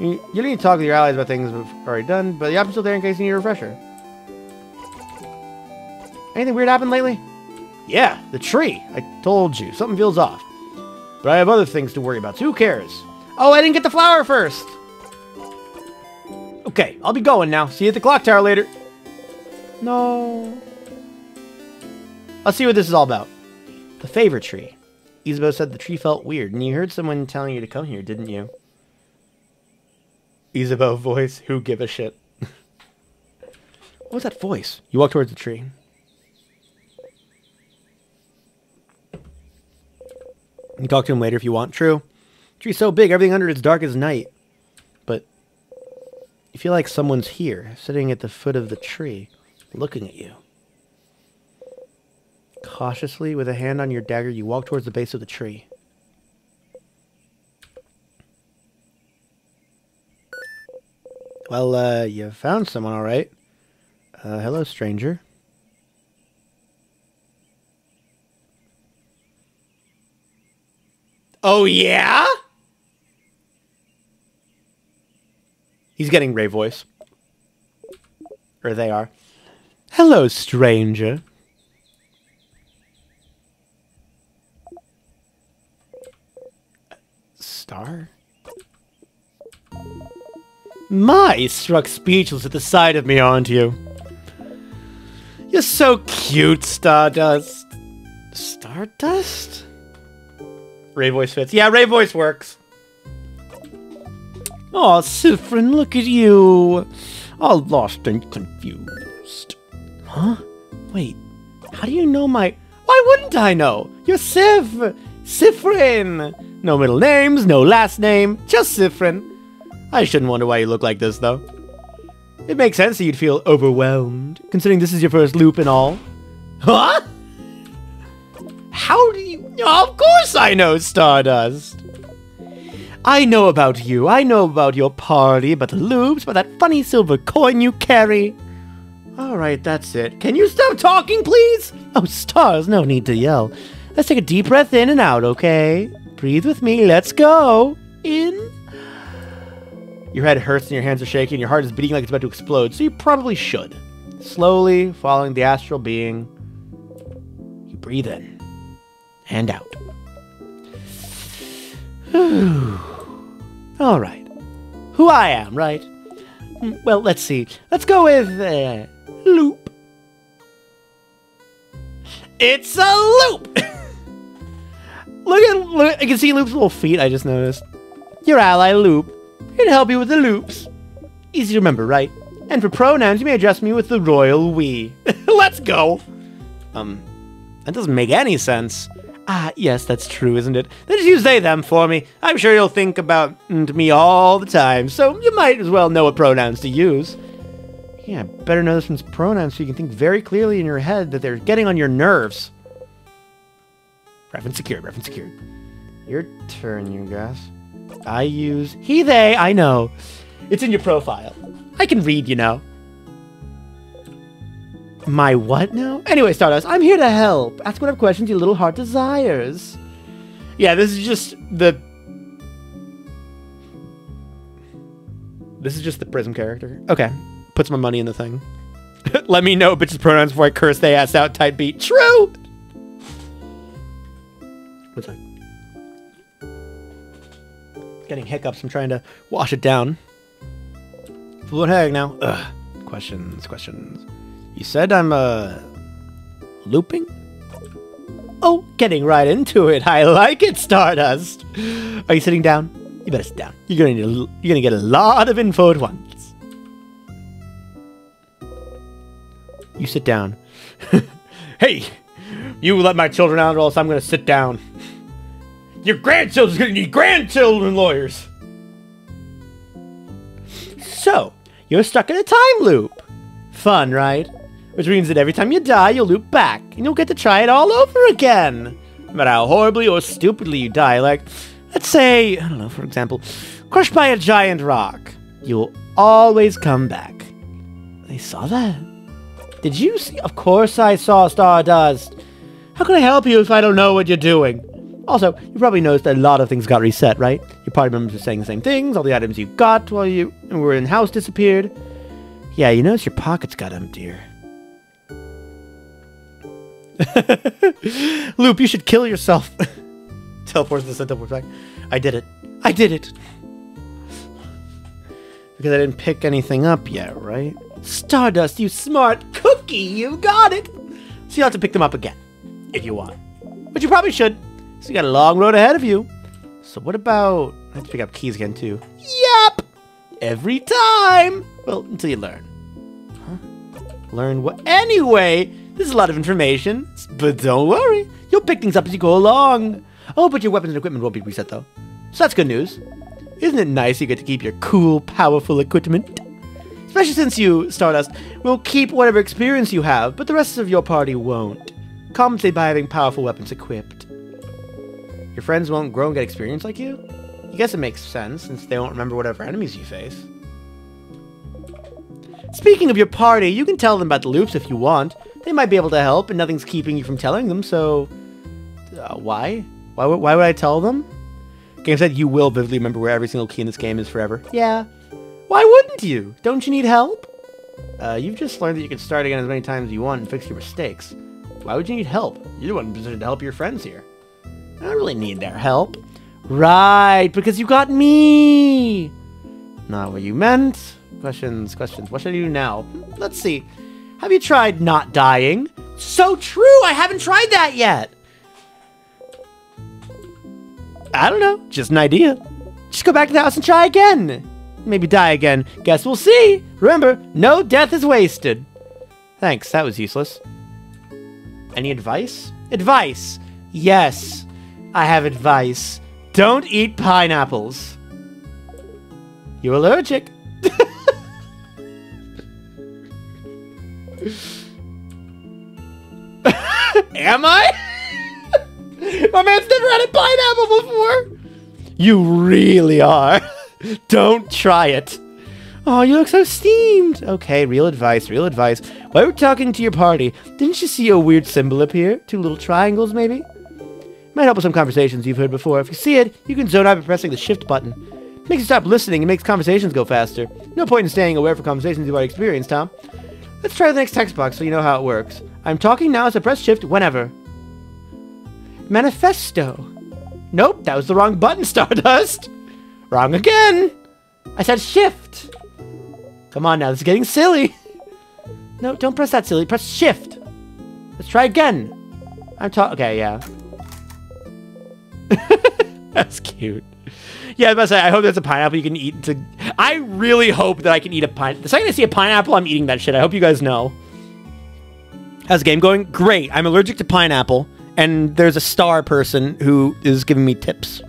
Speaker 1: you, you don't need to talk to your allies about things we've already done. But the option's still there in case you need a refresher. Anything weird happened lately? Yeah, the tree. I told you. Something feels off. But I have other things to worry about. So who cares? Oh, I didn't get the flower first. Okay, I'll be going now. See you at the clock tower later. No. I'll see what this is all about. The favorite tree. Isabeau said the tree felt weird, and you heard someone telling you to come here, didn't you? Isabeau voice. Who give a shit? what was that voice? You walk towards the tree. You can talk to him later if you want. True. Tree's so big, everything under it's dark as night. But you feel like someone's here, sitting at the foot of the tree, looking at you. Cautiously, with a hand on your dagger, you walk towards the base of the tree. Well, uh, you found someone, all right. Uh, hello, stranger. Oh, yeah? He's getting Ray voice. Or they are. Hello, stranger. Star? My, struck speechless at the sight of me, aren't you? You're so cute, Stardust. Stardust? Ray voice fits. Yeah, Ray voice works. Oh, Siffrin, look at you. All lost and confused. Huh? Wait, how do you know my... Why wouldn't I know? You're Sif! Siffrin! No middle names, no last name, just Siffrin. I shouldn't wonder why you look like this, though. It makes sense that you'd feel overwhelmed, considering this is your first loop and all. Huh? How do you... of course I know, Stardust! I know about you. I know about your party, about the loops, about that funny silver coin you carry. Alright, that's it. Can you stop talking, please? Oh, stars, no need to yell. Let's take a deep breath in and out, okay? Breathe with me. Let's go. In. Your head hurts and your hands are shaking. Your heart is beating like it's about to explode, so you probably should. Slowly, following the astral being, you breathe in and out. All right. Who I am, right? Hmm, Well, let's see. Let's go with uh, loop. It's a loop. look at look. I can see Loop's little feet. I just noticed. Your ally Loop can help you with the loops. Easy to remember, right? And for pronouns, you may address me with the royal we. Let's go. Um, that doesn't make any sense. Ah, yes, that's true, isn't it? Then just use they, them for me. I'm sure you'll think about me all the time, so you might as well know what pronouns to use. Yeah, better know this one's pronouns so you can think very clearly in your head that they're getting on your nerves. Reference secured, reference secured. Your turn, you guys. I use he, they, I know. It's in your profile. I can read, you know. My what now? Anyway, Stardust, I'm here to help. Ask whatever questions your little heart desires. Yeah, this is just the. This is just the Prism character. Okay. Puts my money in the thing. Let me know bitches' pronouns before I curse they ass out tight beat. True! Getting hiccups. I'm trying to wash it down. Fluent hag now. Ugh. Questions, questions. You said I'm, uh, looping? Oh, getting right into it. I like it, Stardust. Are you sitting down? You better sit down. You're gonna need you're gonna get a lot of info at once. You sit down. hey, you let my children out, or else I'm gonna sit down. Your grandchildren's gonna need grandchildren lawyers. So, you're stuck in a time loop. Fun, right? Which means that every time you die, you'll loop back, and you'll get to try it all over again. No matter how horribly or stupidly you die, like, let's say, I don't know, for example, crushed by a giant rock. You'll always come back. They saw that? Did you see? Of course I saw Stardust. How can I help you if I don't know what you're doing? Also, you probably noticed that a lot of things got reset, right? Your party members are saying the same things, all the items you got while you were in house disappeared. Yeah, you notice your pockets got emptier. Loop, you should kill yourself. Teleports the sun teleports back. I did it. I did it. Because I didn't pick anything up yet, right? Stardust, you smart cookie, you got it. So you'll have to pick them up again, if you want. But you probably should. So you got a long road ahead of you. So what about... I have to pick up keys again, too. Yep! Every time! Well, until you learn. Huh? Learn what? Anyway, there's a lot of information. But don't worry. You'll pick things up as you go along. Oh, but your weapons and equipment won't be reset, though. So that's good news. Isn't it nice you get to keep your cool, powerful equipment? Especially since you, Stardust, will keep whatever experience you have, but the rest of your party won't. Compensate by having powerful weapons equipped. Your friends won't grow and get experience like you? I guess it makes sense, since they won't remember whatever enemies you face. Speaking of your party, you can tell them about the loops if you want. They might be able to help, and nothing's keeping you from telling them, so... Uh, why? Why, would- why would I tell them? Game said you will vividly remember where every single key in this game is forever. Yeah. Why wouldn't you? Don't you need help? Uh, you've just learned that you can start again as many times as you want and fix your mistakes. Why would you need help? You're the one in position to help your friends here. I don't really need their help. Right, because you got me. Not what you meant. Questions, questions. What should I do now? Let's see. Have you tried not dying? So true. I haven't tried that yet. I don't know. Just an idea. Just go back to the house and try again. Maybe die again. Guess we'll see. Remember, no death is wasted. Thanks. That was useless. Any advice? Advice. Yes. I have advice. Don't eat pineapples. You're allergic. Am I? My man's never had a pineapple before. You really are. Don't try it. Oh, you look so steamed. Okay, real advice, real advice. While we're talking to your party, didn't you see a weird symbol appear? Two little triangles, maybe? Might help with some conversations you've heard before. If you see it, you can zone out by pressing the shift button. makes you stop listening and makes conversations go faster. No point in staying aware for conversations you've already experienced, Tom. Let's try the next text box so you know how it works. I'm talking now, so press shift whenever. Manifesto. Nope, that was the wrong button, Stardust. Wrong again. I said shift. Come on now, this is getting silly. No, don't press that silly. Press shift. Let's try again. I'm talking. Okay, yeah. That's cute. Yeah, I was say, I hope that's a pineapple you can eat to. I really hope that I can eat a pine. The second I see a pineapple, I'm eating that shit. I hope you guys know. How's the game going? Great. I'm allergic to pineapple, and there's a star person who is giving me tips.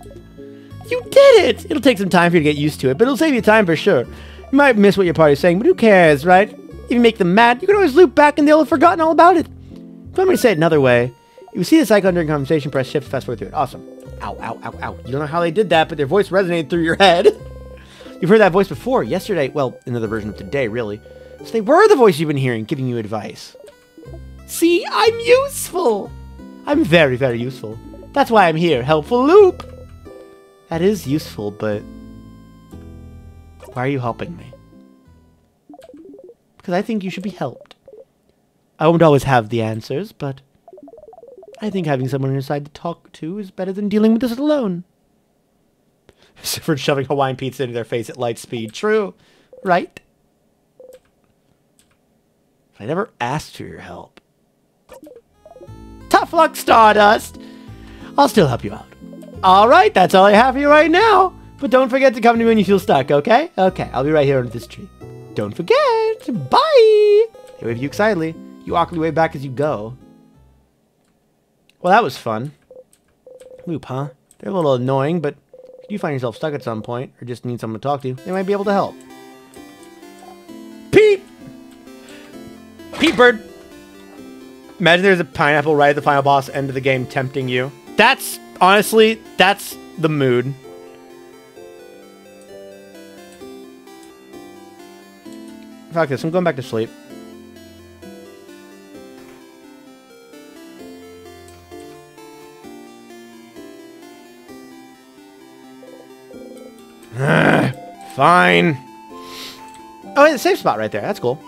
Speaker 1: You did it! It'll take some time for you to get used to it, but it'll save you time for sure. You might miss what your party's saying, but who cares, right? If you make them mad, you can always loop back and they'll have forgotten all about it. If want me to say it another way, you see this icon during conversation, press shift, fast forward through it. Awesome. Ow, ow, ow, ow. You don't know how they did that, but their voice resonated through your head. You've heard that voice before, yesterday, well, another version of today, really. So they were the voice you've been hearing, giving you advice. See, I'm useful. I'm very, very useful. That's why I'm here, helpful loop. That is useful, but why are you helping me? Because I think you should be helped. I won't always have the answers, but I think having someone on your side to talk to is better than dealing with this alone. For shoving Hawaiian pizza into their face at light speed. True, right? I never asked for your help. Tough luck, Stardust! I'll still help you out. Alright, that's all I have for you right now. But don't forget to come to me when you feel stuck, okay? Okay, I'll be right here under this tree. Don't forget! Bye! They wave you excitedly. You awkwardly wave back as you go. Well, that was fun. Loop, huh? They're a little annoying, but if you find yourself stuck at some point, or just need someone to talk to, they might be able to help. Peep! Peep bird! Imagine there's a pineapple right at the final boss end of the game tempting you. That's, honestly, that's the mood. Fuck this, I'm going back to sleep. Fine. Oh, wait, the safe spot right there. That's cool.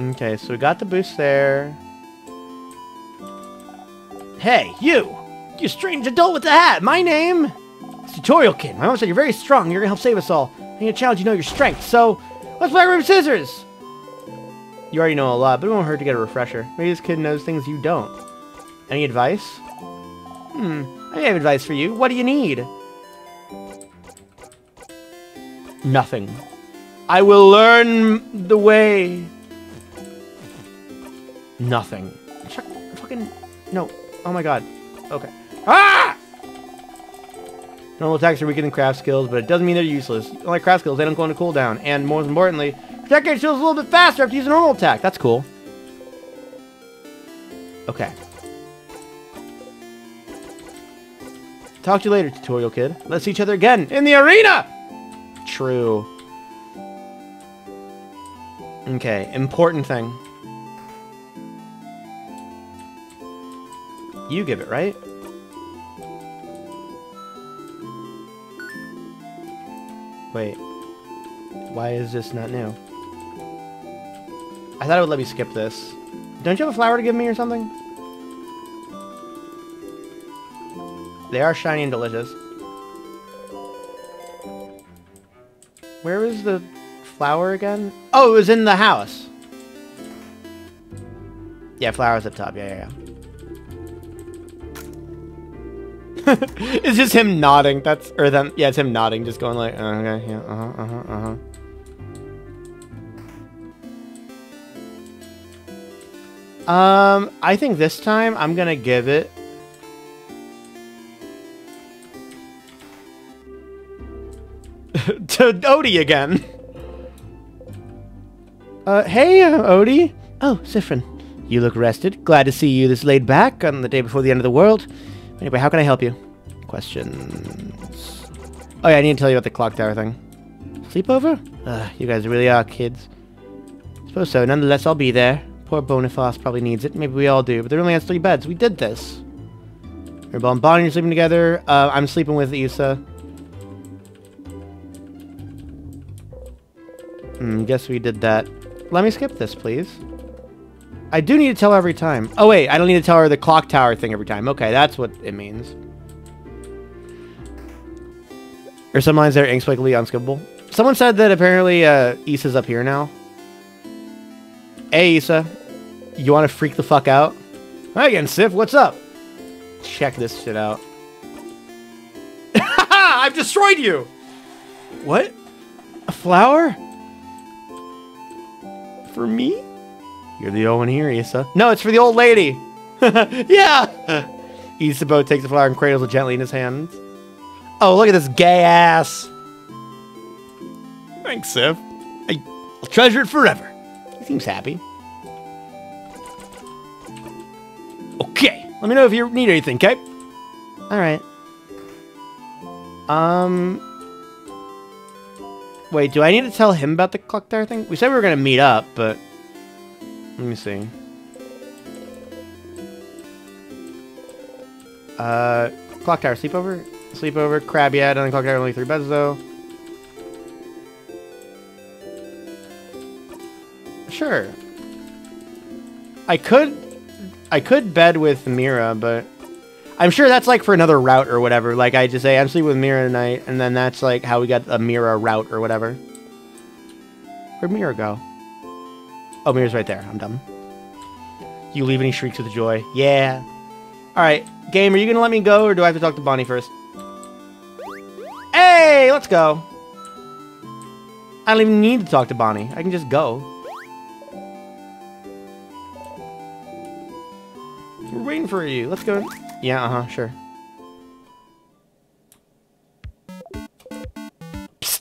Speaker 1: Okay, so we got the boost there. Hey, you! You strange adult with the hat! My name is Tutorial Kid. My mom said you're very strong. You're gonna help save us all. I'm gonna challenge you know your strength. So, let's play room scissors! You already know a lot, but it won't hurt to get a refresher. Maybe this kid knows things you don't. Any advice? Hmm, I have advice for you. What do you need? Nothing. I will learn the way. Nothing. Chuck, fucking no. Oh my god. Okay. Ah! Normal attacks are weaker than craft skills, but it doesn't mean they're useless. Unlike craft skills, they don't go into cooldown. And more importantly, attack rate feels a little bit faster after using a normal attack. That's cool. Okay. Talk to you later, tutorial kid. Let's see each other again in the arena! True. Okay, important thing. You give it, right? Wait. Why is this not new? I thought it would let me skip this. Don't you have a flower to give me or something? They are shiny and delicious. Where was the flower again? Oh, it was in the house. Yeah, flowers up top. Yeah, yeah, yeah. it's just him nodding. That's or them. Yeah, it's him nodding, just going like, uh, okay, yeah, uh huh, uh huh, uh huh. Um, I think this time I'm gonna give it. to Odie again. Uh, hey, uh, Odie. Oh, Siffrin. You look rested. Glad to see you this laid back on the day before the end of the world. Anyway, how can I help you? Questions. Oh yeah, I need to tell you about the clock tower thing. Sleepover? Ugh, you guys really are kids. Suppose so. Nonetheless, I'll be there. Poor Boniface probably needs it. Maybe we all do, but there only has three beds. We did this. Herbal and Bonnie are sleeping together. Uh, I'm sleeping with Isa. Hmm, guess we did that. Let me skip this, please. I do need to tell her every time. Oh, wait. I don't need to tell her the clock tower thing every time. Okay, that's what it means. Or some lines that are inexplicably unskippable. Someone said that apparently uh, Isa's up here now. Hey, Isa. You want to freak the fuck out? Hi again, Sif. What's up? Check this shit out. I've destroyed you! What? A flower? For me? You're the old one here, Isa. No, it's for the old lady. yeah. Isabeau takes the flower and cradles it gently in his hands. Oh, look at this gay ass. Thanks, Sif. I, I'll treasure it forever. He seems happy. Okay. Let me know if you need anything, okay? All right. Um. Wait, do I need to tell him about the clock tower thing? We said we were gonna meet up, but let me see. Uh, clock tower sleepover, sleepover, crab yeah, done clock tower only three beds though. Sure. I could, I could bed with Mira, but I'm sure that's like for another route or whatever. Like I just say I'm sleeping with Mira tonight, and then that's like how we got a Mira route or whatever. Where'd Mira go? Oh, Mira's right there. I'm dumb. You leave any shrieks with joy? Yeah. All right, game. Are you gonna let me go, or do I have to talk to Bonnie first? Hey, let's go. I don't even need to talk to Bonnie. I can just go. We're waiting for you. Let's go. Yeah, uh-huh, sure. Psst.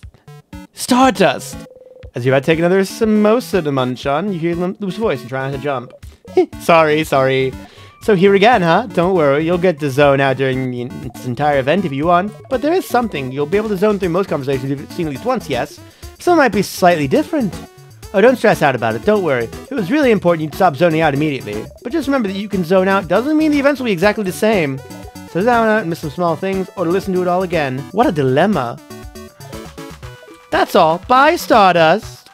Speaker 1: Stardust! As you're about to take another samosa to munch on, you hear Loop's voice and try not to jump. sorry, sorry. So here again, huh? Don't worry, you'll get to zone out during its entire event if you want. But there is something. You'll be able to zone through most conversations you've seen at least once, yes? Some might be slightly different. Oh, don't stress out about it. Don't worry. If it was really important, you'd stop zoning out immediately. But just remember that you can zone out doesn't mean the events will be exactly the same. So zone out and miss some small things, or to listen to it all again. What a dilemma. That's all. Bye, Stardust.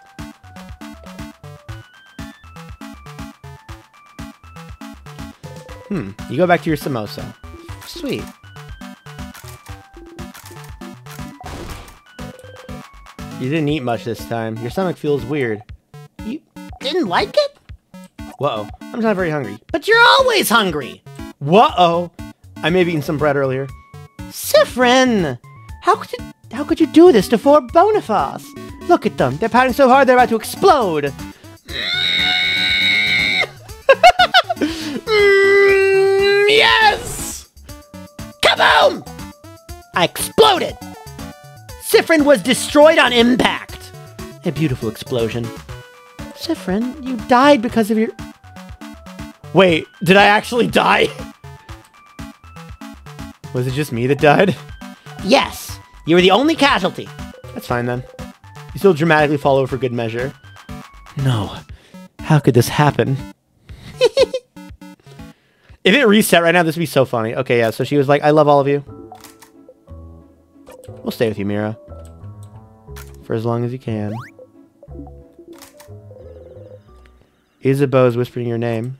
Speaker 1: Hmm. You go back to your samosa. Sweet. You didn't eat much this time. Your stomach feels weird.
Speaker 15: You didn't like it?
Speaker 1: Whoa. I'm not very hungry.
Speaker 15: But you're always hungry.
Speaker 1: Whoa. I may have eaten some bread earlier.
Speaker 15: Siffrin! How could you, how could you do this to four Boniface? Look at them. They're pounding so hard they're about to explode. Mm, yes! Kaboom! I exploded. Siffrin was destroyed on impact. A beautiful explosion. Siffrin, you died because of your...
Speaker 1: Wait, did I actually die? Was it just me that died?
Speaker 15: Yes, you were the only casualty.
Speaker 1: That's fine then. You still dramatically fall over for good measure. No. How could this happen? if it reset right now, this would be so funny. Okay, yeah, so she was like, I love all of you. We'll stay with you, Mira. For as long as you can. Isabeau is whispering your name.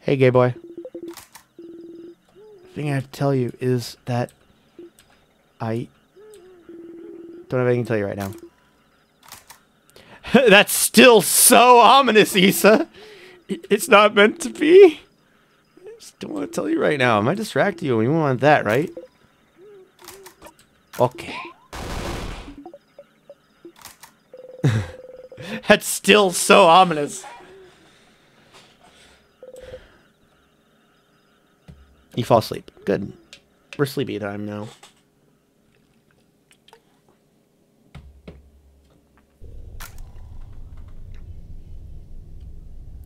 Speaker 1: Hey, gay boy. The thing I have to tell you is that I don't have anything to tell you right now. That's still so ominous, Isa. It's not meant to be. I just don't want to tell you right now. I might distract you, and you want that, right? Okay. That's still so ominous. You fall asleep. Good. We're sleepy time now.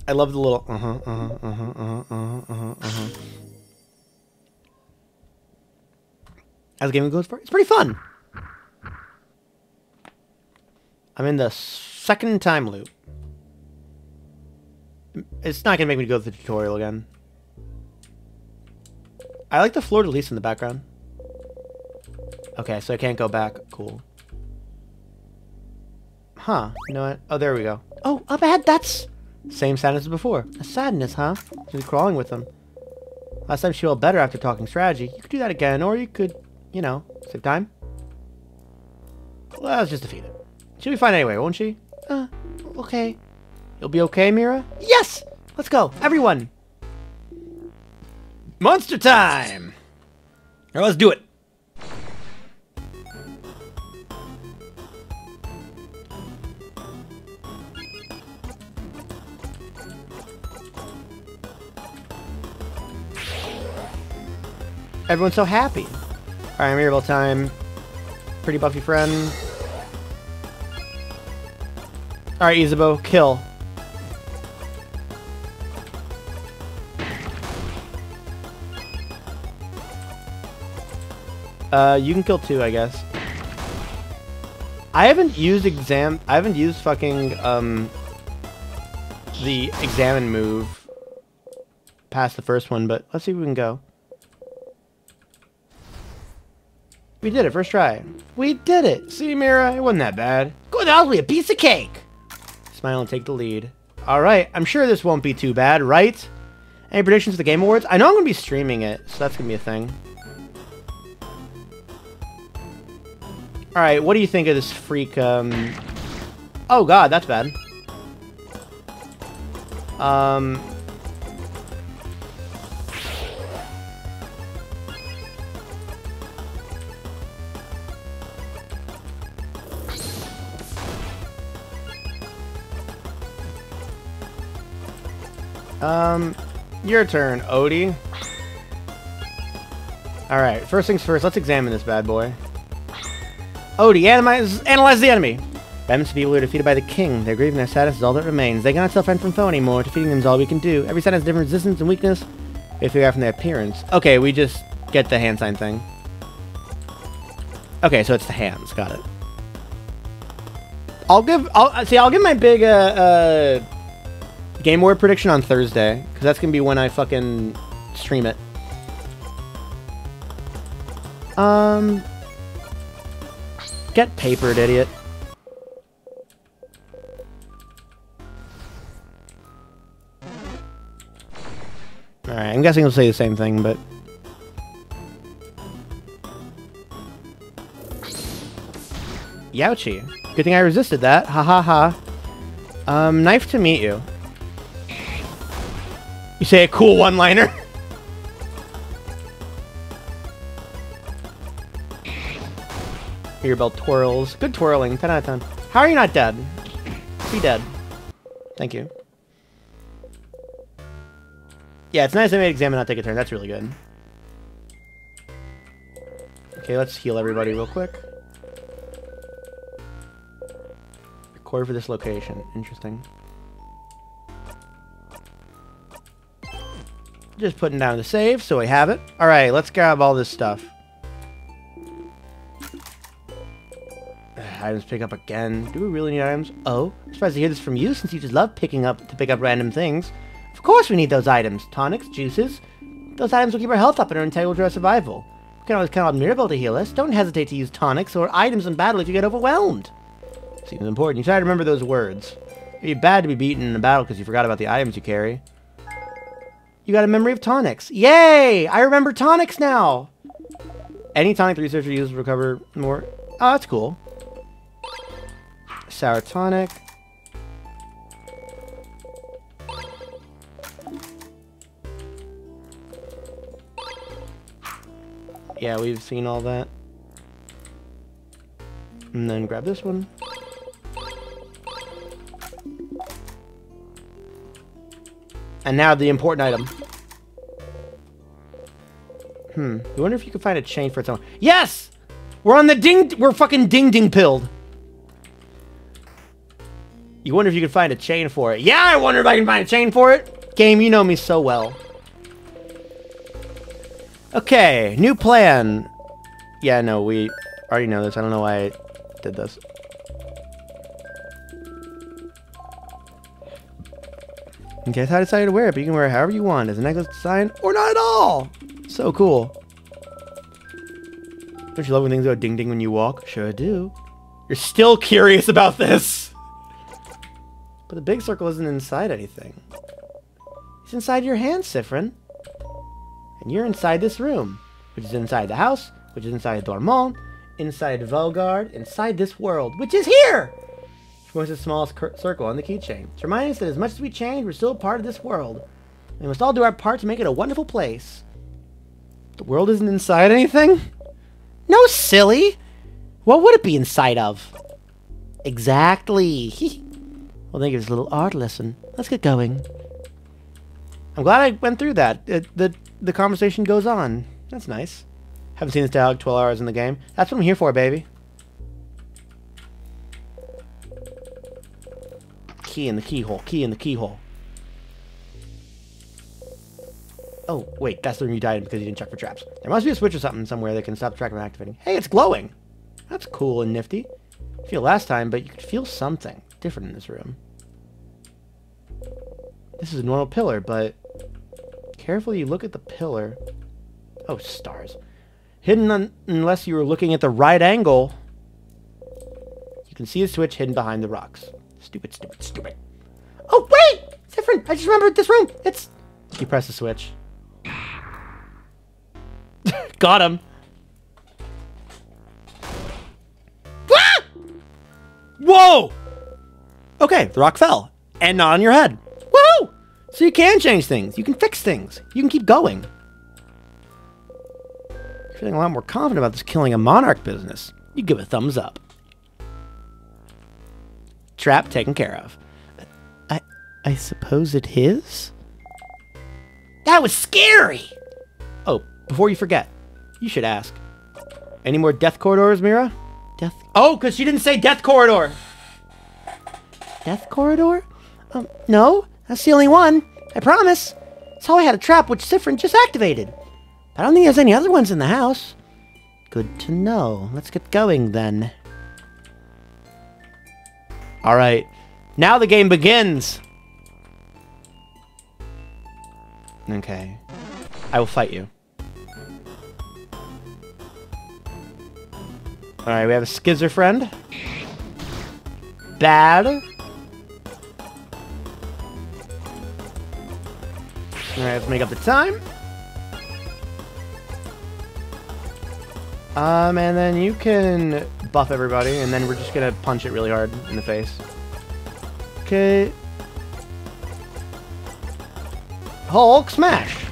Speaker 1: I love the little uh huh uh huh uh huh uh huh uh huh uh huh. As the game goes for, it's pretty fun. I'm in the second time loop. It's not gonna make me go through the tutorial again. I like the floor de in the background. Okay, so I can't go back. Cool. Huh. You know what? Oh, there we go. Oh, up ahead, that's... Same sadness as before. A sadness, huh? She's crawling with them. Last time she felt better after talking strategy. You could do that again, or you could, you know, save time. Well, let's just defeat it. She'll be fine anyway, won't she? Uh, okay. You'll be okay, Mira? Yes! Let's go, everyone! Monster time! Let's do it. Everyone's so happy. Alright, Mirabelle time. Pretty Buffy friend. Alright, Isabeau, kill. Uh, you can kill two, I guess. I haven't used exam. I haven't used fucking um the examine move past the first one, but let's see if we can go. We did it first try. We did it. See, Mira, it wasn't that bad. Good, that was a piece of cake. Smile and take the lead. All right, I'm sure this won't be too bad, right? Any predictions for the Game Awards? I know I'm gonna be streaming it, so that's gonna be a thing. Alright, what do you think of this freak, um... Oh god, that's bad. Um... Um, your turn, Odie. Alright, first things first, let's examine this bad boy. Odie, analyze, analyze the enemy. Of people were defeated by the king. Their grief and their sadness is all that remains. They cannot self-friend from foe anymore. Defeating them is all we can do. Every side has different resistance and weakness. We figure out from their appearance. Okay, we just get the hand sign thing. Okay, so it's the hands. Got it. I'll give. I'll see. I'll give my big uh, uh game award prediction on Thursday because that's gonna be when I fucking stream it. Um, get papered, idiot. Alright, I'm guessing he'll say the same thing, but... Youchie. Good thing I resisted that. Ha ha ha. Um, nice to meet you. You say a cool one-liner? Mirabelle twirls. Good twirling. 10 out of 10. How are you not dead? Be dead. Thank you. Yeah, it's nice I made examine not take a turn. That's really good. Okay, let's heal everybody real quick. Record for this location. Interesting. Just putting down the save so we have it. Alright, let's grab all this stuff. Items pick up again. Do we really need items? Oh, I'm surprised to hear this from you since you just love picking up to pick up random things. Of course we need those items. Tonics, juices. Those items will keep our health up and are integral to our survival. We can always count on Mirabelle to heal us. Don't hesitate to use tonics or items in battle if you get overwhelmed. Seems important. You try to remember those words. It'd be bad to be beaten in a battle because you forgot about the items you carry. You got a memory of tonics. Yay! I remember tonics now. Any tonic the researcher uses to recover more. Oh, that's cool. Sour tonic. Yeah, we've seen all that. And then grab this one. And now the important item. Hmm. I wonder if you can find a chain for its own. Yes! We're on the ding. We're fucking ding ding pilled. You wonder if you can find a chain for it. Yeah, I wonder if I can find a chain for it. Game, you know me so well. Okay, new plan. Yeah, no, we already know this. I don't know why I did this. That's how I decided to wear it, but you can wear it however you want as a necklace design or not at all. So cool. Don't you love when things go ding ding when you walk? Sure do. You're still curious about this. But the big circle isn't inside anything. It's inside your hand, Siffrin. And you're inside this room, which is inside the house, which is inside Dormont, inside Vaugarde, inside this world, which is here! Is the smallest cir- circle on the keychain. To remind us that as much as we change, we're still part of this world. We must all do our part to make it a wonderful place. The world isn't inside anything? No, silly! What would it be inside of? Exactly. well, thank you for a little art lesson. Let's get going. I'm glad I went through that. It, the the conversation goes on. That's nice. Haven't seen this dialogue 12 hours in the game. That's what I'm here for, baby. Key in the keyhole. Key in the keyhole. Oh, wait, that's the room you died in because you didn't check for traps. There must be a switch or something somewhere that can stop the track from activating. Hey, it's glowing! That's cool and nifty. I feel last time, but you could feel something different in this room. This is a normal pillar, but carefully you look at the pillar. Oh, stars. Hidden un unless you were looking at the right angle. You can see a switch hidden behind the rocks. Stupid, stupid, stupid. Oh, wait! Different! I just remembered this room! It's... You press the switch. Got him! Ah! Whoa! Okay, the rock fell. And not on your head. Woohoo! So you can change things. You can fix things. You can keep going. Feeling a lot more confident about this killing a monarch business. You give a thumbs up. Trap taken care of. I I suppose it is? That was scary! Oh, before you forget, you should ask. Any more death corridors, Mira? Death Oh, because she didn't say death corridor! Death corridor? Um, no, that's the only one. I promise. How I had a trap which Siffrin just activated. I don't think there's any other ones in the house. Good to know. Let's get going then. Alright. Now the game begins! Okay. I will fight you. Alright, we have a Skizzer friend. Bad. Alright, let's make up the time. Um, and then you can buff everybody, and then we're just gonna punch it really hard in the face. Okay. Hulk smash!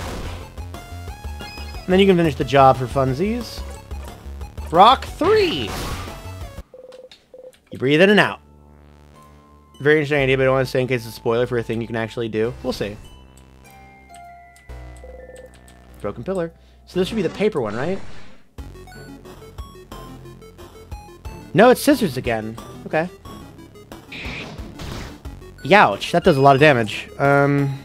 Speaker 1: And then you can finish the job for funsies. Rock 3! You breathe in and out. Very interesting idea, but I don't want to say in case it's a spoiler for a thing you can actually do. We'll see. Broken pillar. So this should be the paper one, right? No, it's scissors again. Okay. Youch, that does a lot of damage. Um...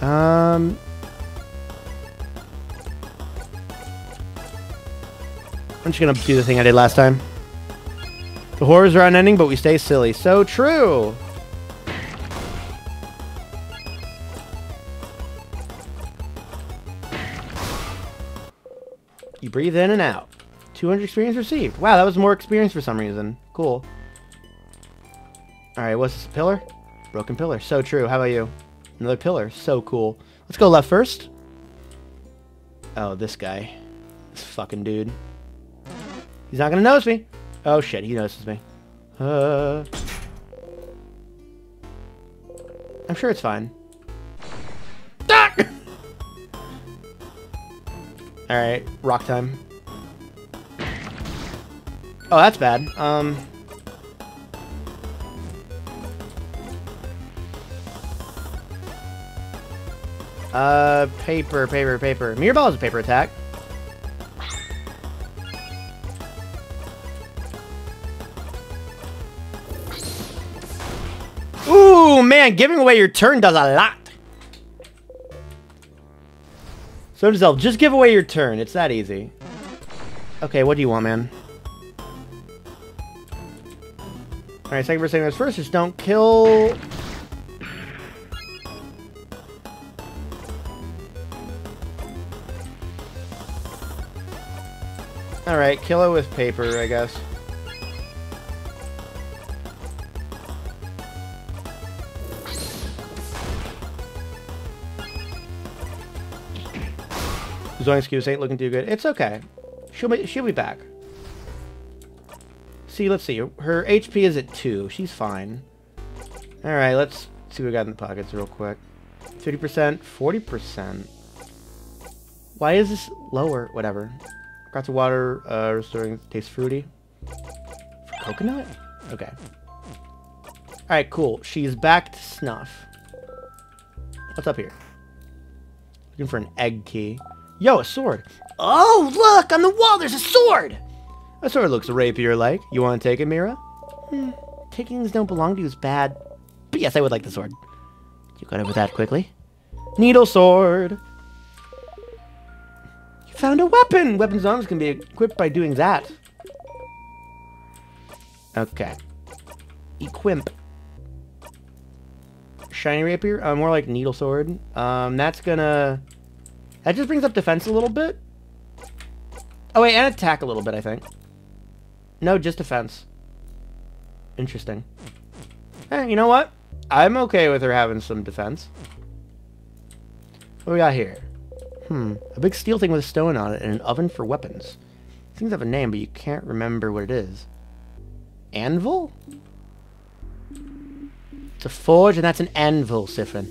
Speaker 1: Um... I'm just gonna do the thing I did last time. The horrors are unending, but we stay silly. So true! You breathe in and out. 200 experience received. Wow, that was more experience for some reason. Cool. Alright, what's this? Pillar? Broken pillar. So true. How about you? Another pillar. So cool. Let's go left first. Oh, this guy. This fucking dude. He's not gonna notice me. Oh shit, he notices me. Uh, I'm sure it's fine. Alright, rock time. Oh, that's bad. Um... Uh, paper, paper, paper. Mirabelle is a paper attack. Ooh, man, giving away your turn does a lot. So does Elf. Just give away your turn. It's that easy. Okay, what do you want, man? Alright, second second verse first. Just don't kill... Alright, kill it with paper, I guess. Zoe excuse ain't looking too good. It's okay. She'll be, she'll be back. See, let's see. Her HP is at 2. She's fine. Alright, let's see what we got in the pockets real quick. 50%, 40%. Why is this lower? Whatever. Got the water, uh, restoring taste fruity. For coconut? Okay. Alright, cool. She's back to snuff. What's up here? Looking for an egg key. Yo, a sword. Oh, look! On the wall, there's a sword! A sword looks rapier-like. You want to take it, Mira? Hmm. Taking things don't belong to you is bad. But yes, I would like the sword. You got over that quickly. Needle sword. You found a weapon! Weapons arms can be equipped by doing that. Okay. Equip. Shiny rapier? Uh, more like needle sword. Um, that's gonna... That just brings up defense a little bit. Oh, wait, and attack a little bit, I think. No, just defense. Interesting. Eh, you know what? I'm okay with her having some defense. What we got here? Hmm, a big steel thing with a stone on it and an oven for weapons. Things have a name, but you can't remember what it is. Anvil? It's a forge, and that's an anvil, Siffrin.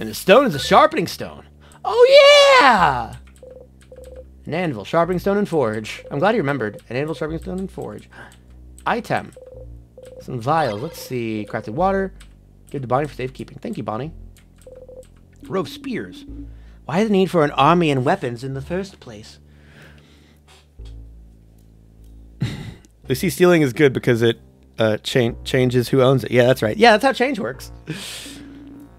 Speaker 1: And the stone is a sharpening stone. Oh, yeah! An anvil, sharpening stone, and forge. I'm glad you remembered. An anvil, sharpening stone, and forge. Item. Some vials. Let's see. Crafted water. Give to Bonnie for safekeeping. Thank you, Bonnie. Row of spears. Why the need for an army and weapons in the first place? they see stealing is good because it uh, cha- changes who owns it. Yeah, that's right. Yeah, that's how change works.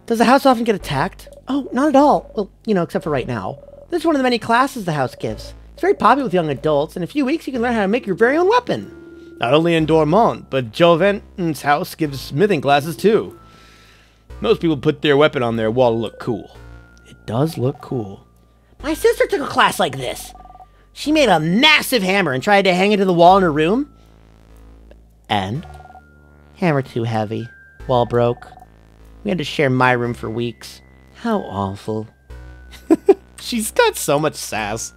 Speaker 1: Does the house often get attacked? Oh, not at all. Well, you know, except for right now. This is one of the many classes the house gives. It's very popular with young adults. In a few weeks, you can learn how to make your very own weapon. Not only in Dormont, but Jouvente's house gives smithing classes too. Most people put their weapon on their wall to look cool. It does look cool. My sister took a class like this. She made a massive hammer and tried to hang it to the wall in her room. And? Hammer too heavy. Wall broke. We had to share my room for weeks. How awful. She's got so much sass.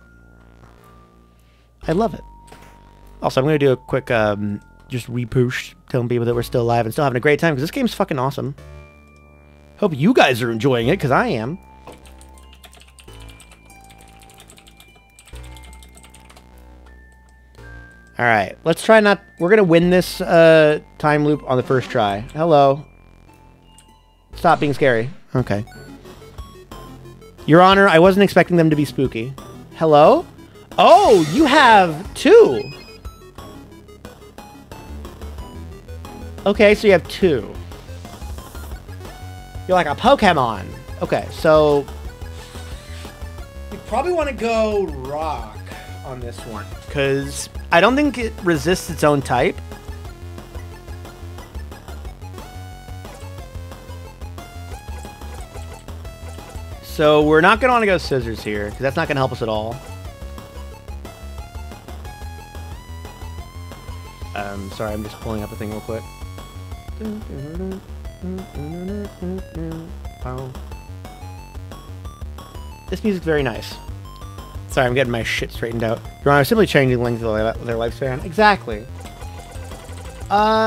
Speaker 1: I love it. Also, I'm going to do a quick, um, just repoosh, telling people that we're still alive and still having a great time, because this game's fucking awesome. Hope you guys are enjoying it, because I am. Alright, let's try not... We're going to win this uh, time loop on the first try. Hello. Stop being scary. Okay. Your Honor, I wasn't expecting them to be spooky. Hello? Oh, you have two. Okay, so you have two. You're like a Pokemon. Okay, so... You probably want to go rock on this one. Because I don't think it resists its own type. So we're not going to want to go scissors here, because that's not going to help us at all. Um, sorry, I'm just pulling up a thing real quick. This music's very nice. Sorry, I'm getting my shit straightened out. Your Honor, simply changing the length of their, their lifespan. Exactly. Uh,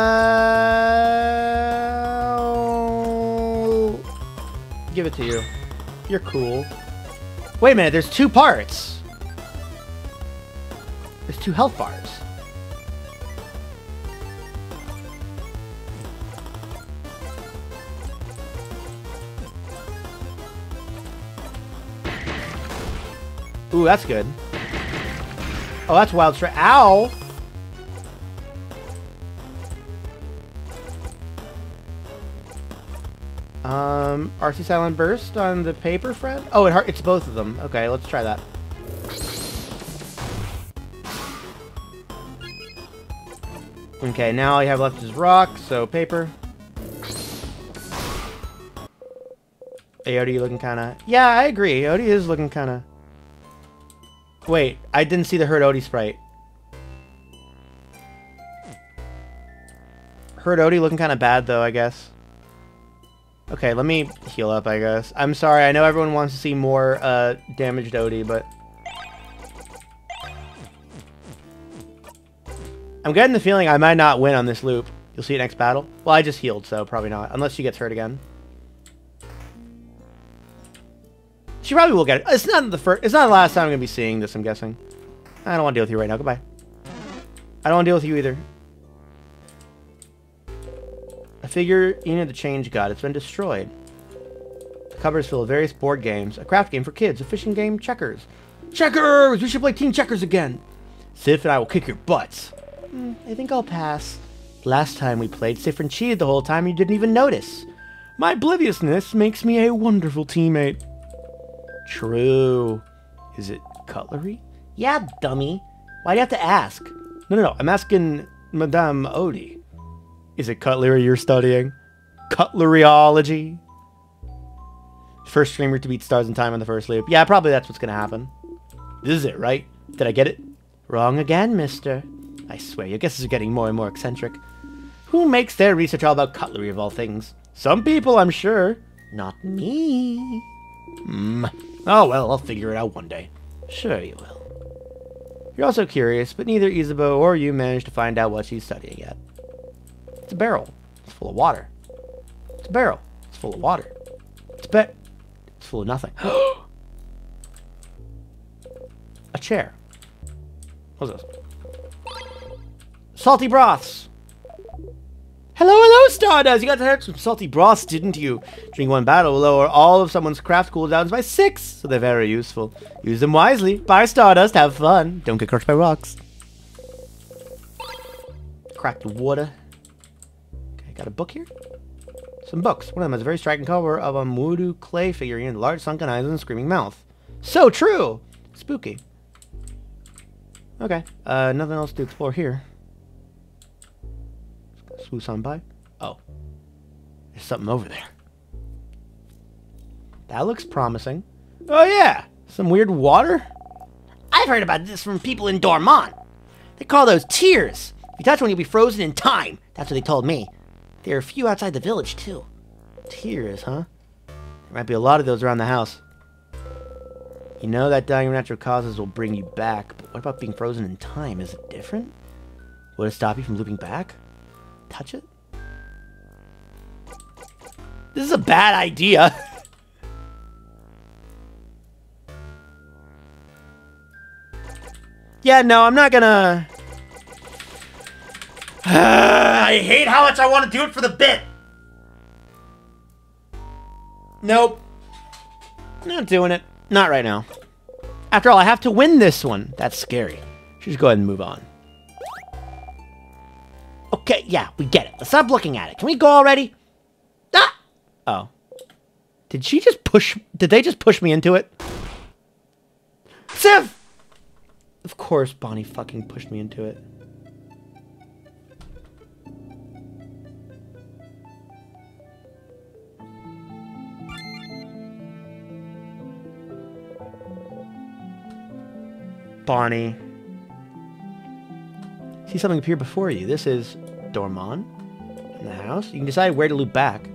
Speaker 1: give it to you. You're cool. Wait a minute, there's two parts. There's two health bars. Ooh, that's good. Oh, that's wild strike. Ow! Um, RC Silent Burst on the paper, friend? Oh, it, it's both of them. Okay, let's try that. Okay, now all you have left is rock, so paper. You looking kind of... Yeah, I agree. Odie is looking kind of... Wait, I didn't see the Hurt Odie sprite. Hurt Odie looking kind of bad, though, I guess. Okay, let me heal up, I guess. I'm sorry, I know everyone wants to see more uh, damaged Odie, but... I'm getting the feeling I might not win on this loop. You'll see it next battle. Well, I just healed, so probably not. Unless she gets hurt again. She probably will get it. It's not the first. It's not the last time I'm gonna be seeing this. I'm guessing. I don't want to deal with you right now. Goodbye. I don't want to deal with you either. A figure unit the change god. It's been destroyed. The is full of various board games. A craft game for kids. A fishing game. Checkers. Checkers. We should play team checkers again. Sif and I will kick your butts. Hmm, I think I'll pass. Last time we played, Siffrin cheated the whole time. and You didn't even notice. My obliviousness makes me a wonderful teammate. True. Is it cutlery? Yeah, dummy. Why do you have to ask? No, no, no. I'm asking Madame Odie. Is it cutlery you're studying? Cutleryology? First streamer to beat stars in time on the first loop. Yeah, probably that's what's gonna happen. This is it, right? Did I get it? Wrong again, mister. I swear, your guesses are getting more and more eccentric. Who makes their research all about cutlery of all things? Some people, I'm sure. Not me. Hmm. Oh well, I'll figure it out one day. Sure you will. You're also curious, but neither Isabeau or you managed to find out what she's studying yet. It's a barrel. It's full of water. It's a barrel. It's full of water. It's a It's full of nothing. a chair. What's this? Salty broths. Hello, hello, Stardust! You got to have some salty broths, didn't you? During one battle lower all of someone's craft cooldowns by six, so they're very useful. Use them wisely. Bye, Stardust. Have fun. Don't get crushed by rocks. Cracked water. Got a book here? Some books. One of them has a very striking cover of a Mudu clay figurine, large sunken eyes and screaming mouth. So true! Spooky. Okay, uh, nothing else to explore here. Swoosh on by. Oh. There's something over there. That looks promising. Oh yeah! Some weird water? I've heard about this from people in Dormont. They call those tears. If you touch one, you'll be frozen in time. That's what they told me. There are a few outside the village, too. Tears, huh? There might be a lot of those around the house. You know that dying of natural causes will bring you back, but what about being frozen in time? Is it different? Would it stop you from looping back? Touch it? This is a bad idea. yeah, no, I'm not gonna... I hate how much I want to do it for the bit. Nope. Not doing it. Not right now. After all, I have to win this one. That's scary. Just go ahead and move on. Okay, yeah, we get it. Let's stop looking at it. Can we go already? Ah! Oh. Did she just push... Did they just push me into it? Civ! Of course Bonnie fucking pushed me into it. Bonnie. See something appear before you. This is Dormont. in the house. You can decide where to loop back.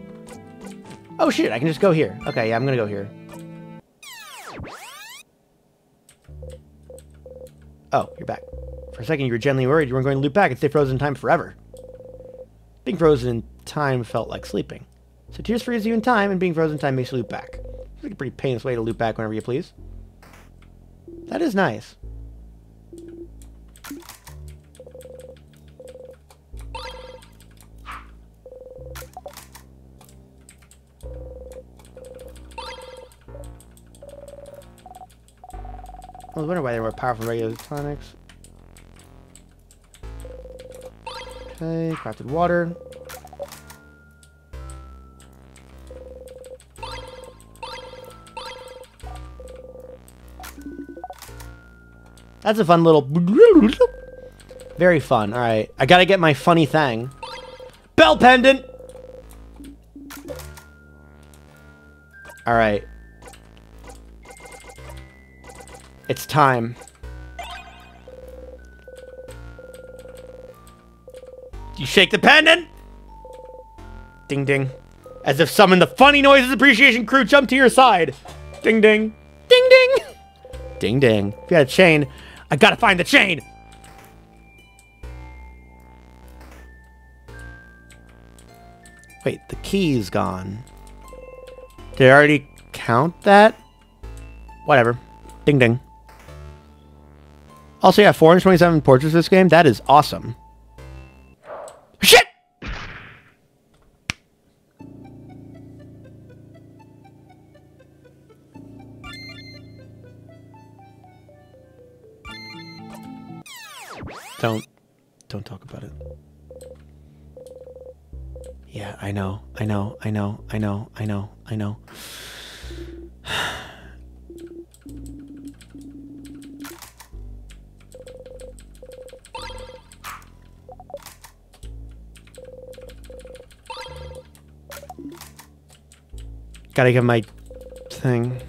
Speaker 1: Oh shit, I can just go here. Okay, yeah, I'm gonna go here. Oh, you're back. For a second, you were gently worried you weren't going to loop back and stay frozen in time forever. Being frozen in time felt like sleeping. So tears freeze you in time, and being frozen in time makes you loop back. It's like a pretty painless way to loop back whenever you please. That is nice. I was wondering why they were powerful regular tonics. Okay, crafted water. That's a fun little... Very fun. Alright, I gotta get my funny thing. Bell pendant! Alright. It's time. You shake the pendant? Ding ding. As if summon the funny noises appreciation crew jump to your side. Ding ding. Ding ding. Ding ding. If you got a chain, I gotta find the chain. Wait, the key's gone. Did I already count that? Whatever. Ding ding. Also, yeah, 427 portraits this game. That is awesome. Shit! Don't, don't talk about it. Yeah, I know, I know, I know, I know, I know, I know. Gotta give my thing.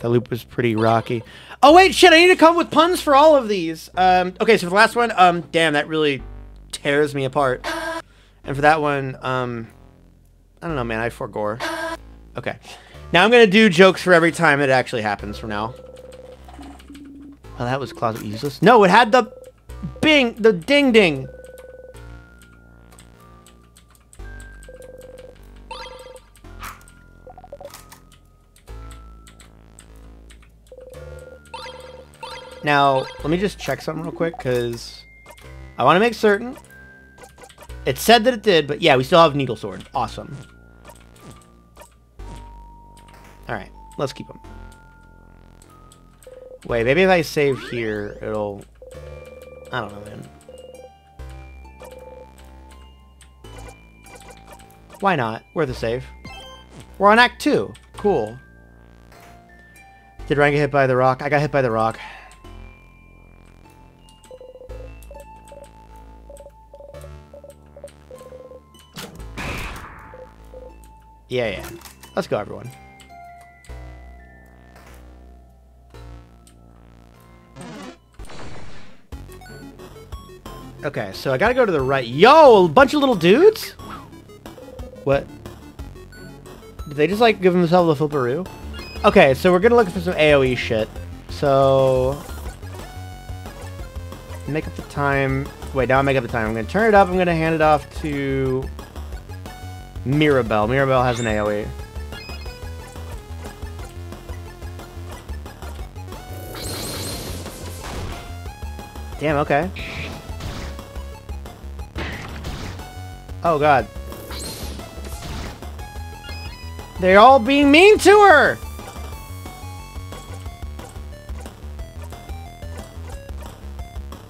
Speaker 1: The loop was pretty rocky. Oh wait, shit! I need to come with puns for all of these. Um, okay, so for the last one, um, damn, that really tears me apart. And for that one, um, I don't know, man. I forgore. Okay, now I'm gonna do jokes for every time it actually happens from now. Oh, that was closet useless. No, it had the bing, the ding ding. Now, let me just check something real quick, because I want to make certain. It said that it did, but yeah, we still have Needle Sword. Awesome. Alright, let's keep them. Wait, maybe if I save here, it'll... I don't know, man. Why not? We're the save. We're on Act 2. Cool. Did Ryan get hit by the rock? I got hit by the rock. Yeah, yeah. Let's go, everyone. Okay, so I gotta go to the right. Yo, a bunch of little dudes? What? Did they just, like, give themselves a flipperoo? Okay, so we're gonna look for some AoE shit. So... Make up the time. Wait, now I make up the time. I'm gonna turn it up. I'm gonna hand it off to... Mirabelle. Mirabelle has an. AoE. Damn, okay. Oh god. They're all being mean to her!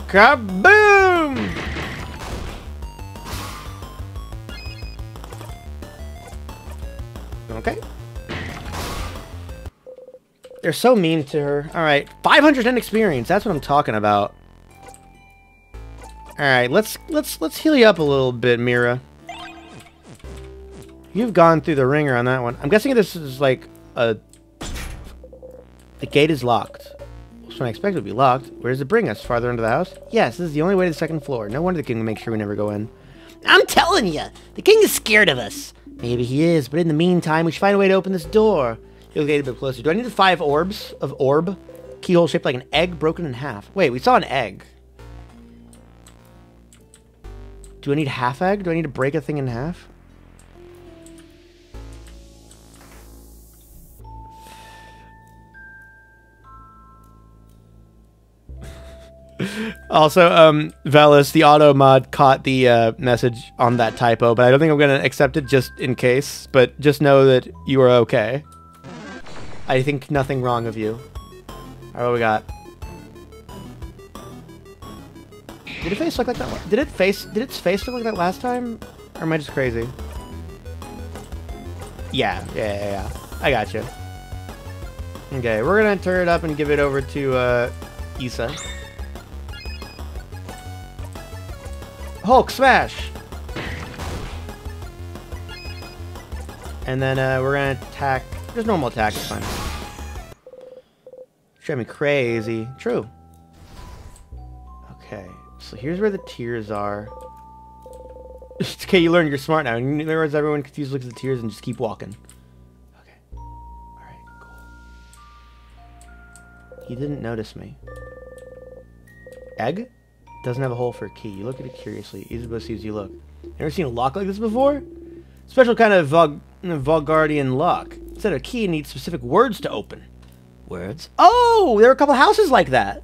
Speaker 1: Kaboom! They're so mean to her. Alright, 510 experience. That's what I'm talking about. Alright, let's let's let's heal you up a little bit, Mira. You've gone through the ringer on that one. I'm guessing this is like a the gate is locked. That's what I expected to be locked. Where does it bring us? Farther into the house? Yes, this is the only way to the second floor. No wonder the king will make sure we never go in. I'm telling you, the king is scared of us. Maybe he is, but in the meantime, we should find a way to open this door. He'll get a bit closer. Do I need the five orbs of orb? Keyhole shaped like an egg broken in half. Wait, we saw an egg. Do I need half egg? Do I need to break a thing in half? Also, um, Velis, the auto mod caught the uh, message on that typo, but I don't think I'm gonna accept it just in case. But just know that you are okay. I think nothing wrong of you. All right, what we got? Did it face look like that? Did it face? Did its face look like that last time? Or am I just crazy? Yeah, yeah, yeah, yeah. I got you. Okay, we're gonna turn it up and give it over to uh, Isa. Hulk smash. And then uh, we're gonna attack. Just normal attack. is fine. Drive me crazy. True. Okay, so here's where the tears are. okay, you learn you're smart now. In other words, everyone confused looks at the tears and just keep walking. Okay. Alright, cool. He didn't notice me. Egg? Doesn't have a hole for a key. You look at it curiously. Isabeau sees you look. Ever seen a lock like this before? Special kind of Vog Vaugardian lock. Instead of a key, it needs specific words to open. Words? Oh, there are a couple houses like that.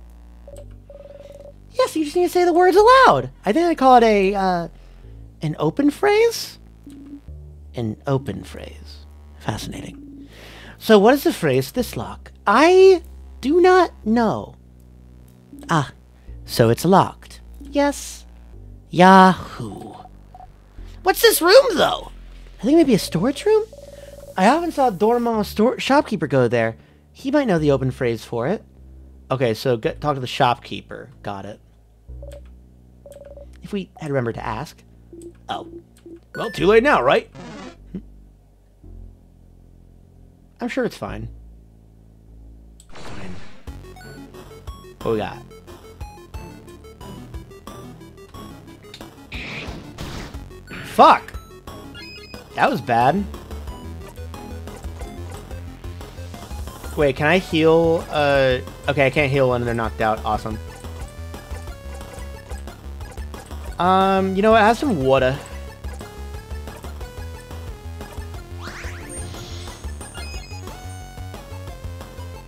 Speaker 1: Yes, you just need to say the words aloud. I think I call it a, uh, an open phrase? An open phrase. Fascinating. So what is the phrase this lock? I do not know. Ah, so it's locked. Yes. Yahoo. What's this room, though? I think maybe a storage room? I often saw Dormont's store shopkeeper go there. He might know the open phrase for it. Okay, so get, talk to the shopkeeper. Got it. If we had remembered to ask. Oh.
Speaker 16: Well, too late now, right? Hmm.
Speaker 1: I'm sure it's fine.
Speaker 16: Fine.
Speaker 1: What we got? Fuck! That was bad. Wait, can I heal? Uh, okay, I can't heal when they're knocked out. Awesome. Um, you know what? Have some water.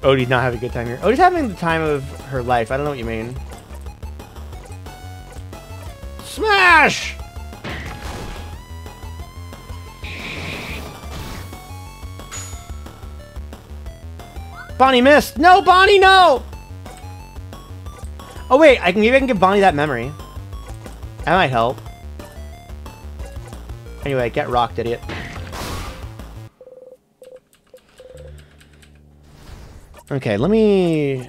Speaker 1: Odie's not having a good time here. Odie's having the time of her life. I don't know what you mean.
Speaker 16: Smash!
Speaker 1: Bonnie missed. No, Bonnie, no. Oh wait, I can maybe I can give Bonnie that memory. That might help. Anyway, get rocked, idiot. Okay, let me.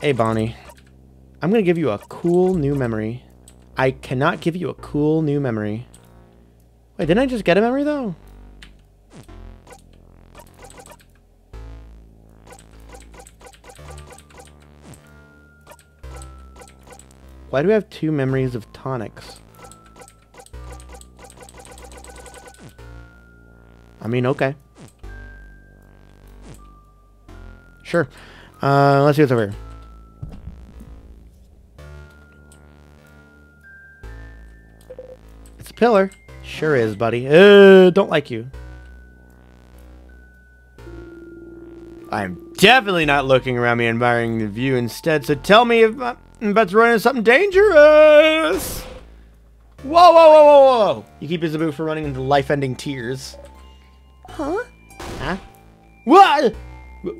Speaker 1: Hey, Bonnie. I'm gonna give you a cool new memory. I cannot give you a cool new memory. Wait, didn't I just get a memory though? Why do we have two memories of tonics? I mean, okay. Sure. Uh, let's see what's over here. It's a pillar. Sure is, buddy. Uh, don't like you. I'm definitely not looking around me admiring the view instead, so tell me if I'm about to run into something dangerous. Whoa, whoa, whoa, whoa, whoa. You keep Isabeau for running into life-ending tears. Huh? Huh? What?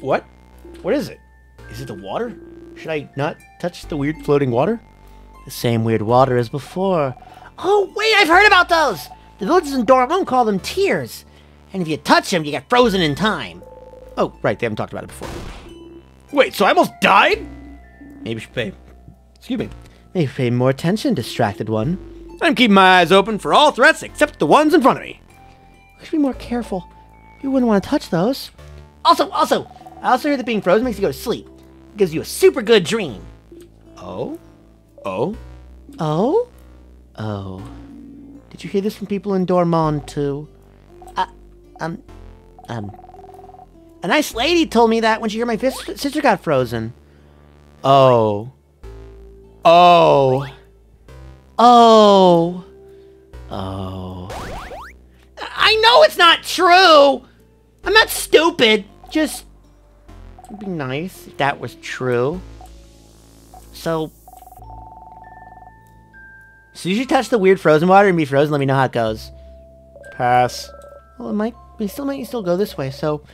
Speaker 1: What? What is it? Is it the water? Should I not touch the weird floating water? The same weird water as before. Oh, wait, I've heard about those! The villagers in Dormont call them tears. And if you touch them, you get frozen in time. Oh, right, they haven't talked about it before.
Speaker 16: Wait, so I almost died?
Speaker 1: Maybe you should pay. Excuse me. Maybe pay more attention, distracted one.
Speaker 16: I'm keeping my eyes open for all threats except the ones in front of me.
Speaker 1: We should be more careful. You wouldn't want to touch those. Also, also, I also hear that being frozen makes you go to sleep. It gives you a super good dream.
Speaker 16: Oh? Oh?
Speaker 1: Oh? Oh. Did you hear this from people in Dormont too? Uh, um, um. A nice lady told me that when she heard my sister got frozen.
Speaker 17: Oh. Oh.
Speaker 1: Oh.
Speaker 17: Oh.
Speaker 1: I know it's not true. I'm not stupid. Just it'd be nice if that was true. So, so you should touch the weird frozen water and be frozen. Let me know how it goes.
Speaker 17: Pass.
Speaker 1: Well, it might. We still might still go this way. So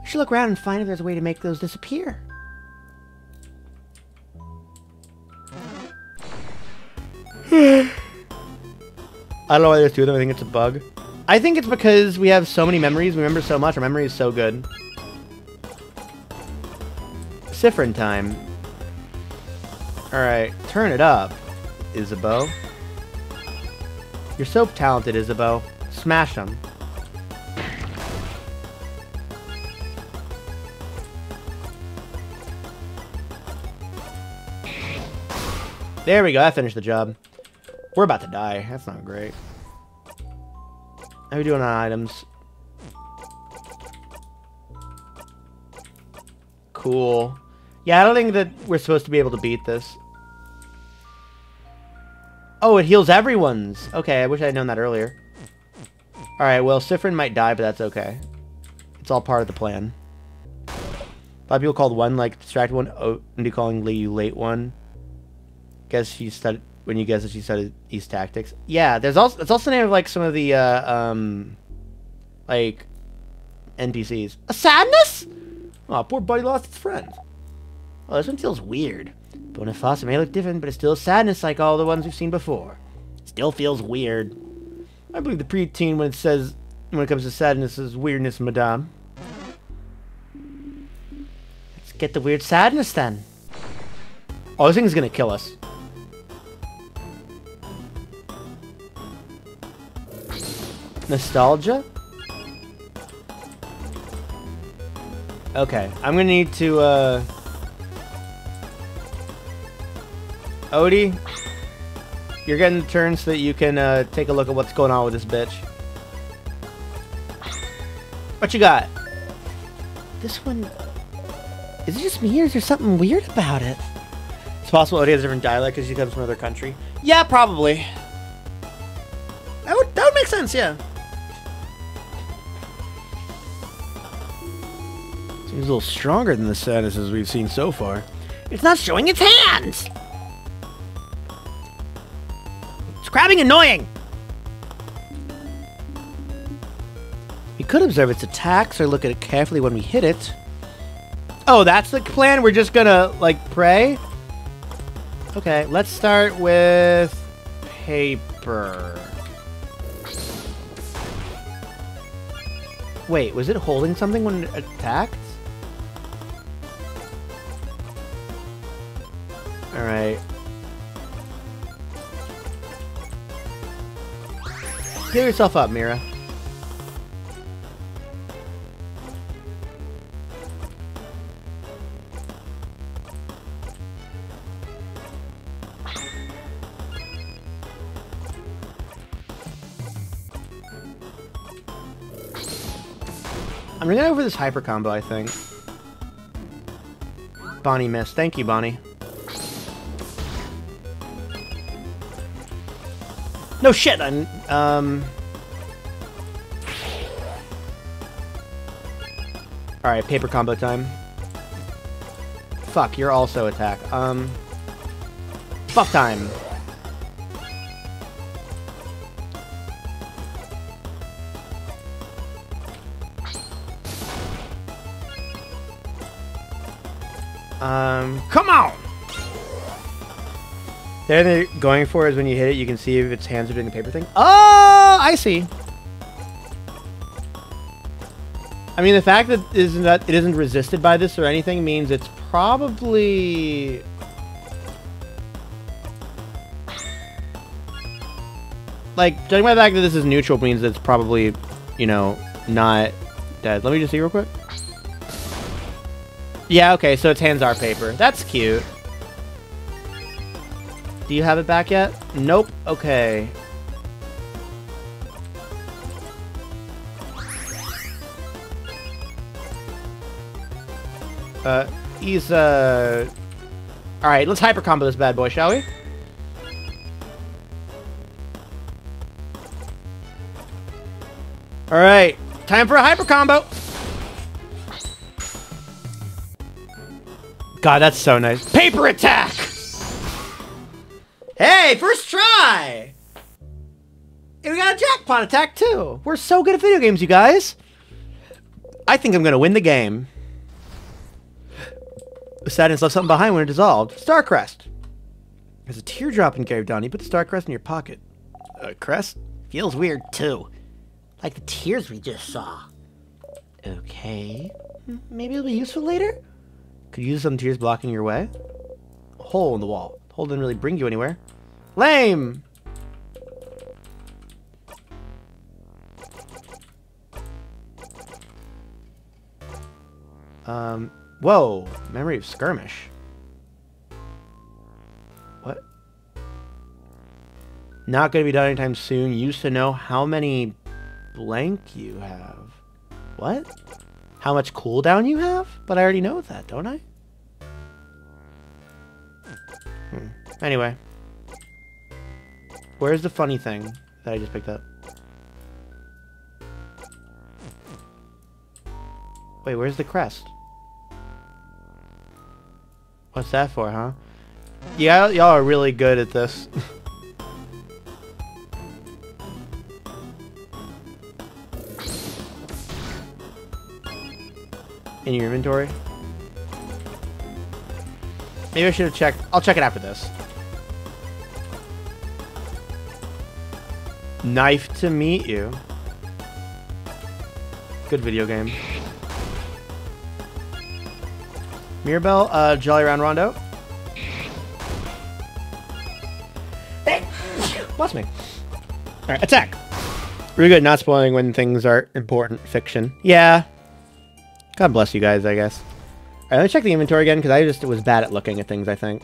Speaker 1: we should look around and find if there's a way to make those disappear.
Speaker 17: I don't know why there's two of them. I think it's a bug.
Speaker 1: I think it's because we have so many memories. We remember so much. Our memory is so good. Siffrin time. Alright, turn it up, Isabeau. You're so talented, Isabeau. Smash them. There we go. I finished the job. We're about to die. That's not great. How are we doing on items? Cool. Yeah, I don't think that we're supposed to be able to beat this. Oh, it heals everyone's. Okay, I wish I had known that earlier. Alright, well, Siffrin might die, but that's okay. It's all part of the plan. A lot of people called one, like, distracted one, oh, Indy calling Lee late one. Guess she studied, when you guess that she studied East Tactics. Yeah, there's also, it's also the name of, like, some of the, uh, um, like, NPCs. A sadness? Oh, poor buddy lost its friend. Oh, this one feels weird. Boniface may look different, but it's still sadness like all the ones we've seen before. Still feels weird. I believe the preteen when it says when it comes to sadness is weirdness, madame. Let's get the weird sadness then. Oh, this thing's gonna kill us. Nostalgia? Okay, I'm gonna need to, uh... Odie, you're getting the turn so that you can, uh, take a look at what's going on with this bitch. What you got? This one... Is it just me or is there something weird about it? It's possible Odie has a different dialect because he comes from another country. Yeah, probably. That would, that would make sense, yeah.
Speaker 17: Seems a little stronger than the sadnesses we've seen so far.
Speaker 1: It's not showing its hands! It's crabbing annoying!
Speaker 17: We could observe its attacks or look at it carefully when we hit it.
Speaker 1: Oh, that's the plan? We're just gonna, like, pray? Okay, let's start with paper. Wait, was it holding something when it attacked? Alright. Heal yourself up, Mira. I'm gonna go for this hyper combo, I think. Bonnie missed. Thank you, Bonnie. No shit, I'm, um... Alright, paper combo time. Fuck, you're also attack. Um... Fuck time. Um, come on! The other thing they're going for is when you hit it, you can see if its hands are doing the paper thing. Oh, I see. I mean, the fact that it isn't that it isn't resisted by this or anything means it's probably like judging by the fact that this is neutral means it's probably, you know, not dead. Let me just see real quick. Yeah, okay, so its hands are paper. That's cute. Do you have it back yet? Nope. Okay. Uh, he's, uh... Alright, let's hyper combo this bad boy, shall we? Alright, time for a hyper combo! God, that's so nice. Paper attack! Hey, first try! And we got a jackpot attack, too! We're so good at video games, you guys! I think I'm gonna win the game. Sadness left something behind when it dissolved. Starcrest. There's a teardrop engraved on. it. You put the Starcrest in your pocket. Uh, crest?
Speaker 18: Feels weird too. Like the tears we just saw.
Speaker 1: Okay. Maybe it'll be useful later? Could you use some tears blocking your way? A hole in the wall. Hole didn't really bring you anywhere. Lame! Um, whoa. Memory of skirmish. What? Not to be done anytime soon. Used to know how many blank you have. What? How much cooldown you have? But I already know that, don't I? Anyway. Where's the funny thing that I just picked up? Wait, where's the crest? What's that for, huh? Yeah, y'all are really good at this. In your inventory? Maybe I should have checked. I'll check it after this. Knife to meet you. Good video game. Mirabelle, uh, Jolly Round Rondo. Bless me. Alright, attack. Really good not spoiling when things are important fiction. Yeah. God bless you guys, I guess. Alright, let me check the inventory again, because I just was bad at looking at things, I think.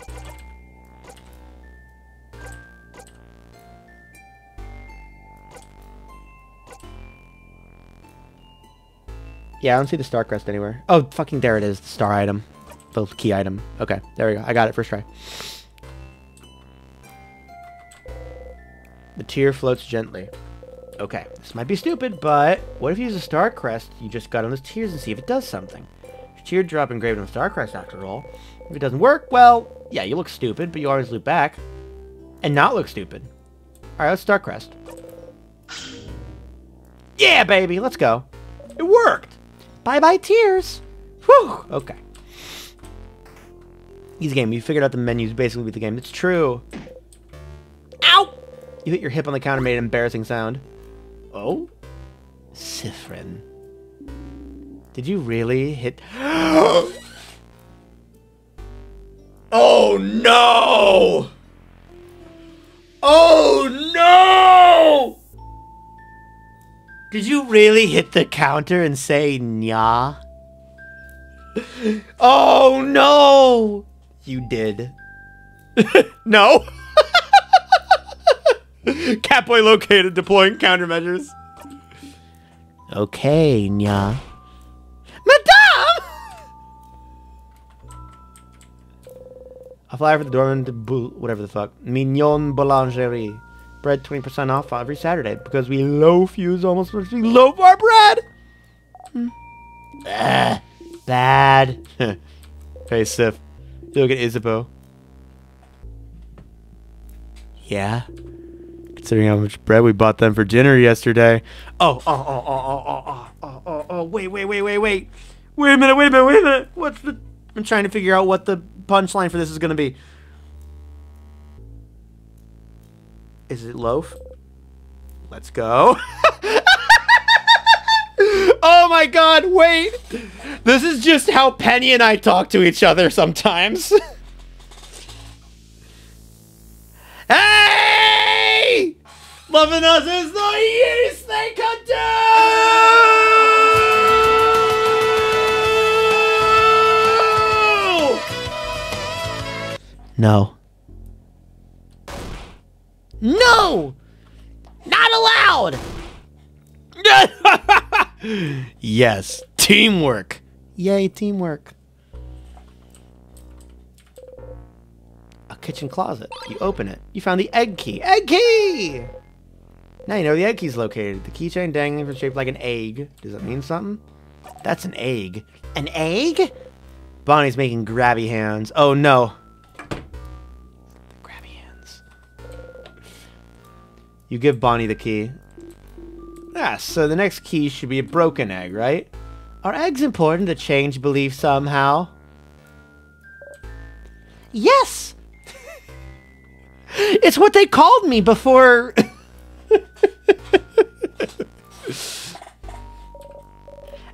Speaker 1: Yeah, I don't see the star crest anywhere. Oh, fucking there it is, the star item. The key item. Okay, there we go. I got it first try. The tear floats gently. Okay, this might be stupid, but what if you use a star crest you just got on those tears and see if it does something? Teardrop engraved on a star crest after all. If it doesn't work, well, yeah, you look stupid, but you always loop back. And not look stupid. Alright, let's star crest. Yeah, baby, let's go. It worked! Bye-bye tears! Whew! Okay. Easy game. You figured out the menus basically with the game. It's true. Ow! You hit your hip on the counter, made an embarrassing sound. Oh? Siffrin. Did you really hit... oh no! Oh Did you really hit the counter and say nya? Oh no! You did. no? Catboy located, deploying countermeasures. Okay, nya. Madame! A flyer for the doorman to boot, whatever the fuck. Mignon Boulangerie. Bread 20% off every Saturday because we loaf use almost as much as we loaf our bread. Hmm. Ah, bad. hey, Sif. You look at Isabeau. Yeah? Considering how much bread we bought them for dinner yesterday. Oh, oh, oh, oh, oh, oh, oh, oh, oh, oh, wait, wait, wait, wait, wait. Wait a minute, wait a minute, wait a minute. What's the... I'm trying to figure out what the punchline for this is going to be. Is it loaf? Let's go. oh my god, wait. This is just how Penny and I talk to each other sometimes. hey! Loving us is the least they could do! No. No! Not allowed! yes, teamwork. Yay, teamwork. A kitchen closet. You open it. You found the egg key. Egg key! Now you know the egg key's located. The keychain dangling from shaped like an egg. Does that mean something? That's an egg. An egg? Bonnie's making grabby hands. Oh no. You give Bonnie the key. Ah, so the next key should be a broken egg, right? Are eggs important to change belief somehow? Yes! it's what they called me before.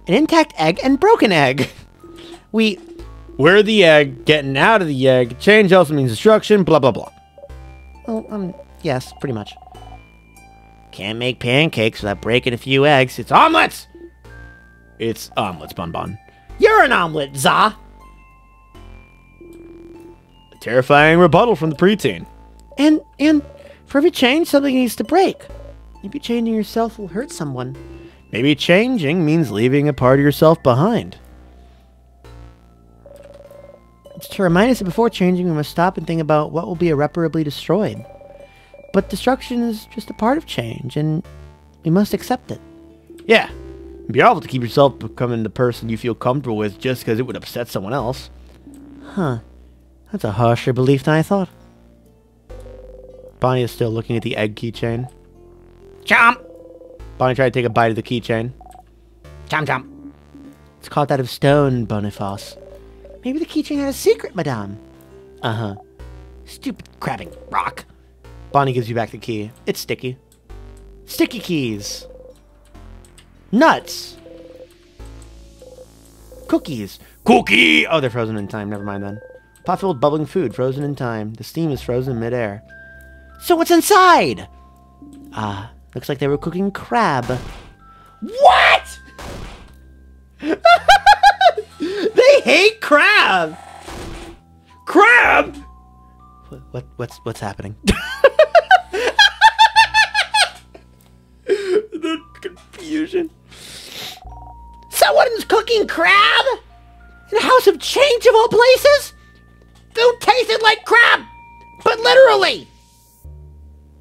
Speaker 1: An intact egg and broken egg. We.
Speaker 3: Where the egg, getting out of the egg, change also means destruction, blah blah blah.
Speaker 1: Well, um, yes, pretty much. Can't make pancakes without breaking a few eggs. It's omelets!
Speaker 3: It's omelets, Bon Bon.
Speaker 1: You're an omelet, Za!
Speaker 3: A terrifying rebuttal from the preteen.
Speaker 1: And, and, for every change, something needs to break. Maybe changing yourself will hurt someone.
Speaker 3: Maybe changing means leaving a part of yourself behind.
Speaker 1: It's to remind us that before changing, we must stop and think about what will be irreparably destroyed. But destruction is just a part of change, and we must accept it.
Speaker 3: Yeah. It'd be awful to keep yourself becoming the person you feel comfortable with just because it would upset someone else.
Speaker 1: Huh. That's a harsher belief than I thought.
Speaker 3: Bonnie is still looking at the egg keychain.
Speaker 1: Chomp!
Speaker 3: Bonnie tried to take a bite of the keychain.
Speaker 1: Chomp chomp. It's carved out of stone, Boniface. Maybe the keychain had a secret, madame. Uh-huh. Stupid crabbing rock.
Speaker 3: Bonnie gives you back the key. It's sticky.
Speaker 1: Sticky keys. Nuts. Cookies.
Speaker 3: Cookie!
Speaker 1: Oh, they're frozen in time. Never mind then. Pot filled bubbling food, frozen in time. The steam is frozen midair. So what's inside? Ah, looks like they were cooking crab. What? they hate crab. Crab? What, what what's what's happening?
Speaker 3: the confusion.
Speaker 1: Someone's cooking crab? In a house of change of all places? Food tasted like crab, but literally.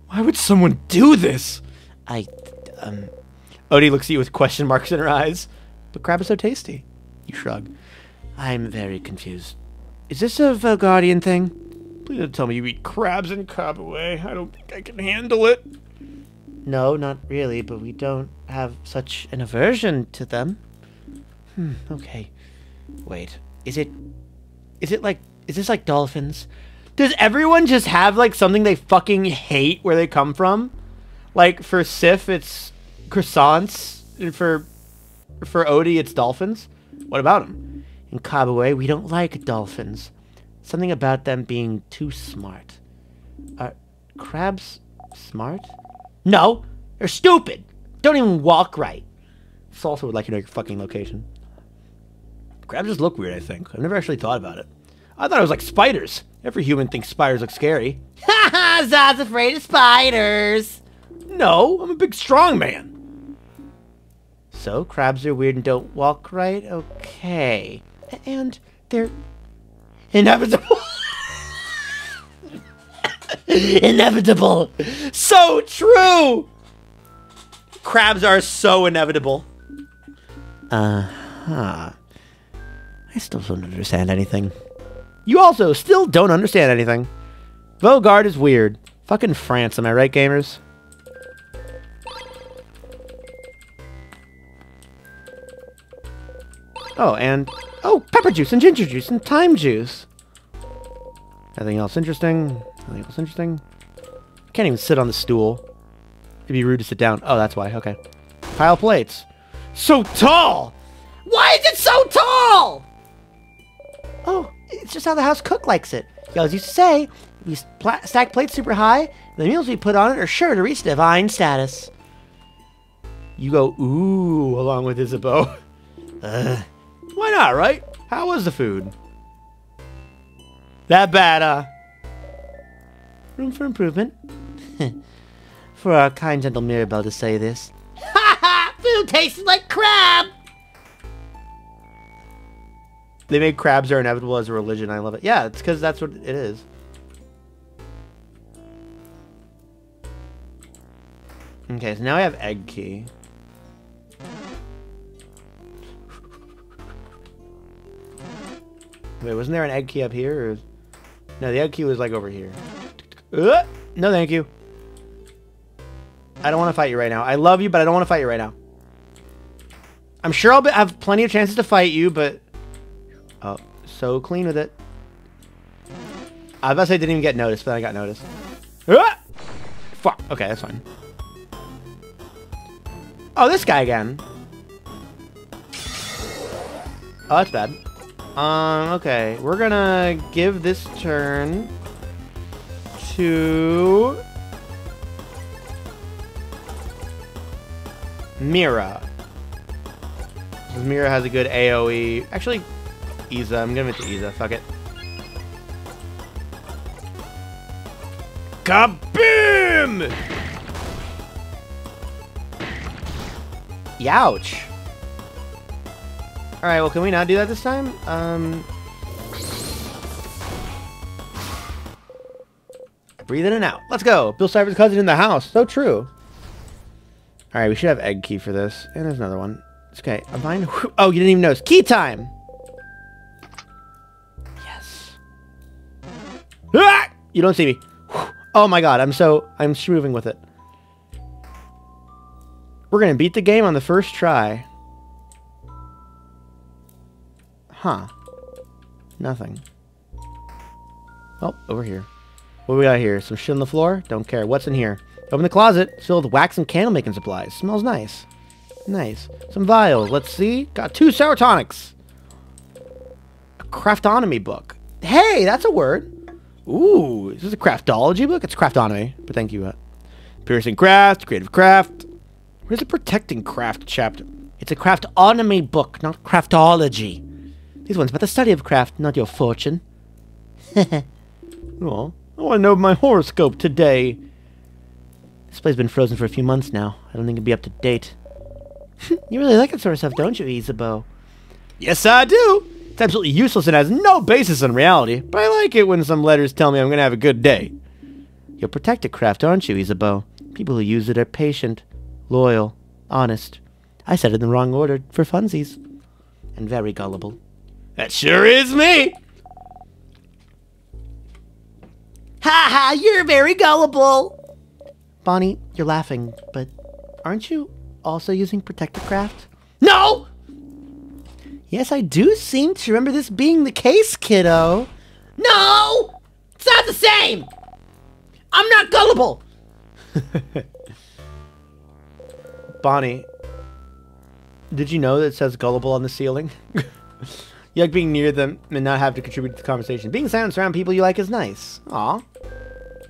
Speaker 3: Why would someone do this?
Speaker 1: I, um,
Speaker 3: Odie looks at you with question marks in her eyes. But crab is so tasty. You shrug.
Speaker 1: I'm very confused. Is this a Vaugardian thing?
Speaker 3: Please don't tell me you eat crabs in Ka Bue. I don't think I can handle it.
Speaker 1: No, not really, but we don't have such an aversion to them. Hmm, okay. Wait, is it... Is it like... Is this like dolphins?
Speaker 3: Does everyone just have like something they fucking hate where they come from? Like for Sif, it's croissants, and for for Odie, it's dolphins. What about them?
Speaker 1: In Ka Bue, we don't like dolphins. Something about them being too smart. Are crabs smart? No, they're stupid. Don't even walk right.
Speaker 3: Salsa would like to know your fucking location. Crabs just look weird, I think. I've never actually thought about it. I thought it was like spiders. Every human thinks spiders look scary.
Speaker 1: Ha ha! Zod's afraid of spiders.
Speaker 3: No, I'm a big strong man.
Speaker 1: So crabs are weird and don't walk right. Okay, and they're inevitable. inevitable.
Speaker 3: So true. Crabs are so inevitable.
Speaker 1: Uh huh. I still don't understand anything.
Speaker 3: You also still don't understand anything. Vaugarde is weird. Fucking France, am I right, gamers? Oh, and... Oh, pepper juice and ginger juice and thyme juice. Anything else interesting? Anything else interesting? I can't even sit on the stool. It'd be rude to sit down. Oh, that's why. Okay. Pile plates. So tall!
Speaker 1: Why is it so tall? Oh, it's just how the house cook likes it. You always used to say, we stack plates super high, the meals we put on it are sure to reach divine status.
Speaker 3: You go, ooh, along with Isabeau.
Speaker 1: Ugh.
Speaker 3: Why not, right? How was the food? That bad, uh...
Speaker 1: Room for improvement. for our kind gentle Mirabelle to say this. Ha ha! Food tastes like crab!
Speaker 3: They made crabs are inevitable as a religion. I love it. Yeah, it's because that's what it is.
Speaker 1: Okay, so now I have egg key. Wait, wasn't there an egg key up here? Or... No, the egg key was like over here. Uh, no, thank you. I don't want to fight you right now. I love you, but I don't want to fight you right now. I'm sure I'll be, have plenty of chances to fight you, but... Oh, so clean with it. I was about to say I didn't even get noticed, but then I got noticed. Ah! Fuck. Okay, that's fine. Oh, this guy again. Oh, that's bad. Um, okay. We're gonna give this turn to Mira. Mira has a good AoE. Actually, Isa. I'm giving it to Isa. Fuck it. Kabim! Youch. Alright, well, can we not do that this time? Um... Breathe in and out. Let's go. Bill Cipher's cousin in the house. So true. Alright, we should have egg key for this. And there's another one. It's okay. I'm fine. Oh, you didn't even notice. Key time! Yes. Ah! You don't see me. Oh my god, I'm so... I'm schmoving with it. We're gonna beat the game on the first try. Huh. Nothing. Oh, over here. What we got here? Some shit on the floor? Don't care. What's in here? Open the closet. It's filled with wax and candle making supplies. Smells nice. Nice. Some vials. Let's see. Got two sour tonics. A craftonomy book. Hey, that's a word. Ooh, is this a craftology book? It's craftonomy, but thank you. Uh, piercing craft, creative craft. Where's the protecting craft chapter? It's a craftonomy book, not craftology. These ones about the study of craft, not your fortune. oh, I want to know my horoscope today. This play's been frozen for a few months now. I don't think it'd be up to date. you really like that sort of stuff, don't you, Isabeau? Yes, I do. It's absolutely useless and has no basis in reality, but I like it when some letters tell me I'm going to have a good day. You'll protect a craft, aren't you, Isabeau? People who use it are patient, loyal, honest. I said it in the wrong order for funsies. And very gullible. That sure is me! Ha ha, you're very gullible! Bonnie, you're laughing, but aren't you also using protective craft? No! Yes, I do seem to remember this being the case, kiddo. No! It's not the same! I'm not gullible! Bonnie, did you know that it says gullible on the ceiling? you like being near them and not have to contribute to the conversation. Being silent around people you like is nice. Aw.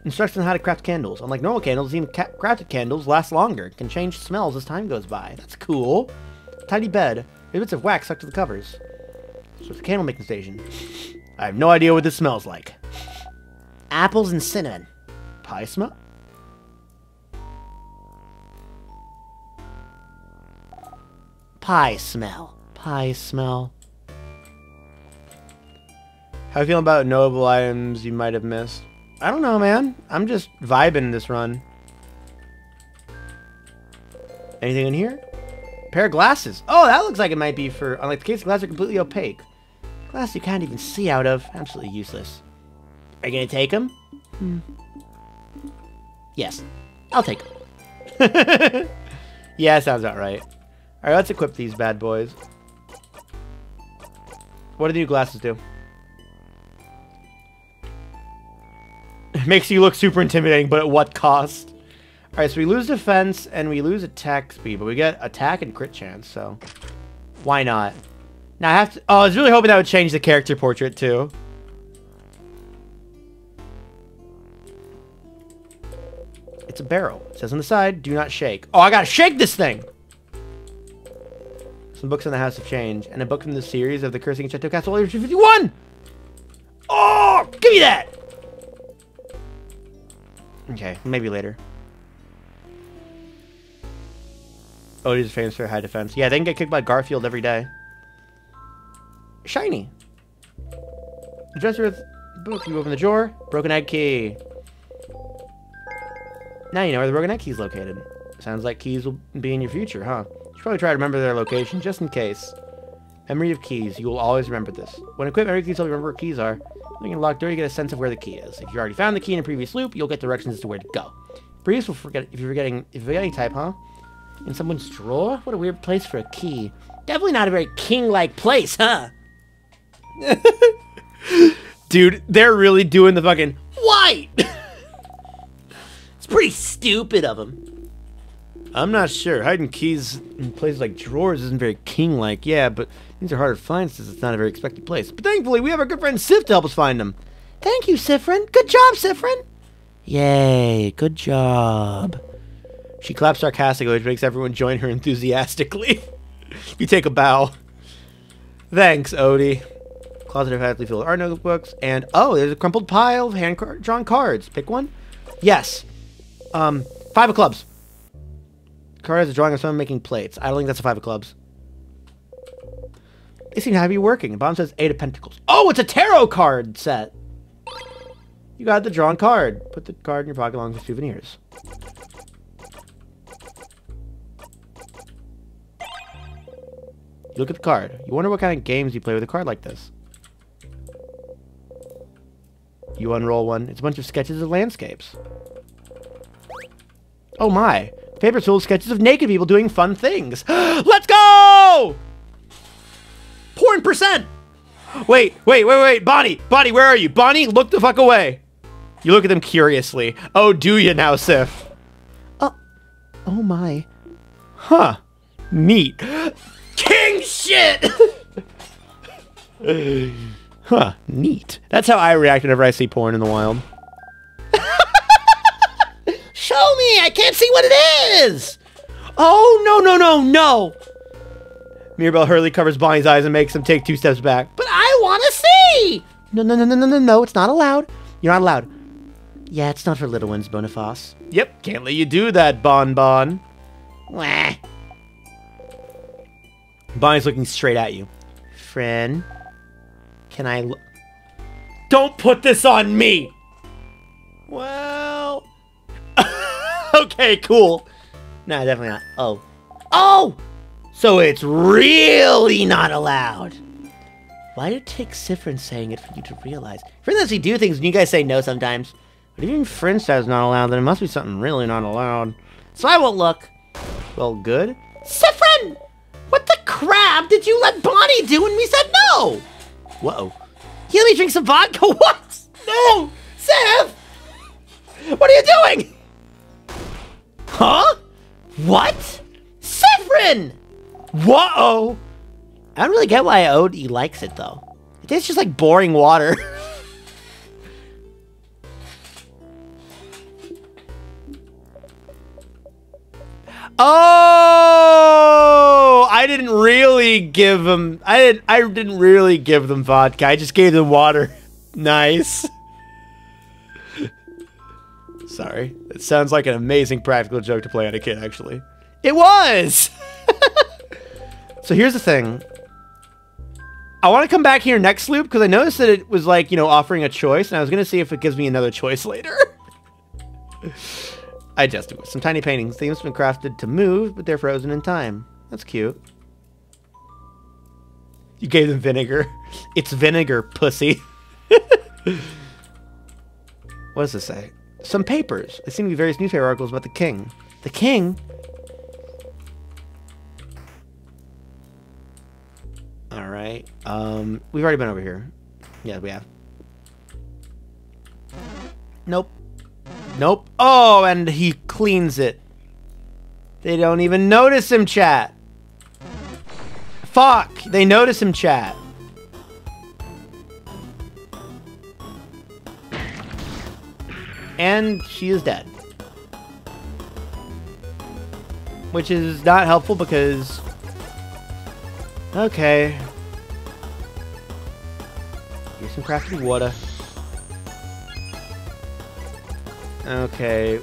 Speaker 1: Instructions on how to craft candles. Unlike normal candles, even ca crafted candles last longer. Can change smells as time goes by. That's cool. Tidy bed. Bits of wax stuck to the covers. So it's a candle making station. I have no idea what this smells like. Apples and cinnamon. Pie smell? Pie smell. Pie smell. How you feeling about notable items you might have missed? I don't know, man. I'm just vibing this run. Anything in here? Pair of glasses. Oh, that looks like it might be for... Unlike the case, the glasses are completely opaque. Glass you can't even see out of. Absolutely useless. Are you going to take them? Hmm. Yes. I'll take them. yeah, sounds about right. Alright, let's equip these bad boys. What do the new glasses do? It makes you look super intimidating, but at what cost? Alright, so we lose defense and we lose attack speed, but we get attack and crit chance, so... Why not? Now I have to... Oh, I was really hoping that would change the character portrait, too. It's a barrel. It says on the side, do not shake. Oh, I gotta shake this thing! Some books in the House of Change, and a book from the series of the Cursing Chateau Castle Age 51! Oh! Give me that! Okay, maybe later. Oh, he's famous for high defense. Yeah, they can get kicked by Garfield every day. Shiny. The dresser with book. You open the drawer. Broken egg key. Now you know where the broken egg key is located. Sounds like keys will be in your future, huh? You should probably try to remember their location just in case. Memory of keys. You will always remember this. When equipped, memory keys help you remember where keys are. When you unlock door, you get a sense of where the key is. If you already found the key in a previous loop, you'll get directions as to where to go. Previous will forget if you're forgetting if you're forgetting type, huh? In someone's drawer? What a weird place for a key. Definitely not a very king-like place, huh? Dude, they're really doing the fucking white. it's pretty stupid of them. I'm not sure. Hiding keys in places like drawers isn't very king-like. Yeah, but these are harder to find since it's not a very expected place. But thankfully, we have our good friend Sif to help us find them.
Speaker 19: Thank you, Siffrin. Good job, Siffrin.
Speaker 1: Yay, good job. She claps sarcastically, which makes everyone join her enthusiastically. you take a bow. Thanks, Odie. Closet of filled with art notebooks, and oh, there's a crumpled pile of hand car- drawn cards. Pick one. Yes. Um, five of clubs. Card has a drawing of someone making plates. I don't think that's a five of clubs. They seem to be working. The bottom says eight of pentacles. Oh, it's a tarot card set. You got the drawn card. Put the card in your pocket along with souvenirs. You look at the card. You wonder what kind of games you play with a card like this. You unroll one. It's a bunch of sketches of landscapes. Oh my. Full of sketches of naked people doing fun things. Let's go! Porn percent! Wait, wait, wait, wait. Bonnie, Bonnie, where are you? Bonnie, look the fuck away. You look at them curiously. Oh, do you now, Sif?
Speaker 19: Oh, Oh my.
Speaker 1: Huh. Neat. King shit! huh. Neat. That's how I react whenever I see porn in the wild.
Speaker 19: Show me! I can't see what it is!
Speaker 1: Oh, no, no, no, no! Mirabelle Hurley covers Bonnie's eyes and makes him take two steps back.
Speaker 19: But I want to see! No, no, no, no, no, no, no, it's not allowed. You're not allowed. Yeah, it's not for little ones, Boniface.
Speaker 1: Yep, can't let you do that, Bon Bon.
Speaker 19: Wah.
Speaker 1: Bonnie's looking straight at you.
Speaker 19: Friend, can I?
Speaker 1: Don't put this on me! Well... okay, cool.
Speaker 19: No, definitely not. Oh. Oh! So it's really not allowed. Why did it take Siffrin saying it for you to realize? Friends actually do things and you guys say no sometimes.
Speaker 1: But even Friend says not allowed, then it must be something really not allowed.
Speaker 19: So I won't look.
Speaker 1: Well, good.
Speaker 19: Siffrin! What the crap did you let Bonnie do when we said no?
Speaker 1: Whoa.
Speaker 19: You let me drink some vodka? What? No! Sif! What are you doing? Huh? What? Siffrin!
Speaker 1: Whoa!
Speaker 19: I don't really get why Odie likes it though. It tastes just like boring water.
Speaker 1: Oh! I didn't really give them. I didn't. I didn't really give them vodka. I just gave them water. Nice. Sorry. It sounds like an amazing practical joke to play on a kid. Actually, it was. so here's the thing. I want to come back here next loop because I noticed that it was like you know offering a choice, and I was gonna see if it gives me another choice later. I just it. Some tiny paintings. Themes have been crafted to move, but they're frozen in time. That's cute. You gave them vinegar. It's vinegar, pussy. what does this say? Some papers. There seem to be various newspaper articles about the king. The king? Alright. Um, we've already been over here. Yeah, we have. Nope. Nope. Oh, and he cleans it. They don't even notice him, chat. Fuck. They notice him, chat. And she is dead. Which is not helpful because... Okay. Here's some crafted water. Okay.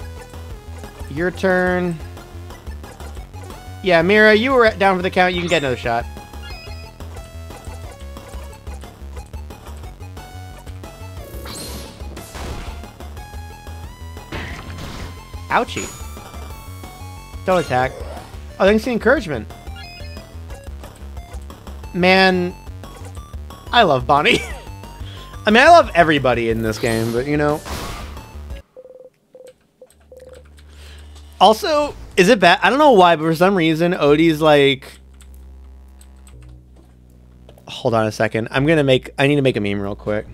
Speaker 1: Your turn. Yeah, Mira, you were down for the count. You can get another shot. Ouchie. Don't attack. Oh, thanks the encouragement. Man, I love Bonnie. I mean, I love everybody in this game, but you know. Also, is it bad? I don't know why, but for some reason, Odie's like. Hold on a second. I'm gonna make. I need to make a meme real quick.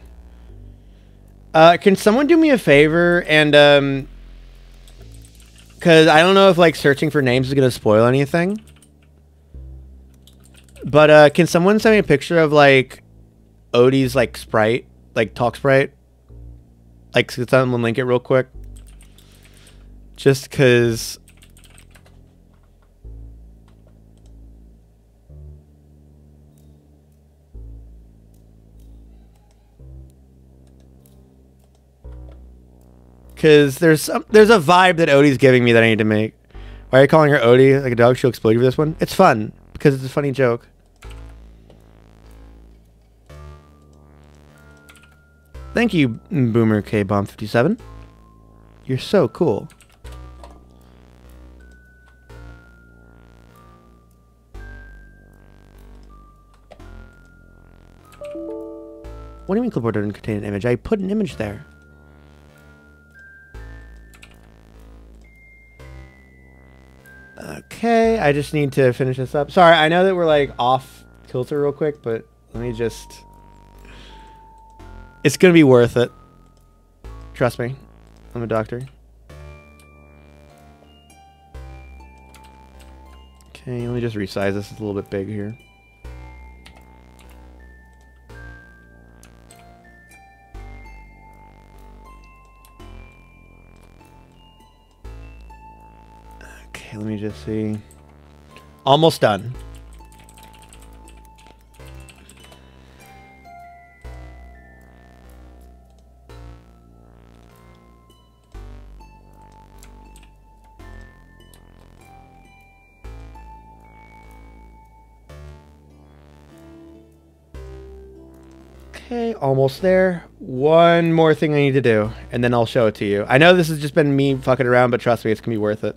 Speaker 1: Uh, can someone do me a favor and um. Because I don't know if like searching for names is gonna spoil anything. But uh, can someone send me a picture of like Odie's like sprite, like talk sprite? Like, someone link it real quick? Just because. Because there's some, there's a vibe that Odie's giving me that I need to make. Why are you calling her Odie? Like a dog, she'll explode you for this one? It's fun because it's a funny joke. Thank you, Boomer K Bomb 57. You're so cool. What do you mean clipboard doesn't contain an image? I put an image there. Okay, I just need to finish this up. Sorry, I know that we're like off kilter real quick, but let me just. It's gonna be worth it. Trust me, I'm a doctor. Okay, let me just resize this. It's a little bit big here. Okay, let me just see. Almost done. Okay, almost there. One more thing I need to do, and then I'll show it to you. I know this has just been me fucking around, but trust me, it's gonna be worth it.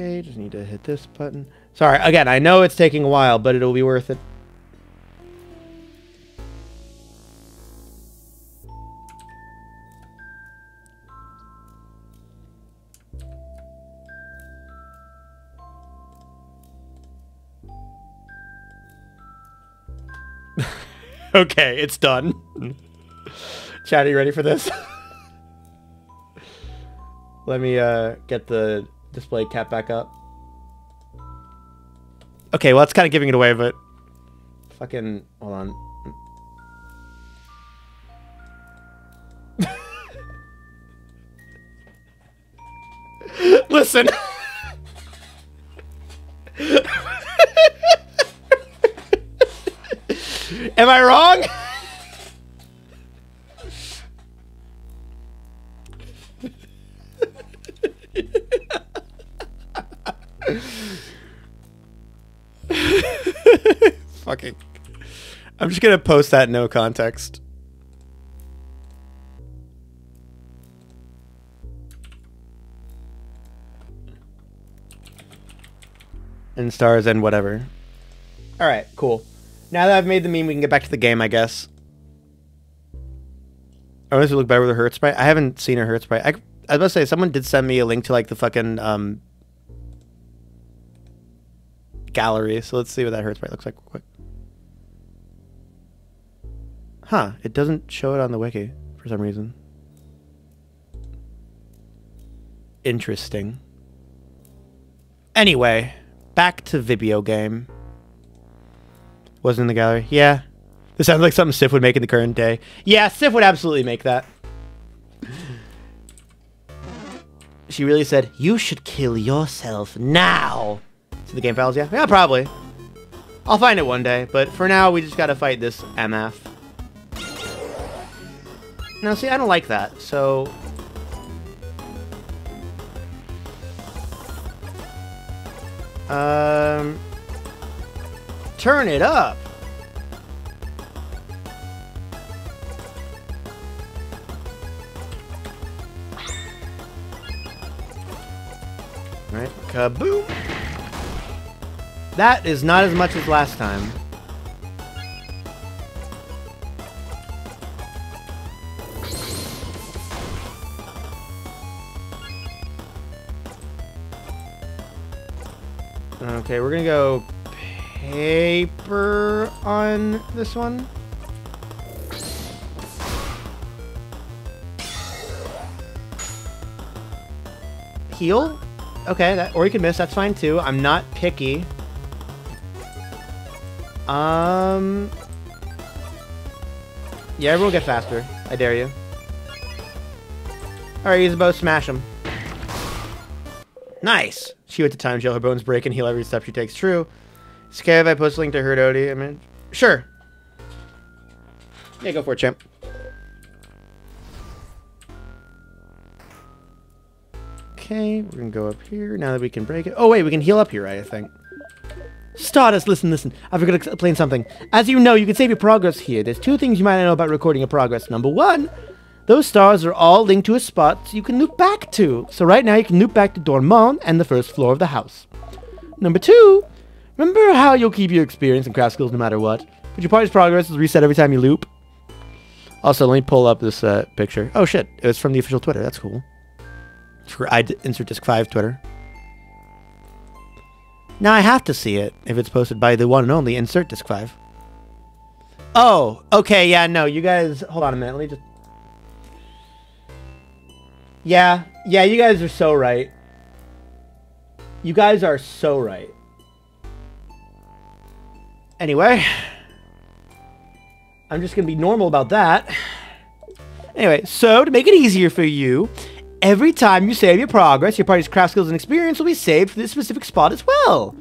Speaker 1: Okay, just need to hit this button. Sorry, again, I know it's taking a while, but it'll be worth it. okay, it's done. Chad, are you ready for this? Let me uh, get the display cap back up. Okay, well, it's kind of giving it away, but fucking hold on. Listen. Am I wrong? Fucking. I'm just gonna post that no context. And stars and whatever. Alright, cool. Now that I've made the meme, we can get back to the game, I guess. Does it look better with a hurt sprite? I haven't seen a hurt sprite. I, I was about to say, someone did send me a link to like the fucking um, gallery. So let's see what that sprite looks like real quick. Huh, it doesn't show it on the wiki for some reason. Interesting. Anyway, back to video game. Wasn't in the gallery. Yeah. This sounds like something Sif would make in the current day. Yeah, Sif would absolutely make that. She really said, you should kill yourself now. To the game files, yeah? Yeah, probably. I'll find it one day, but for now, we just gotta fight this MF. Now, see, I don't like that, so... Um, turn it up. Right, kaboom. That is not as much as last time. Okay, we're gonna go paper on this one. Heal? Okay, that or you can miss, that's fine too. I'm not picky. Um Yeah, everyone get faster. I dare you. Alright, use a bow, smash him. Nice! She went to time jail, her bones break and heal every step she takes. True. If I post a link to her Dodie. I mean, sure. Yeah, go for it, champ. Okay, we're gonna go up here now that we can break it. Oh wait, we can heal up here, right? I think. Stardust, listen, listen. I forgot to explain something. As you know, you can save your progress here. There's two things you might not know about recording a progress. Number one, those stars are all linked to a spot so you can loop back to. So right now you can loop back to Dormont and the first floor of the house. Number two, remember how you'll keep your experience and craft skills no matter what? But your party's progress is reset every time you loop. Also, let me pull up this uh, picture. Oh shit, it was from the official Twitter. That's cool. I insert disc five Twitter. Now I have to see it if it's posted by the one and only insert disc five. Oh, okay, yeah, no, you guys. Hold on a minute. Let me just. Yeah, yeah, you guys are so right. You guys are so right. Anyway, I'm just gonna be normal about that. Anyway, so to make it easier for you, every time you save your progress, your party's craft skills and experience will be saved for this specific spot as well.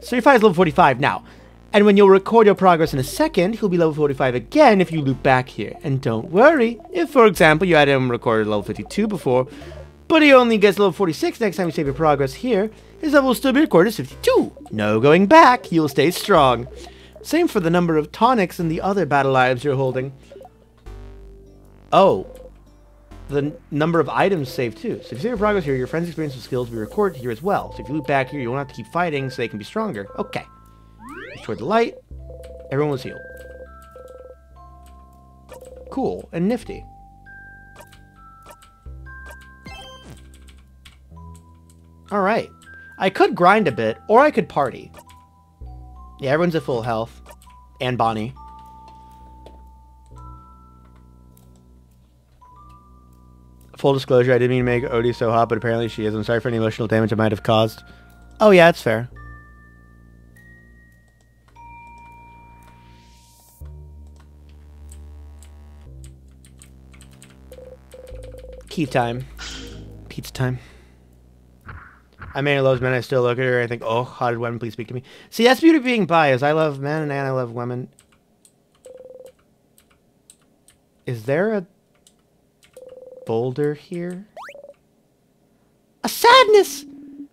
Speaker 1: So your fighter's level 45 now. And when you'll record your progress in a second, he'll be level 45 again if you loop back here. And don't worry, if for example you had him recorded level 52 before, but he only gets level 46 next time you save your progress here, his level will still be recorded as 52. No going back, you'll stay strong. Same for the number of tonics and the other battle items you're holding. Oh, the number of items saved too. So if you save your progress here, your friend's experience and skills will be recorded here as well. So if you loop back here, you won't have to keep fighting so they can be stronger. Okay. Toward the light. Everyone was healed. Cool and nifty. Alright. I could grind a bit, or I could party. Yeah, everyone's at full health. And Bonnie. Full disclosure, I didn't mean to make Odie so hot, but apparently she is. I'm sorry for any emotional damage I might have caused. Oh yeah, it's fair. Key time. Pizza time. I may loves men. I still look at her. I think, oh, how did women please speak to me? See, that's beauty of being biased. I love men and I love women. Is there a boulder here? A sadness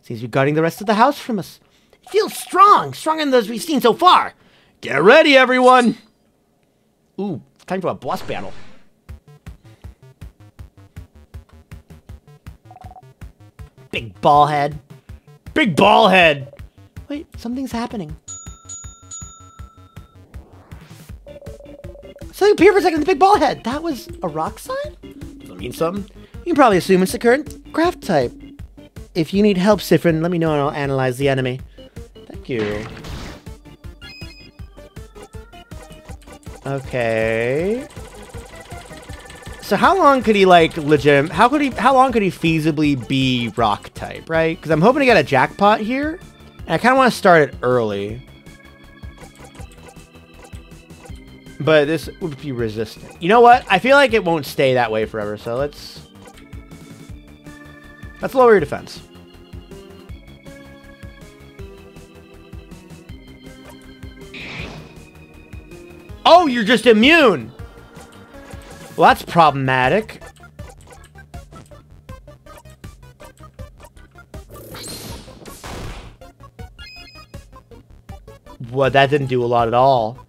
Speaker 1: seems to be guarding the rest of the house from us. It feels strong, stronger than those we've seen so far. Get ready, everyone! Ooh, time for a boss battle. Big ball head. Big ball head! Wait, something's happening. Something appeared for a second in the big ball head. That was a rock sign? Does that mean something? You can probably assume it's the current craft type. If you need help, Siffrin, let me know and I'll analyze the enemy. Thank you. Okay. So how long could he like legit? How could he? How long could he feasibly be rock type? Right? Because I'm hoping to get a jackpot here, and I kind of want to start it early. But this would be resistant. You know what? I feel like it won't stay that way forever. So let's let's lower your defense. Oh, you're just immune. Well, that's problematic. What? That didn't do a lot at all.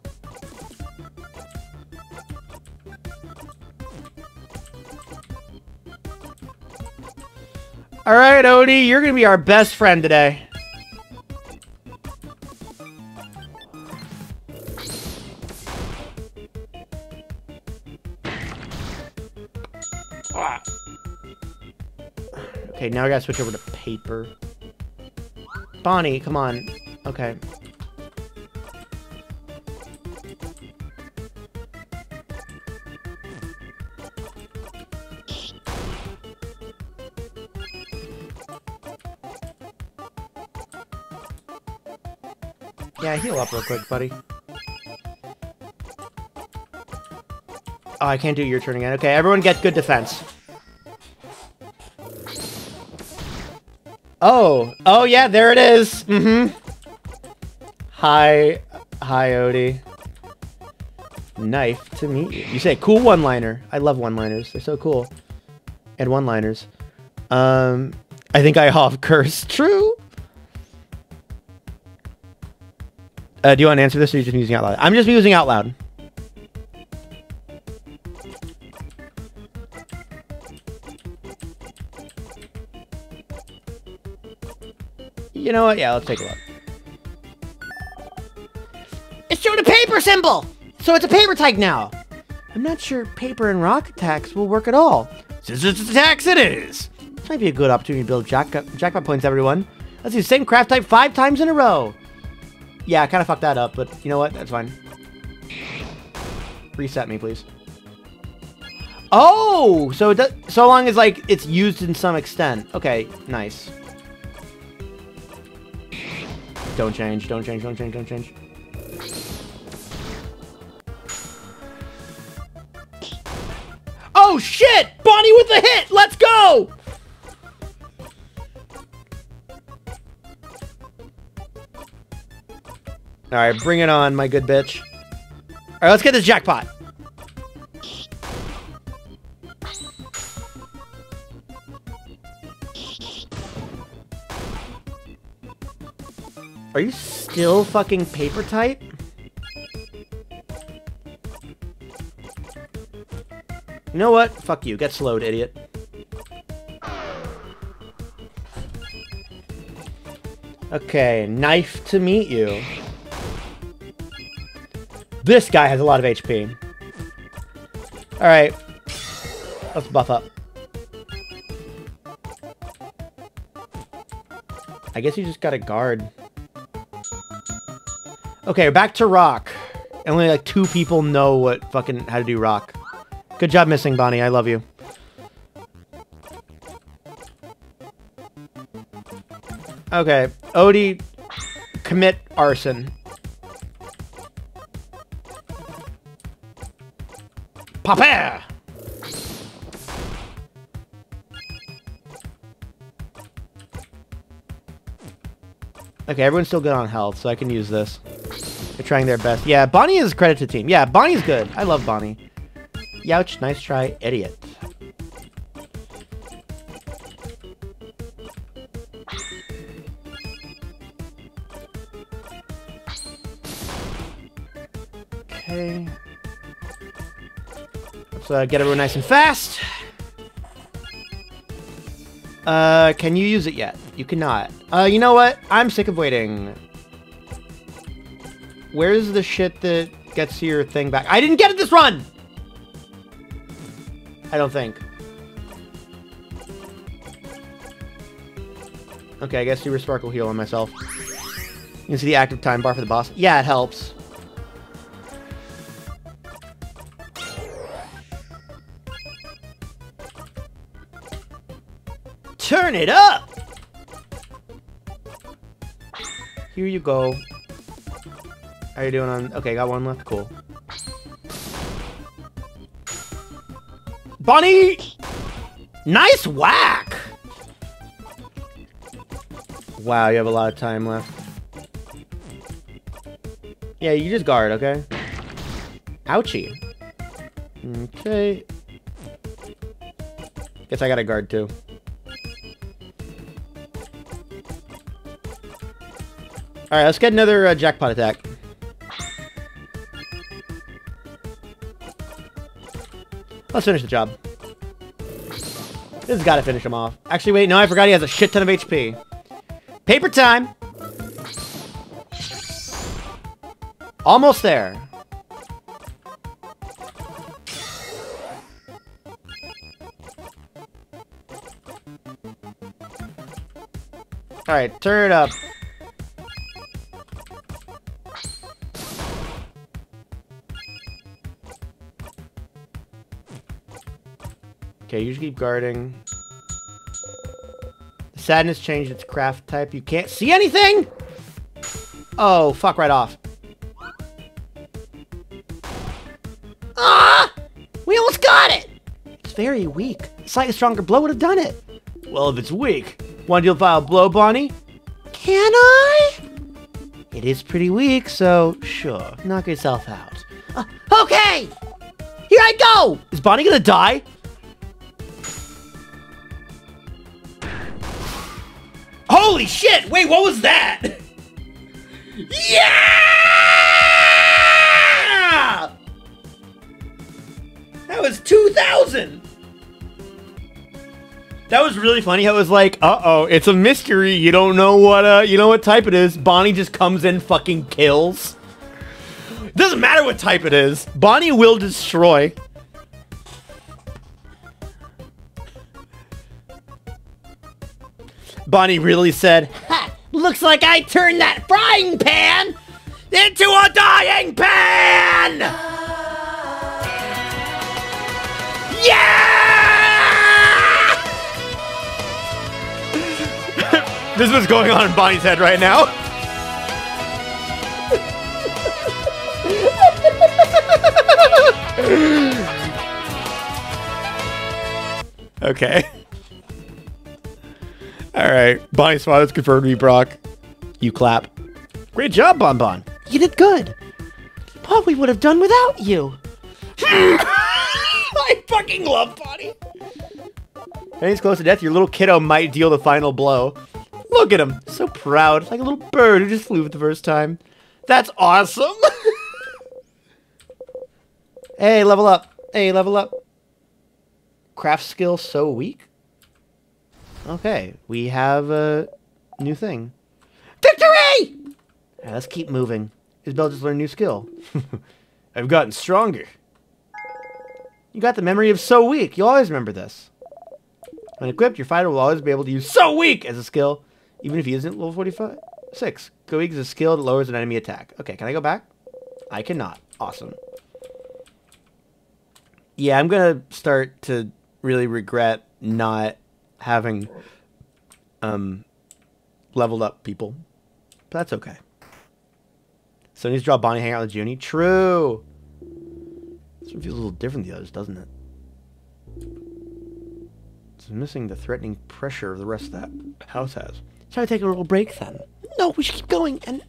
Speaker 1: All right, Odie, you're gonna be our best friend today. Okay, now I gotta switch over to paper. Bonnie, come on. Okay. Yeah, heal up real quick, buddy. Oh, I can't do your turn again. Okay, everyone get good defense. Oh, oh yeah, there it is. Mm-hmm. Hi, hi, Odie. Knife to meet you. You say cool one-liner. I love one-liners. They're so cool. And one-liners. Um, I think I have curse. True. Uh, do you want to answer this, or are you just using out loud? I'm just using out loud. You know what? Yeah, let's take a look. It's showing a paper symbol! So it's a paper type now! I'm not sure paper and rock attacks will work at all. Scissors attacks it is! This might be a good opportunity to build jack jackpot points, everyone. Let's do the same craft type five times in a row. Yeah, I kind of fucked that up, but you know what? That's fine. Reset me, please. Oh, so it does, so long as like it's used in some extent. Okay, nice. Don't change, don't change, don't change, don't change. Oh shit! Bonnie with the hit! Let's go! Alright, bring it on, my good bitch. Alright, let's get this jackpot. Are you still fucking paper tight? You know what? Fuck you. Get slowed, idiot. Okay, knife to meet you. This guy has a lot of HP. Alright. Let's buff up. I guess you just got a guard. Okay, back to rock. Only like two people know what fucking how to do rock. Good job missing, Bonnie. I love you. Okay, Odie, commit arson. Papa! Okay, everyone's still good on health, so I can use this. They're trying their best. Yeah, Bonnie is credit to team. Yeah, Bonnie's good. I love Bonnie. Youch, nice try, idiot. Okay. Let's uh, get everyone nice and fast. Uh, can you use it yet? You cannot. Uh, you know what? I'm sick of waiting. Where's the shit that gets your thing back? I didn't get it this run! I don't think. Okay, I guess a sparkle heal on myself. You can see the active time bar for the boss. Yeah, it helps. Turn it up! Here you go. How you doing on... Okay, got one left. Cool. Bonnie! Nice whack! Wow, you have a lot of time left. Yeah, you just guard, okay? Ouchie. Okay. Guess I got a guard too. Alright, let's get another uh, jackpot attack. Let's finish the job. This has got to finish him off. Actually, wait, no, I forgot he has a shit ton of HP. Paper time! Almost there. Alright, turn it up. Okay, you should keep guarding. Sadness changed its craft type. You can't see anything? Oh, fuck right off. Ah! We almost got it! It's very weak. A slightly stronger blow would have done it. Well, if it's weak, want to deal file blow, Bonnie? Can I? It is pretty weak, so sure. Knock yourself out. Uh, okay! Here I go! Is Bonnie gonna die? Holy shit! Wait, what was that? yeah! That was 2,000! That was really funny. It was like, uh-oh, it's a mystery. You don't know what, uh, you know what type it is. Bonnie just comes in, fucking kills. Doesn't matter what type it is. Bonnie will destroy. Bonnie really said, ha, looks like I turned that frying pan into a dying pan! Yeah! this is what's going on in Bonnie's head right now. okay. All right. Bonnie's father's confirmed to be Brock. You clap. Great job, Bon Bon. You did good. What we would have done without you. I fucking love Bonnie. When he's close to death, your little kiddo might deal the final blow. Look at him. So proud. Like a little bird who just flew for the first time. That's awesome. hey, level up. Hey, level up. Craft skill so weak? Okay, we have a new thing. Victory! Alright, let's keep moving. Isabeau just learned a new skill. I've gotten stronger. You got the memory of so weak. You'll always remember this. When equipped, your fighter will always be able to use so weak as a skill, even if he isn't level 45. 6. Go weak is a skill that lowers an enemy attack. Okay, can I go back? I cannot. Awesome. Yeah, I'm gonna start to really regret not having um leveled up people. But that's okay. So he needs to draw Bonnie hang out with Junie. True. This one feels a little different than the others, doesn't it? It's missing the threatening pressure of the rest of that house has. Shall we take a little break then? No, we should keep going and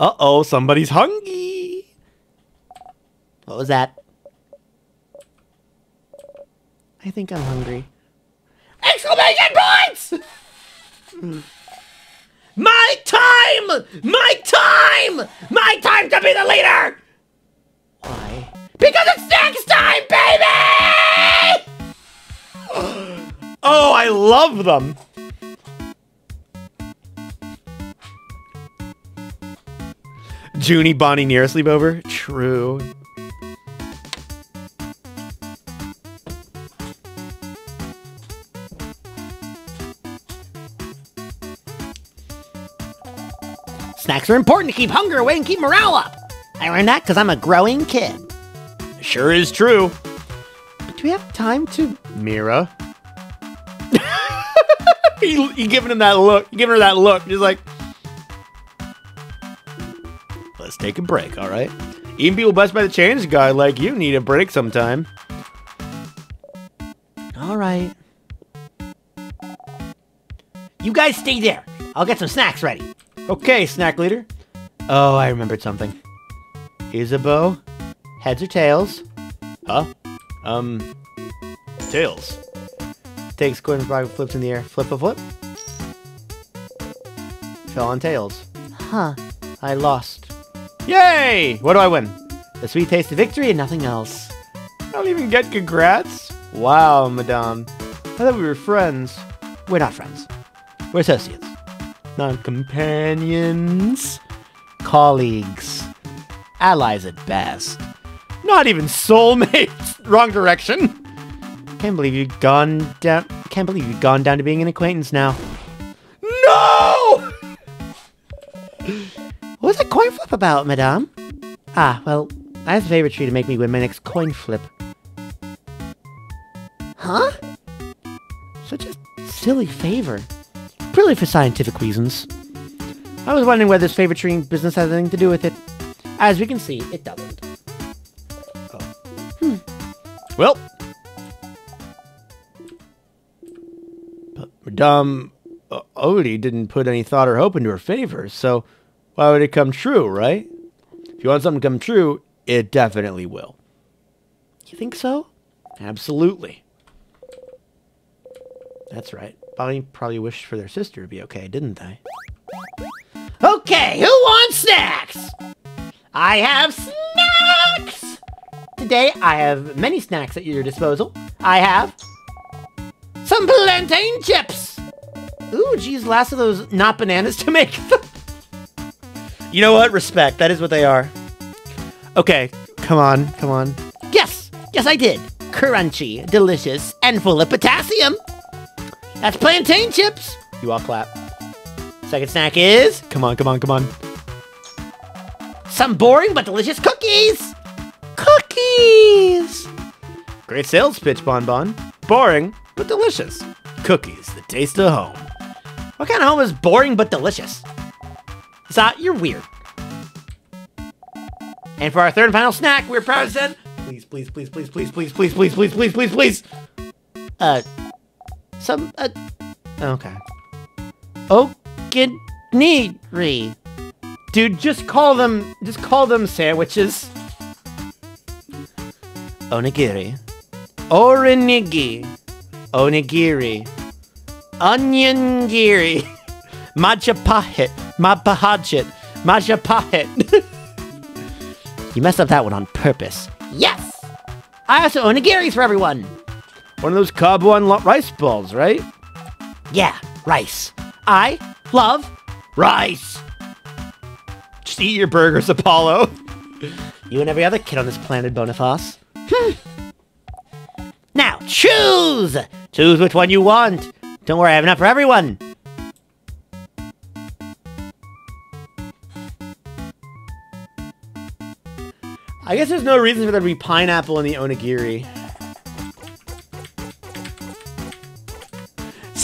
Speaker 1: Uh-oh, somebody's hungry. What was that? I think I'm hungry. Exclamation points! My time! My time! My time to be the leader! Why? Because it's next time, baby! Oh, I love them. Junie, Bonnie, near sleepover? True. Snacks are important to keep hunger away and keep morale up. I learned that because I'm a growing kid. Sure is true. But do we have time to... Mira? you, you giving him that look. You giving her that look. Just like... Let's take a break, all right? Even people blessed by the change guy like you need a break sometime. All right. You guys stay there. I'll get some snacks ready. Okay, snack leader. Oh, I remembered something. Isabeau, heads or tails? Huh? Um, tails. Takes coin and flips in the air. Flip a flip. Fell on tails. Huh. I lost. Yay! What do I win? The sweet taste of victory and nothing else.
Speaker 20: I don't even get congrats? Wow, madame. I thought we were friends.
Speaker 1: We're not friends. We're associates.
Speaker 20: Not companions.
Speaker 1: Colleagues. Allies at best.
Speaker 20: Not even soulmates. Wrong direction.
Speaker 1: Can't believe you've gone down. Can't believe you've gone down to being an acquaintance now.
Speaker 20: No!
Speaker 1: What was that coin flip about, madame? Ah, well, I have a favor tree to make me win my next coin flip. Huh? Such a silly favor. Purely for scientific reasons. I was wondering whether this favor tree business has anything to do with it. As we can see, it doesn't.
Speaker 20: Well. But Madame uh, Odie didn't put any thought or hope into her favor, so why would it come true, right? If you want something to come true, it definitely will.
Speaker 1: You think so?
Speaker 20: Absolutely.
Speaker 1: That's right. Bonnie probably wished for their sister to be okay, didn't they? Okay, who wants snacks? I have snacks! Today, I have many snacks at your disposal. I have some plantain chips. Ooh, geez, last of those not bananas to make.
Speaker 20: You know what? Respect. That is what they are.
Speaker 1: okay, come on, come on. Yes, yes, I did. Crunchy, delicious, and full of potassium. That's plantain chips.
Speaker 20: You all clap.
Speaker 1: Second snack is
Speaker 20: Come on, come on, come on.
Speaker 1: some boring but delicious cookies. Cookies.
Speaker 20: Great sales pitch, Bon Bon. Boring, but delicious. Cookies, the taste of home.
Speaker 1: What kind of home is boring but delicious? Zot, you're weird. And for our third and final snack, we're proud to send. Please, please, please, please, please, please, please, please, please, please, please, please. Uh, some. Uh, okay. Okiniri.
Speaker 20: Dude, just call them, just call them sandwiches.
Speaker 1: Onigiri. Orinigi. Onigiri. Onion-giri. Majapahit. Mapahachit. Majapahit. you messed up that one on purpose. Yes! I have some onigiris for everyone.
Speaker 20: One of those Kabuan rice balls, right?
Speaker 1: Yeah, rice. I love rice.
Speaker 20: Just eat your burgers, Apollo.
Speaker 1: You and every other kid on this planet, Boniface. Hmm. Now, choose! Choose which one you want. Don't worry, I have enough for everyone.
Speaker 20: I guess there's no reason for there to be pineapple in the onigiri.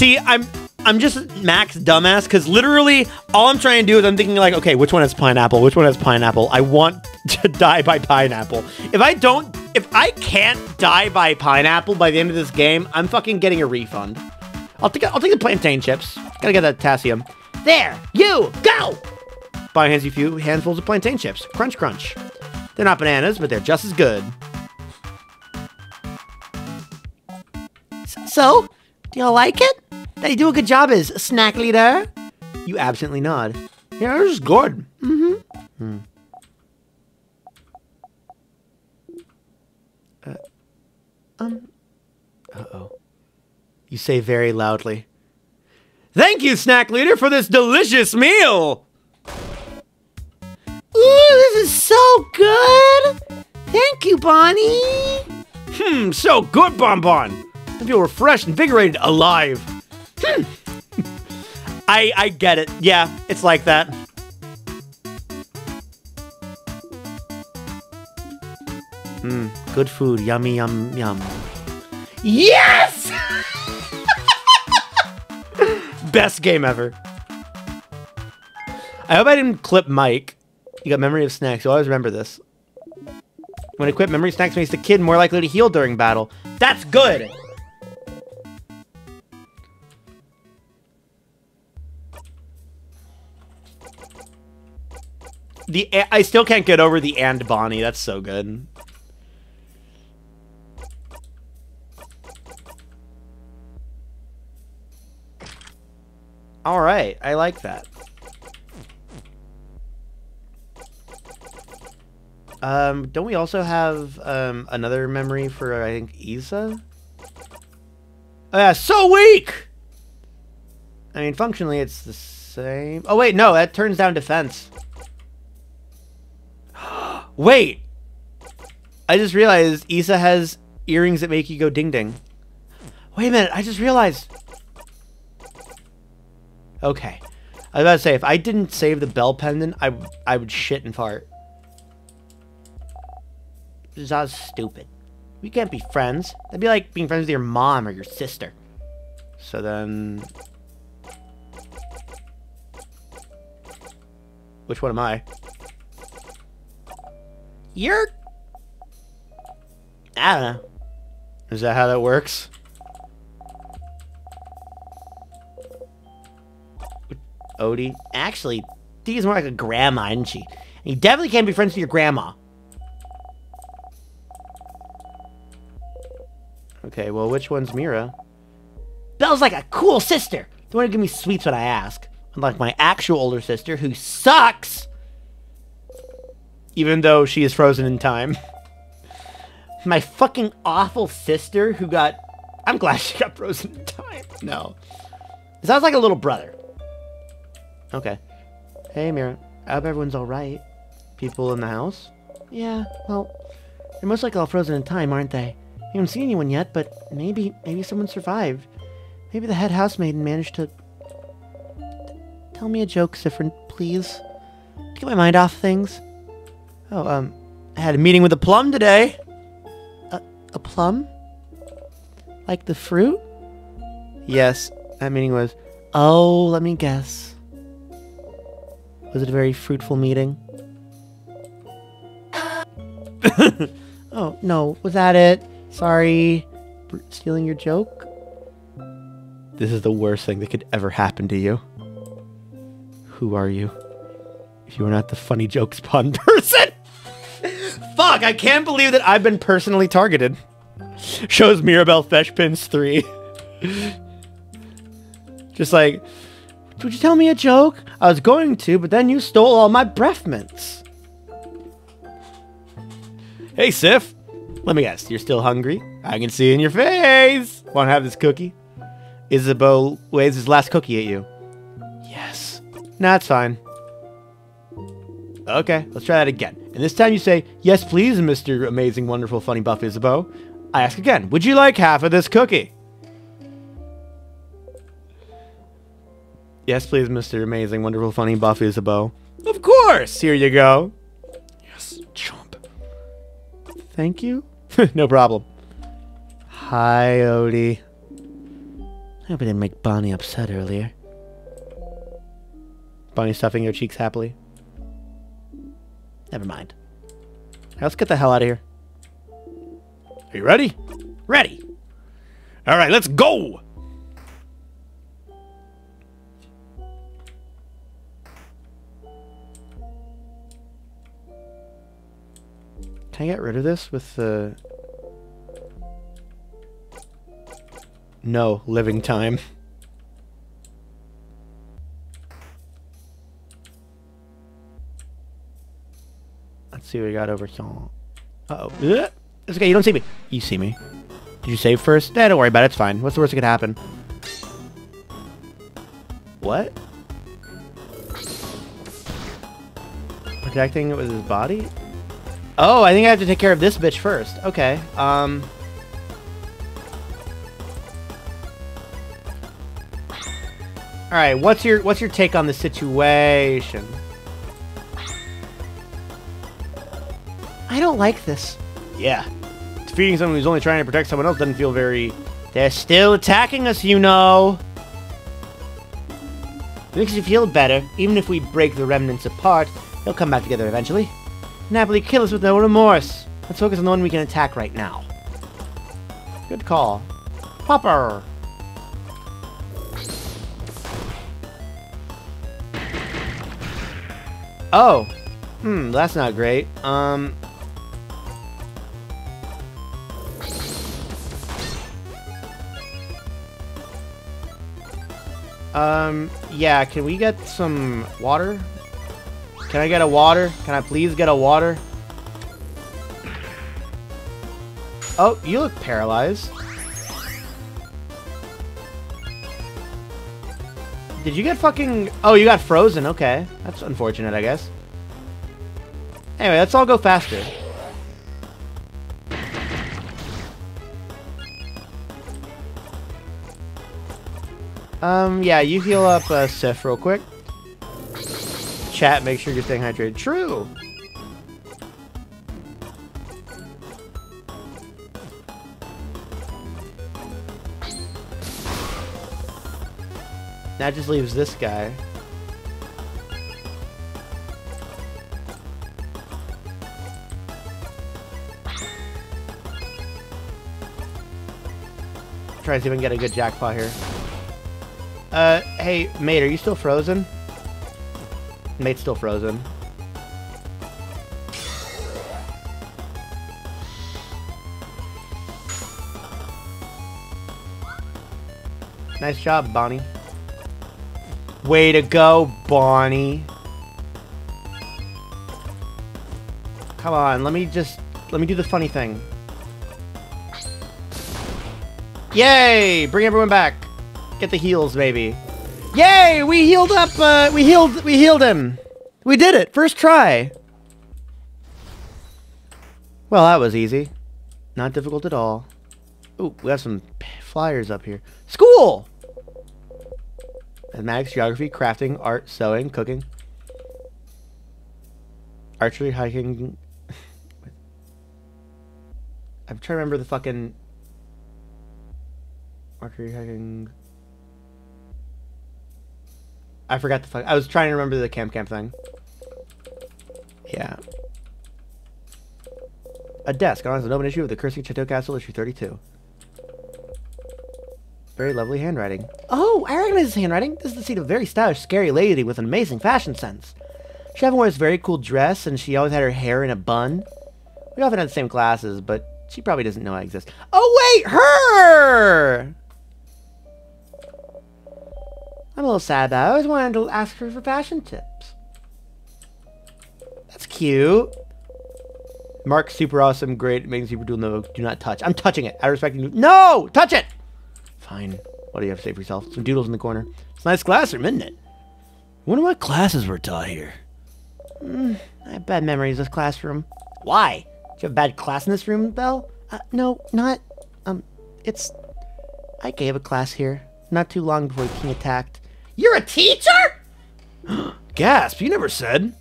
Speaker 20: See, I'm I'm just max dumbass because literally all I'm trying to do is I'm thinking like, okay, which one has pineapple? Which one has pineapple? I want to die by pineapple. If I don't, if I can't die by pineapple by the end of this game, I'm fucking getting a refund. I'll take I'll take the plantain chips. Gotta get that potassium.
Speaker 1: There, you, go!
Speaker 20: Buy hands you few handfuls of plantain chips. Crunch, crunch. They're not bananas, but they're just as good.
Speaker 1: So, do y'all like it? You do a good job as snack leader?
Speaker 20: You absently nod. Yeah, this is good. Mm-hmm. Uh, um. Uh-oh. You say very loudly. Thank you, snack leader, for this delicious meal.
Speaker 1: Ooh, this is so good! Thank you, Bonnie!
Speaker 20: Hmm, so good, Bonbon. I feel refreshed, invigorated, alive. Hmm. I I get it. Yeah, it's like that.
Speaker 1: Hmm, good food. Yummy, yum, yum.
Speaker 20: Yes! Best game ever. I hope I didn't clip Mike. You got memory of snacks. You always remember this. When equipped, memory snacks makes the kid more likely to heal during battle. That's good! The I still can't get over the and Bonnie. That's so good. All right, I like that.
Speaker 1: Um, don't we also have um another memory for I think Isa? Oh yeah, so weak. I mean, functionally it's the same. Oh wait, no, that turns down defense. Wait, I just realized Isa has earrings that make you go ding ding. Wait a minute, I just realized. Okay, I was about to say if I didn't save the bell pendant, I I would shit and fart. This is all stupid. We can't be friends. That'd be like being friends with your mom or your sister. So then... Which one am I? You're... I don't know. Is that how that works? Odie? Actually, Dee is more like a grandma, isn't she? And you definitely can't be friends with your grandma. Okay, well, which one's Mira? Belle's like a cool sister. Don't want to give me sweets when I ask. Unlike my actual older sister, who sucks! Even though she is frozen in time. my fucking awful sister who got... I'm glad she got frozen in time. No. It sounds like a little brother. Okay. Hey, Mira. I hope everyone's alright. People in the house? Yeah, well, they're most likely all frozen in time, aren't they? We haven't seen anyone yet, but maybe, maybe someone survived. Maybe the head housemaid managed to... Tell me a joke, Siffrin, please. To get my mind off things. Oh, um, I had a meeting with a plum today. A, a plum? Like the fruit? Yes, that meeting was... Oh, let me guess. Was it a very fruitful meeting? oh, no, was that it? Sorry. Stealing your joke? This is the worst thing that could ever happen to you. Who are you? If you are not the funny joke pun person! Fuck, I can't believe that I've been personally targeted. Shows Mirabeau Feshpins 3. Just like, would you tell me a joke? I was going to, but then you stole all my breath mints. Hey, Sif. Let me guess, you're still hungry? I can see in your face. Want to have this cookie? Isabeau waves his last cookie at you. Yes. Nah, it's fine. Okay, let's try that again. And this time you say, Yes, please, Mr. Amazing, Wonderful, Funny Buff Isabeau. I ask again, Would you like half of this cookie? Yes, please, Mr. Amazing, Wonderful, Funny Buff Isabeau. Of course! Here you go. Yes, chomp. Thank you. no problem. Hi, Odie. I hope I didn't make Bonnie upset earlier. Bonnie stuffing your cheeks happily. Never mind. Let's get the hell out of here.
Speaker 5: Are you ready?
Speaker 1: Ready.
Speaker 5: All right, let's go.
Speaker 1: Can I get rid of this with the... No, living time. See what we got over here. Uh-oh. It's okay, you don't see me. You see me. Did you save first? Nah, don't worry about it, it's fine. What's the worst that could happen? What? Protecting it with his body? Oh, I think I have to take care of this bitch first. Okay. Um. All right. What's your What's your take on the situation? I don't like this. Yeah. Defeating someone who's only trying to protect someone else doesn't feel very. They're still attacking us, you know. It makes you feel better. Even if we break the remnants apart, they'll come back together eventually Napoli kill us with no remorse. Let's focus on the one we can attack right now. Good call. Popper! Oh. Hmm, that's not great. Um... Um, yeah, can we get some water? Can I get a water? Can I please get a water? Oh, you look paralyzed. Did you get fucking... Oh, you got frozen. Okay. That's unfortunate, I guess. Anyway, let's all go faster. Um, yeah, you heal up uh, Sif real quick. Chat, make sure you're staying hydrated. True. That just leaves this guy. Try to see if I can get a good jackpot here. Uh, hey, mate, are you still frozen? Mate's still frozen. Nice job, Bonnie. Way to go, Bonnie. Come on, let me just let me do the funny thing. Yay! Bring everyone back. Get the heals, baby. Yay! We healed up. Uh, we healed. We healed him. We did it. First try. Well, that was easy. Not difficult at all. Ooh, we have some flyers up here. School. Mathematics, geography, crafting, art, sewing, cooking, archery, hiking. I'm trying to remember the fucking archery, hiking. I forgot the fuck. I was trying to remember the camp camp thing. Yeah. A desk. Honest an open issue of the Cursing Chateau Castle, issue 32. Very lovely handwriting. Oh, I recognize this handwriting. This is the seat of a very stylish, scary lady with an amazing fashion sense. She often wore this very cool dress, and she always had her hair in a bun. We often had the same classes, but she probably doesn't know I exist. Oh, wait! Her! I'm a little sad about it. I always wanted to ask her for fashion tips. That's cute. Mark, super awesome, great, amazing, super dual, no, do not touch. I'm touching it. I respect you. No! Touch it! Fine. What do you have to say for yourself? Some doodles in the corner. It's a nice classroom, isn't it? Wonder what classes were taught here. Mm, I have bad memories of this classroom. Why? Do you have a bad class in this room, Belle? Uh, no, not. Um, it's. I gave a class here not too long before the king attacked. You're a teacher? Gasp! You never said.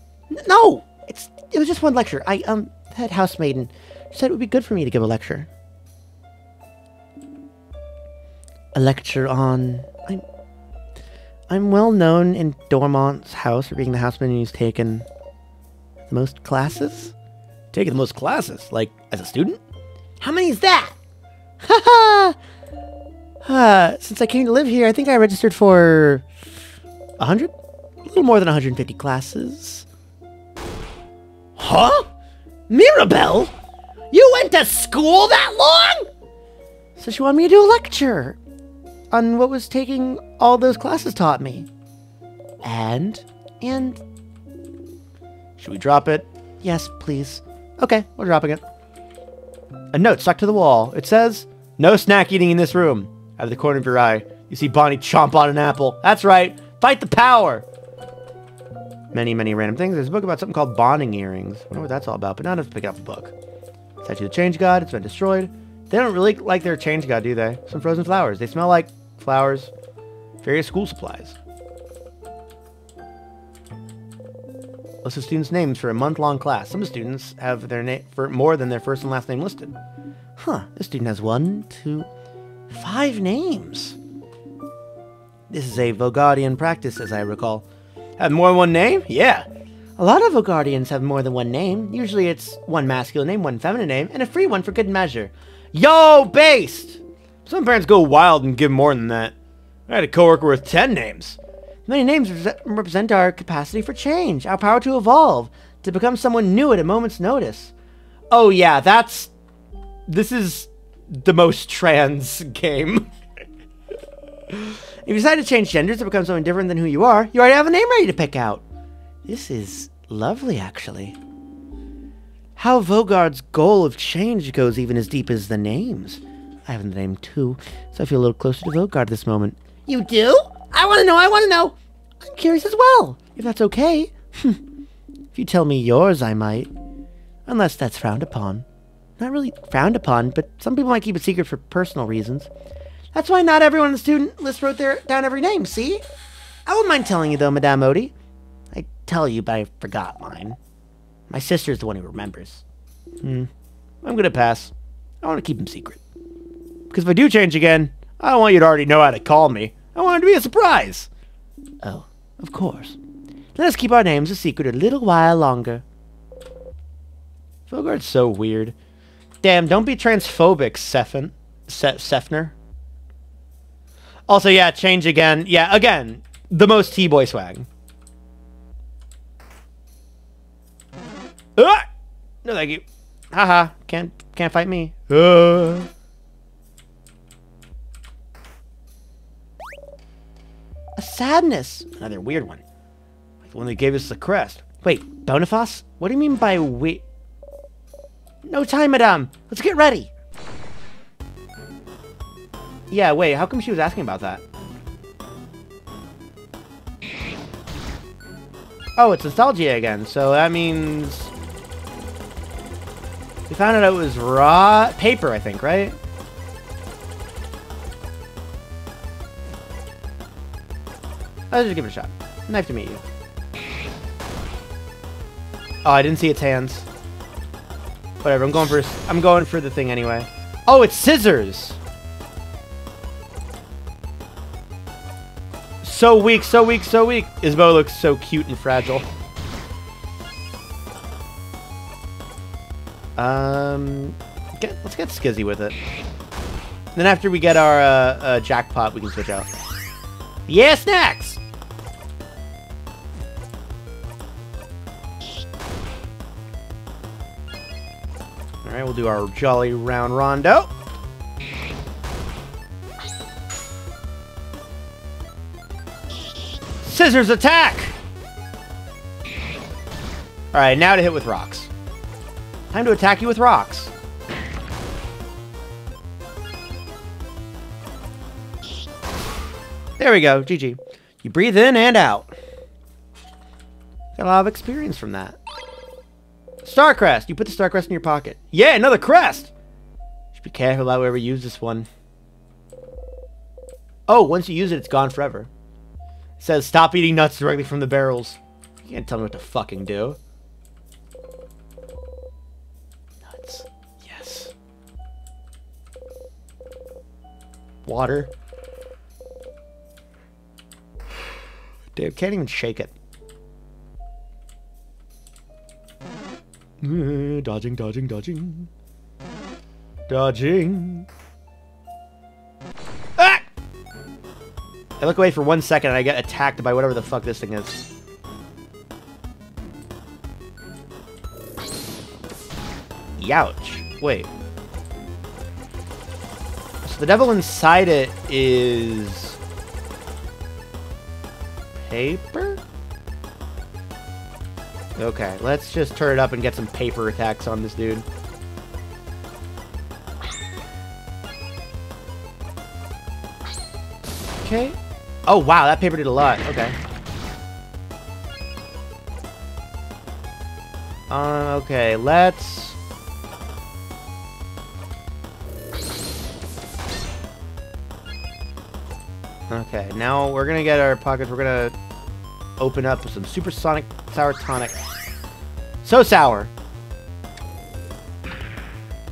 Speaker 1: No, it's. It was just one lecture. I um had housemaid and said it would be good for me to give a lecture. A lecture on. I'm. I'm well known in Dormont's house for being the houseman who's taken the most classes. Taken the most classes, like as a student. How many is that? Ha ha! Uh, since I came to live here, I think I registered for a hundred, a little more than 150 classes. Huh? Mirabeau? You went to school that long? So she wanted me to do a lecture on what was taking all those classes taught me. And, and. Should we drop it? Yes, please. Okay, we're dropping it. A note stuck to the wall. It says, No snack eating in this room. Out of the corner of your eye, you see Bonnie chomp on an apple. That's right. Fight the power. Many, many random things. There's a book about something called bonding earrings. I wonder what that's all about, but not enough to pick up the book. Statue of the Change God. It's been destroyed. They don't really like their Change God, do they? Some frozen flowers. They smell like flowers. Various school supplies. List of students' names for a month-long class. Some students have their name for more than their first and last name listed. Huh. This student has one, two, five names. This is a Vaugardian practice, as I recall. Have more than one name? Yeah. A lot of Vaugardians have more than one name. Usually it's one masculine name, one feminine name, and a free one for good measure. Yo, based! Some parents go wild and give more than that. I had a coworker with ten names. Many names rese- represent our capacity for change, our power to evolve, to become someone new at a moment's notice. Oh yeah, that's... This is the most trans game. if you decide to change genders to become someone different than who you are, you already have a name ready to pick out. This is lovely, actually. How Vaugarde's goal of change goes even as deep as the names. I have the name too, so I feel a little closer to Vogard this moment. You do? I want to know, I want to know. I'm curious as well, if that's okay. if you tell me yours, I might. Unless that's frowned upon. Not really frowned upon, but some people might keep it secret for personal reasons. That's why not everyone on the student list wrote their, down every name, see? I wouldn't mind telling you though, Madame Odile. I tell you, but I forgot mine. My sister's the one who remembers. Hmm. I'm gonna pass. I want to keep them secret. Because if I do change again, I don't want you to already know how to call me. I want it to be a surprise. Oh, of course. Let us keep our names a secret a little while longer. Vaugarde's so weird. Damn, don't be transphobic, Siffrin. Se- Sefner. Also, yeah, change again. Yeah, again, the most T-boy swag. Ah! No, thank you. Haha, can't can't fight me. Ah. A sadness. Another weird one. The one that gave us the crest. Wait, Boniface? What do you mean by we? No time, madame. Let's get ready. Yeah, wait, how come she was asking about that? Oh, it's nostalgia again, so that means... We found out it was raw paper, I think, right? Let's just give it a shot. Nice to meet you. Oh, I didn't see its hands. Whatever, I'm going for I'm going for the thing anyway. Oh, it's scissors. So weak, so weak, so weak. Isabel looks so cute and fragile. Um, get, let's get skizzy with it. Then after we get our uh, uh, jackpot, we can switch out. Yeah, snacks! Alright, we'll do our jolly round rondo. Scissors attack! Alright, now to hit with rocks. Time to attack you with rocks. There we go, GG. You breathe in and out. Got a lot of experience from that. Star crest. You put the star crest in your pocket. Yeah, another crest. Should be careful about whoever use this one. Oh, once you use it, it's gone forever. It says stop eating nuts directly from the barrels. You can't tell me what to fucking do. Nuts. Yes. Water. Dude, can't even shake it. dodging, dodging, dodging. Dodging. Ah! I look away for one second and I get attacked by whatever the fuck this thing is. Youch. Wait. So the devil inside it is... Paper? Okay, let's just turn it up and get some paper attacks on this dude. Okay. Oh, wow, that paper did a lot. Okay. Uh, okay, let's... Okay, now we're gonna get our pockets. We're gonna open up some supersonic sour tonic. So sour.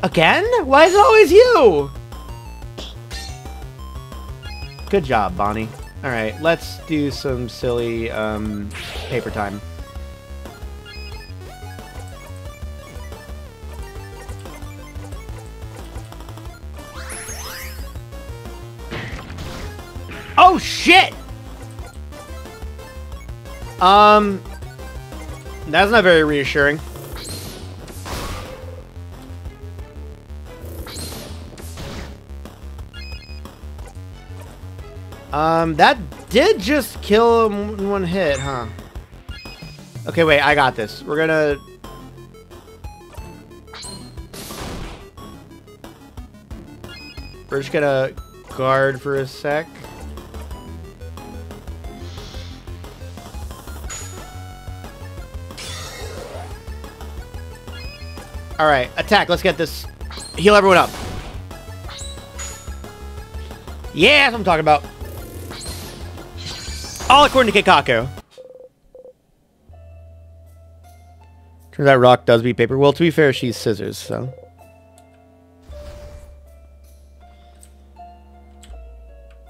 Speaker 1: Again? Why is it always you? Good job, Bonnie. Alright, let's do some silly um, paper time. Oh, shit! Um, that's not very reassuring. Um, that did just kill him in one hit, huh? Okay, wait, I got this. We're gonna... We're just gonna guard for a sec. All right, attack. Let's get this. Heal everyone up. Yeah, that's what I'm talking about. All according to Keikaku. Turns out rock does beat paper. Well, to be fair, she's scissors, so.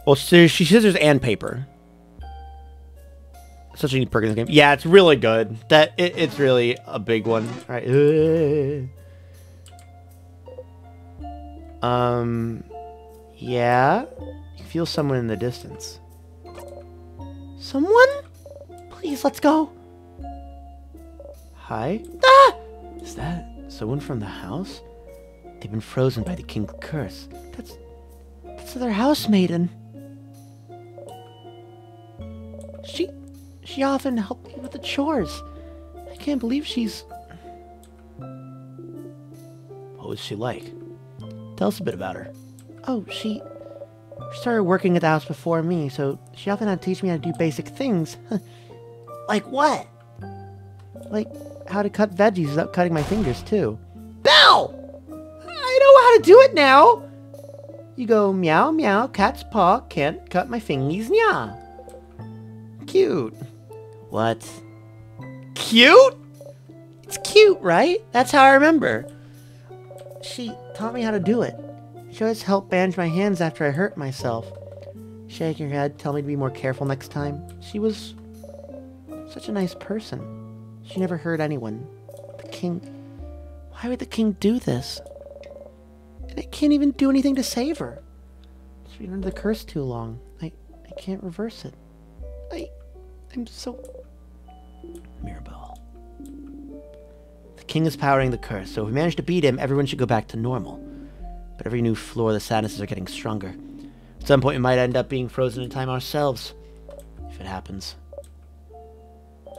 Speaker 1: Well, she, she's scissors and paper. Such a neat perk in this game. Yeah, it's really good. That it, it's really a big one. All right. Um. Yeah. You feel someone in the distance. Someone? Please, let's go. Hi? Ah! Is that someone from the house? They've been frozen by the king's curse. That's that's their housemaiden. She she often helped me with the chores. I can't believe she's What was she like? Tell us a bit about her. Oh, she started working at the house before me, so she often had to teach me how to do basic things. like what? Like how to cut veggies without cutting my fingers too. Belle! I know how to do it now! You go meow meow, cat's paw, can't cut my fingies, nya. Cute. What? Cute? It's cute, right? That's how I remember. She taught me how to do it. She always helped bandage my hands after I hurt myself. Shaking her head, tell me to be more careful next time. She was such a nice person. She never hurt anyone. The king. Why would the king do this? And I can't even do anything to save her. She's been under the curse too long. I I can't reverse it. I I'm so Mirabeau. King is powering the curse, so if we manage to beat him, everyone should go back to normal. But every new floor, the sadnesses are getting stronger. At some point, we might end up being frozen in time ourselves. If it happens.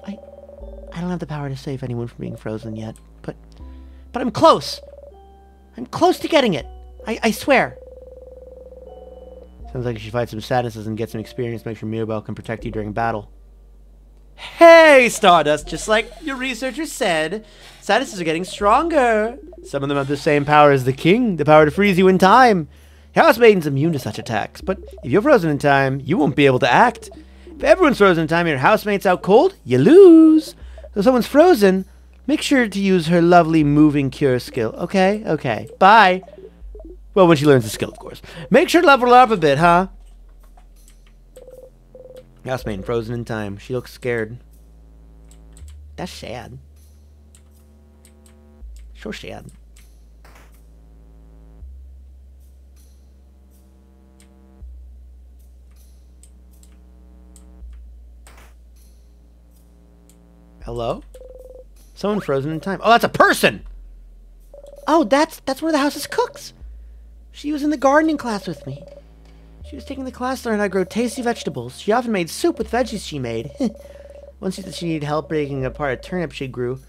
Speaker 1: I... I don't have the power to save anyone from being frozen yet, but... But I'm close! I'm close to getting it! I, I swear! Sounds like you should fight some sadnesses and get some experience make sure Mirabeau can protect you during battle. Hey, Stardust! Just like your researchers said, sadnesses are getting stronger. Some of them have the same power as the king, the power to freeze you in time. Housemaiden's immune to such attacks, but if you're frozen in time, you won't be able to act. If everyone's frozen in time and your housemate's out cold, you lose. So if someone's frozen, make sure to use her lovely moving cure skill. Okay? Okay. Bye. Well, when she learns the skill, of course. Make sure to level her up a bit, huh? Housemaid frozen in time. She looks scared. That's sad. Sad. Hello? Someone frozen in time. Oh, that's a person! Oh, that's that's one of the house's cooks. She was in the gardening class with me. She was taking the class to learn how to grow tasty vegetables. She often made soup with veggies she made. Once she said she needed help breaking apart a turnip she grew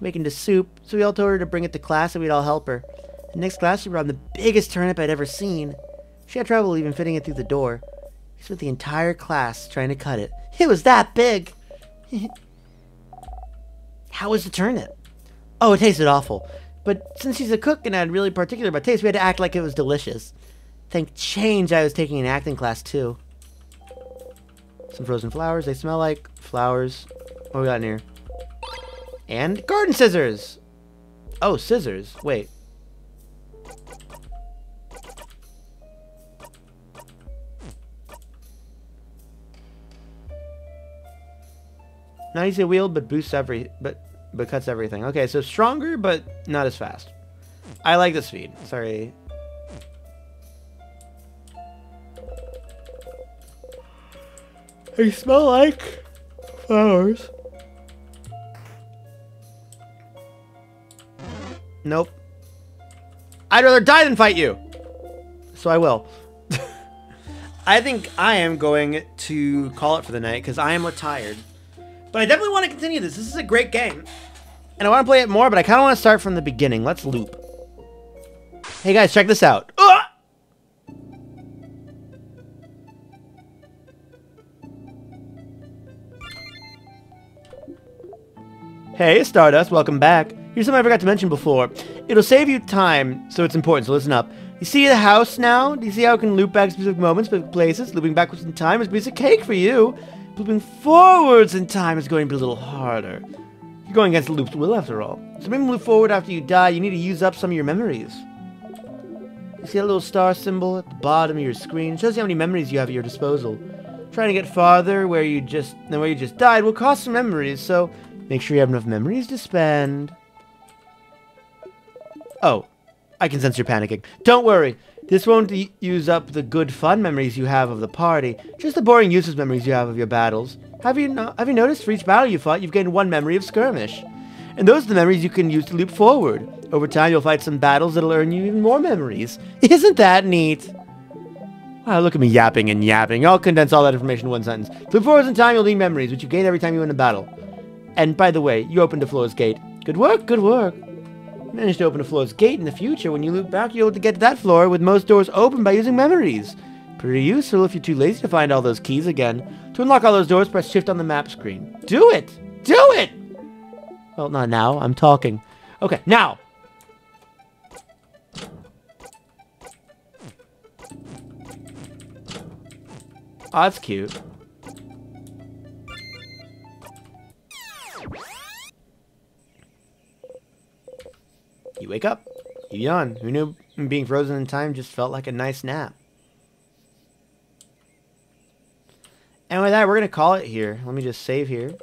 Speaker 1: to into soup, so we all told her to bring it to class and we'd all help her. The next class she brought the biggest turnip I'd ever seen. She had trouble even fitting it through the door. We spent the entire class trying to cut it. It was that big! How was the turnip? Oh, it tasted awful. But since she's a cook and I'm really particular about taste, we had to act like it was delicious. Thank change I was taking an acting class too. Some frozen flowers. They smell like flowers. What we got in here? And garden scissors. Oh, scissors. Wait. Not easy to wield, but boosts every, but but cuts everything. Okay, so stronger, but not as fast. I like the speed. Sorry. They smell like flowers. Nope. I'd rather die than fight you. So I will. I think I am going to call it for the night because I am tired. But I definitely want to continue this. This is a great game. And I want to play it more, but I kind of want to start from the beginning. Let's loop. Hey guys, check this out. Ugh! Hey, Stardust, welcome back. Here's something I forgot to mention before. It'll save you time, so it's important, so listen up. You see the house now? Do you see how it can loop back specific moments, specific places? Looping backwards in time is a piece of cake for you. Looping forwards in time is going to be a little harder. You're going against the loop's will, after all. So maybe move forward after you die, you need to use up some of your memories. You see that little star symbol at the bottom of your screen? It shows you how many memories you have at your disposal. Trying to get farther where you just than where you just died will cost some memories, so make sure you have enough memories to spend. Oh, I can sense you're panicking. Don't worry. This won't use up the good fun memories you have of the party, just the boring useless memories you have of your battles. Have you no- have you noticed for each battle you fought, you've gained one memory of skirmish? And those are the memories you can use to loop forward. Over time, you'll fight some battles that'll earn you even more memories. Isn't that neat? Wow, look at me yapping and yapping. I'll condense all that information in one sentence. To Loop forwards in time, you'll need memories, which you gain every time you win a battle. And by the way, you opened the floor's gate. Good work, good work. You managed to open a floor's gate in the future. When you loop back, you'll be able to get to that floor with most doors open by using memories. Pretty useful if you're too lazy to find all those keys again. To unlock all those doors, press shift on the map screen. Do it! Do it! Well, not now. I'm talking. Okay, now. Oh, that's cute. You wake up. You yawn. Who knew being frozen in time just felt like a nice nap? And with that, we're going to call it here. Let me just save here.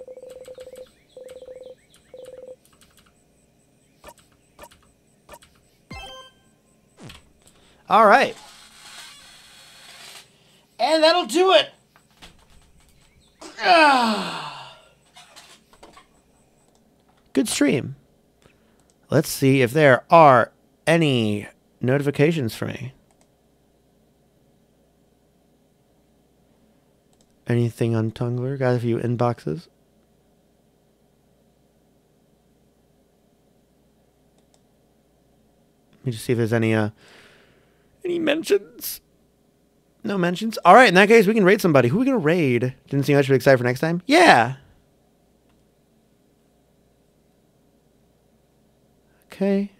Speaker 1: All right. And that'll do it. Good stream. Let's see if there are any notifications for me. Anything on Tumblr? Got a few inboxes. Let me just see if there's any uh any mentions. No mentions. All right, in that case, we can raid somebody. Who are we gonna raid? Didn't seem much excited for next time. Yeah. Okay.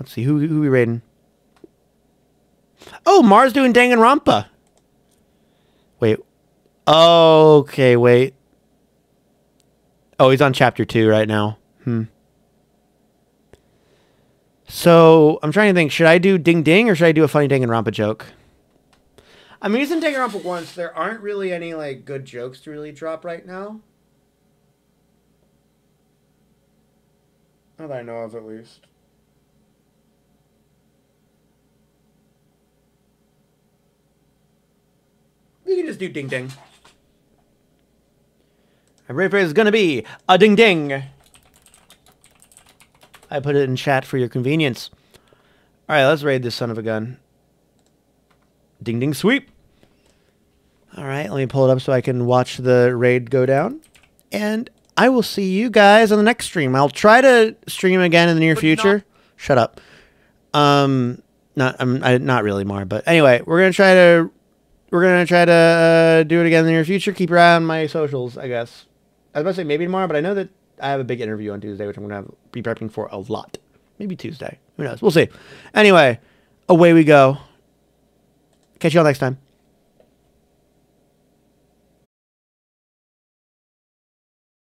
Speaker 1: Let's see who who we raiding. Oh, Mars doing Danganronpa. Wait. Okay, wait. Oh, he's on chapter two right now. Hmm. So I'm trying to think. Should I do Ding Ding or should I do a funny Danganronpa joke? I'm using Danganronpa once. There aren't really any like good jokes to really drop right now. That I know of, at least. We can just do Ding Ding. My phrase is gonna be a Ding Ding. I put it in chat for your convenience. All right, let's raid this son of a gun. Ding ding sweep. All right, let me pull it up so I can watch the raid go down. And I will see you guys on the next stream. I'll try to stream again in the near future. Shut up. Um, not I'm I, not really more, but anyway, we're gonna try to we're gonna try to uh, do it again in the near future. Keep your eye on my socials, I guess. I was about to say maybe tomorrow, but I know that I have a big interview on Tuesday, which I'm gonna have, be prepping for a lot. Maybe Tuesday. Who knows? We'll see. Anyway, away we go. Catch you all next time.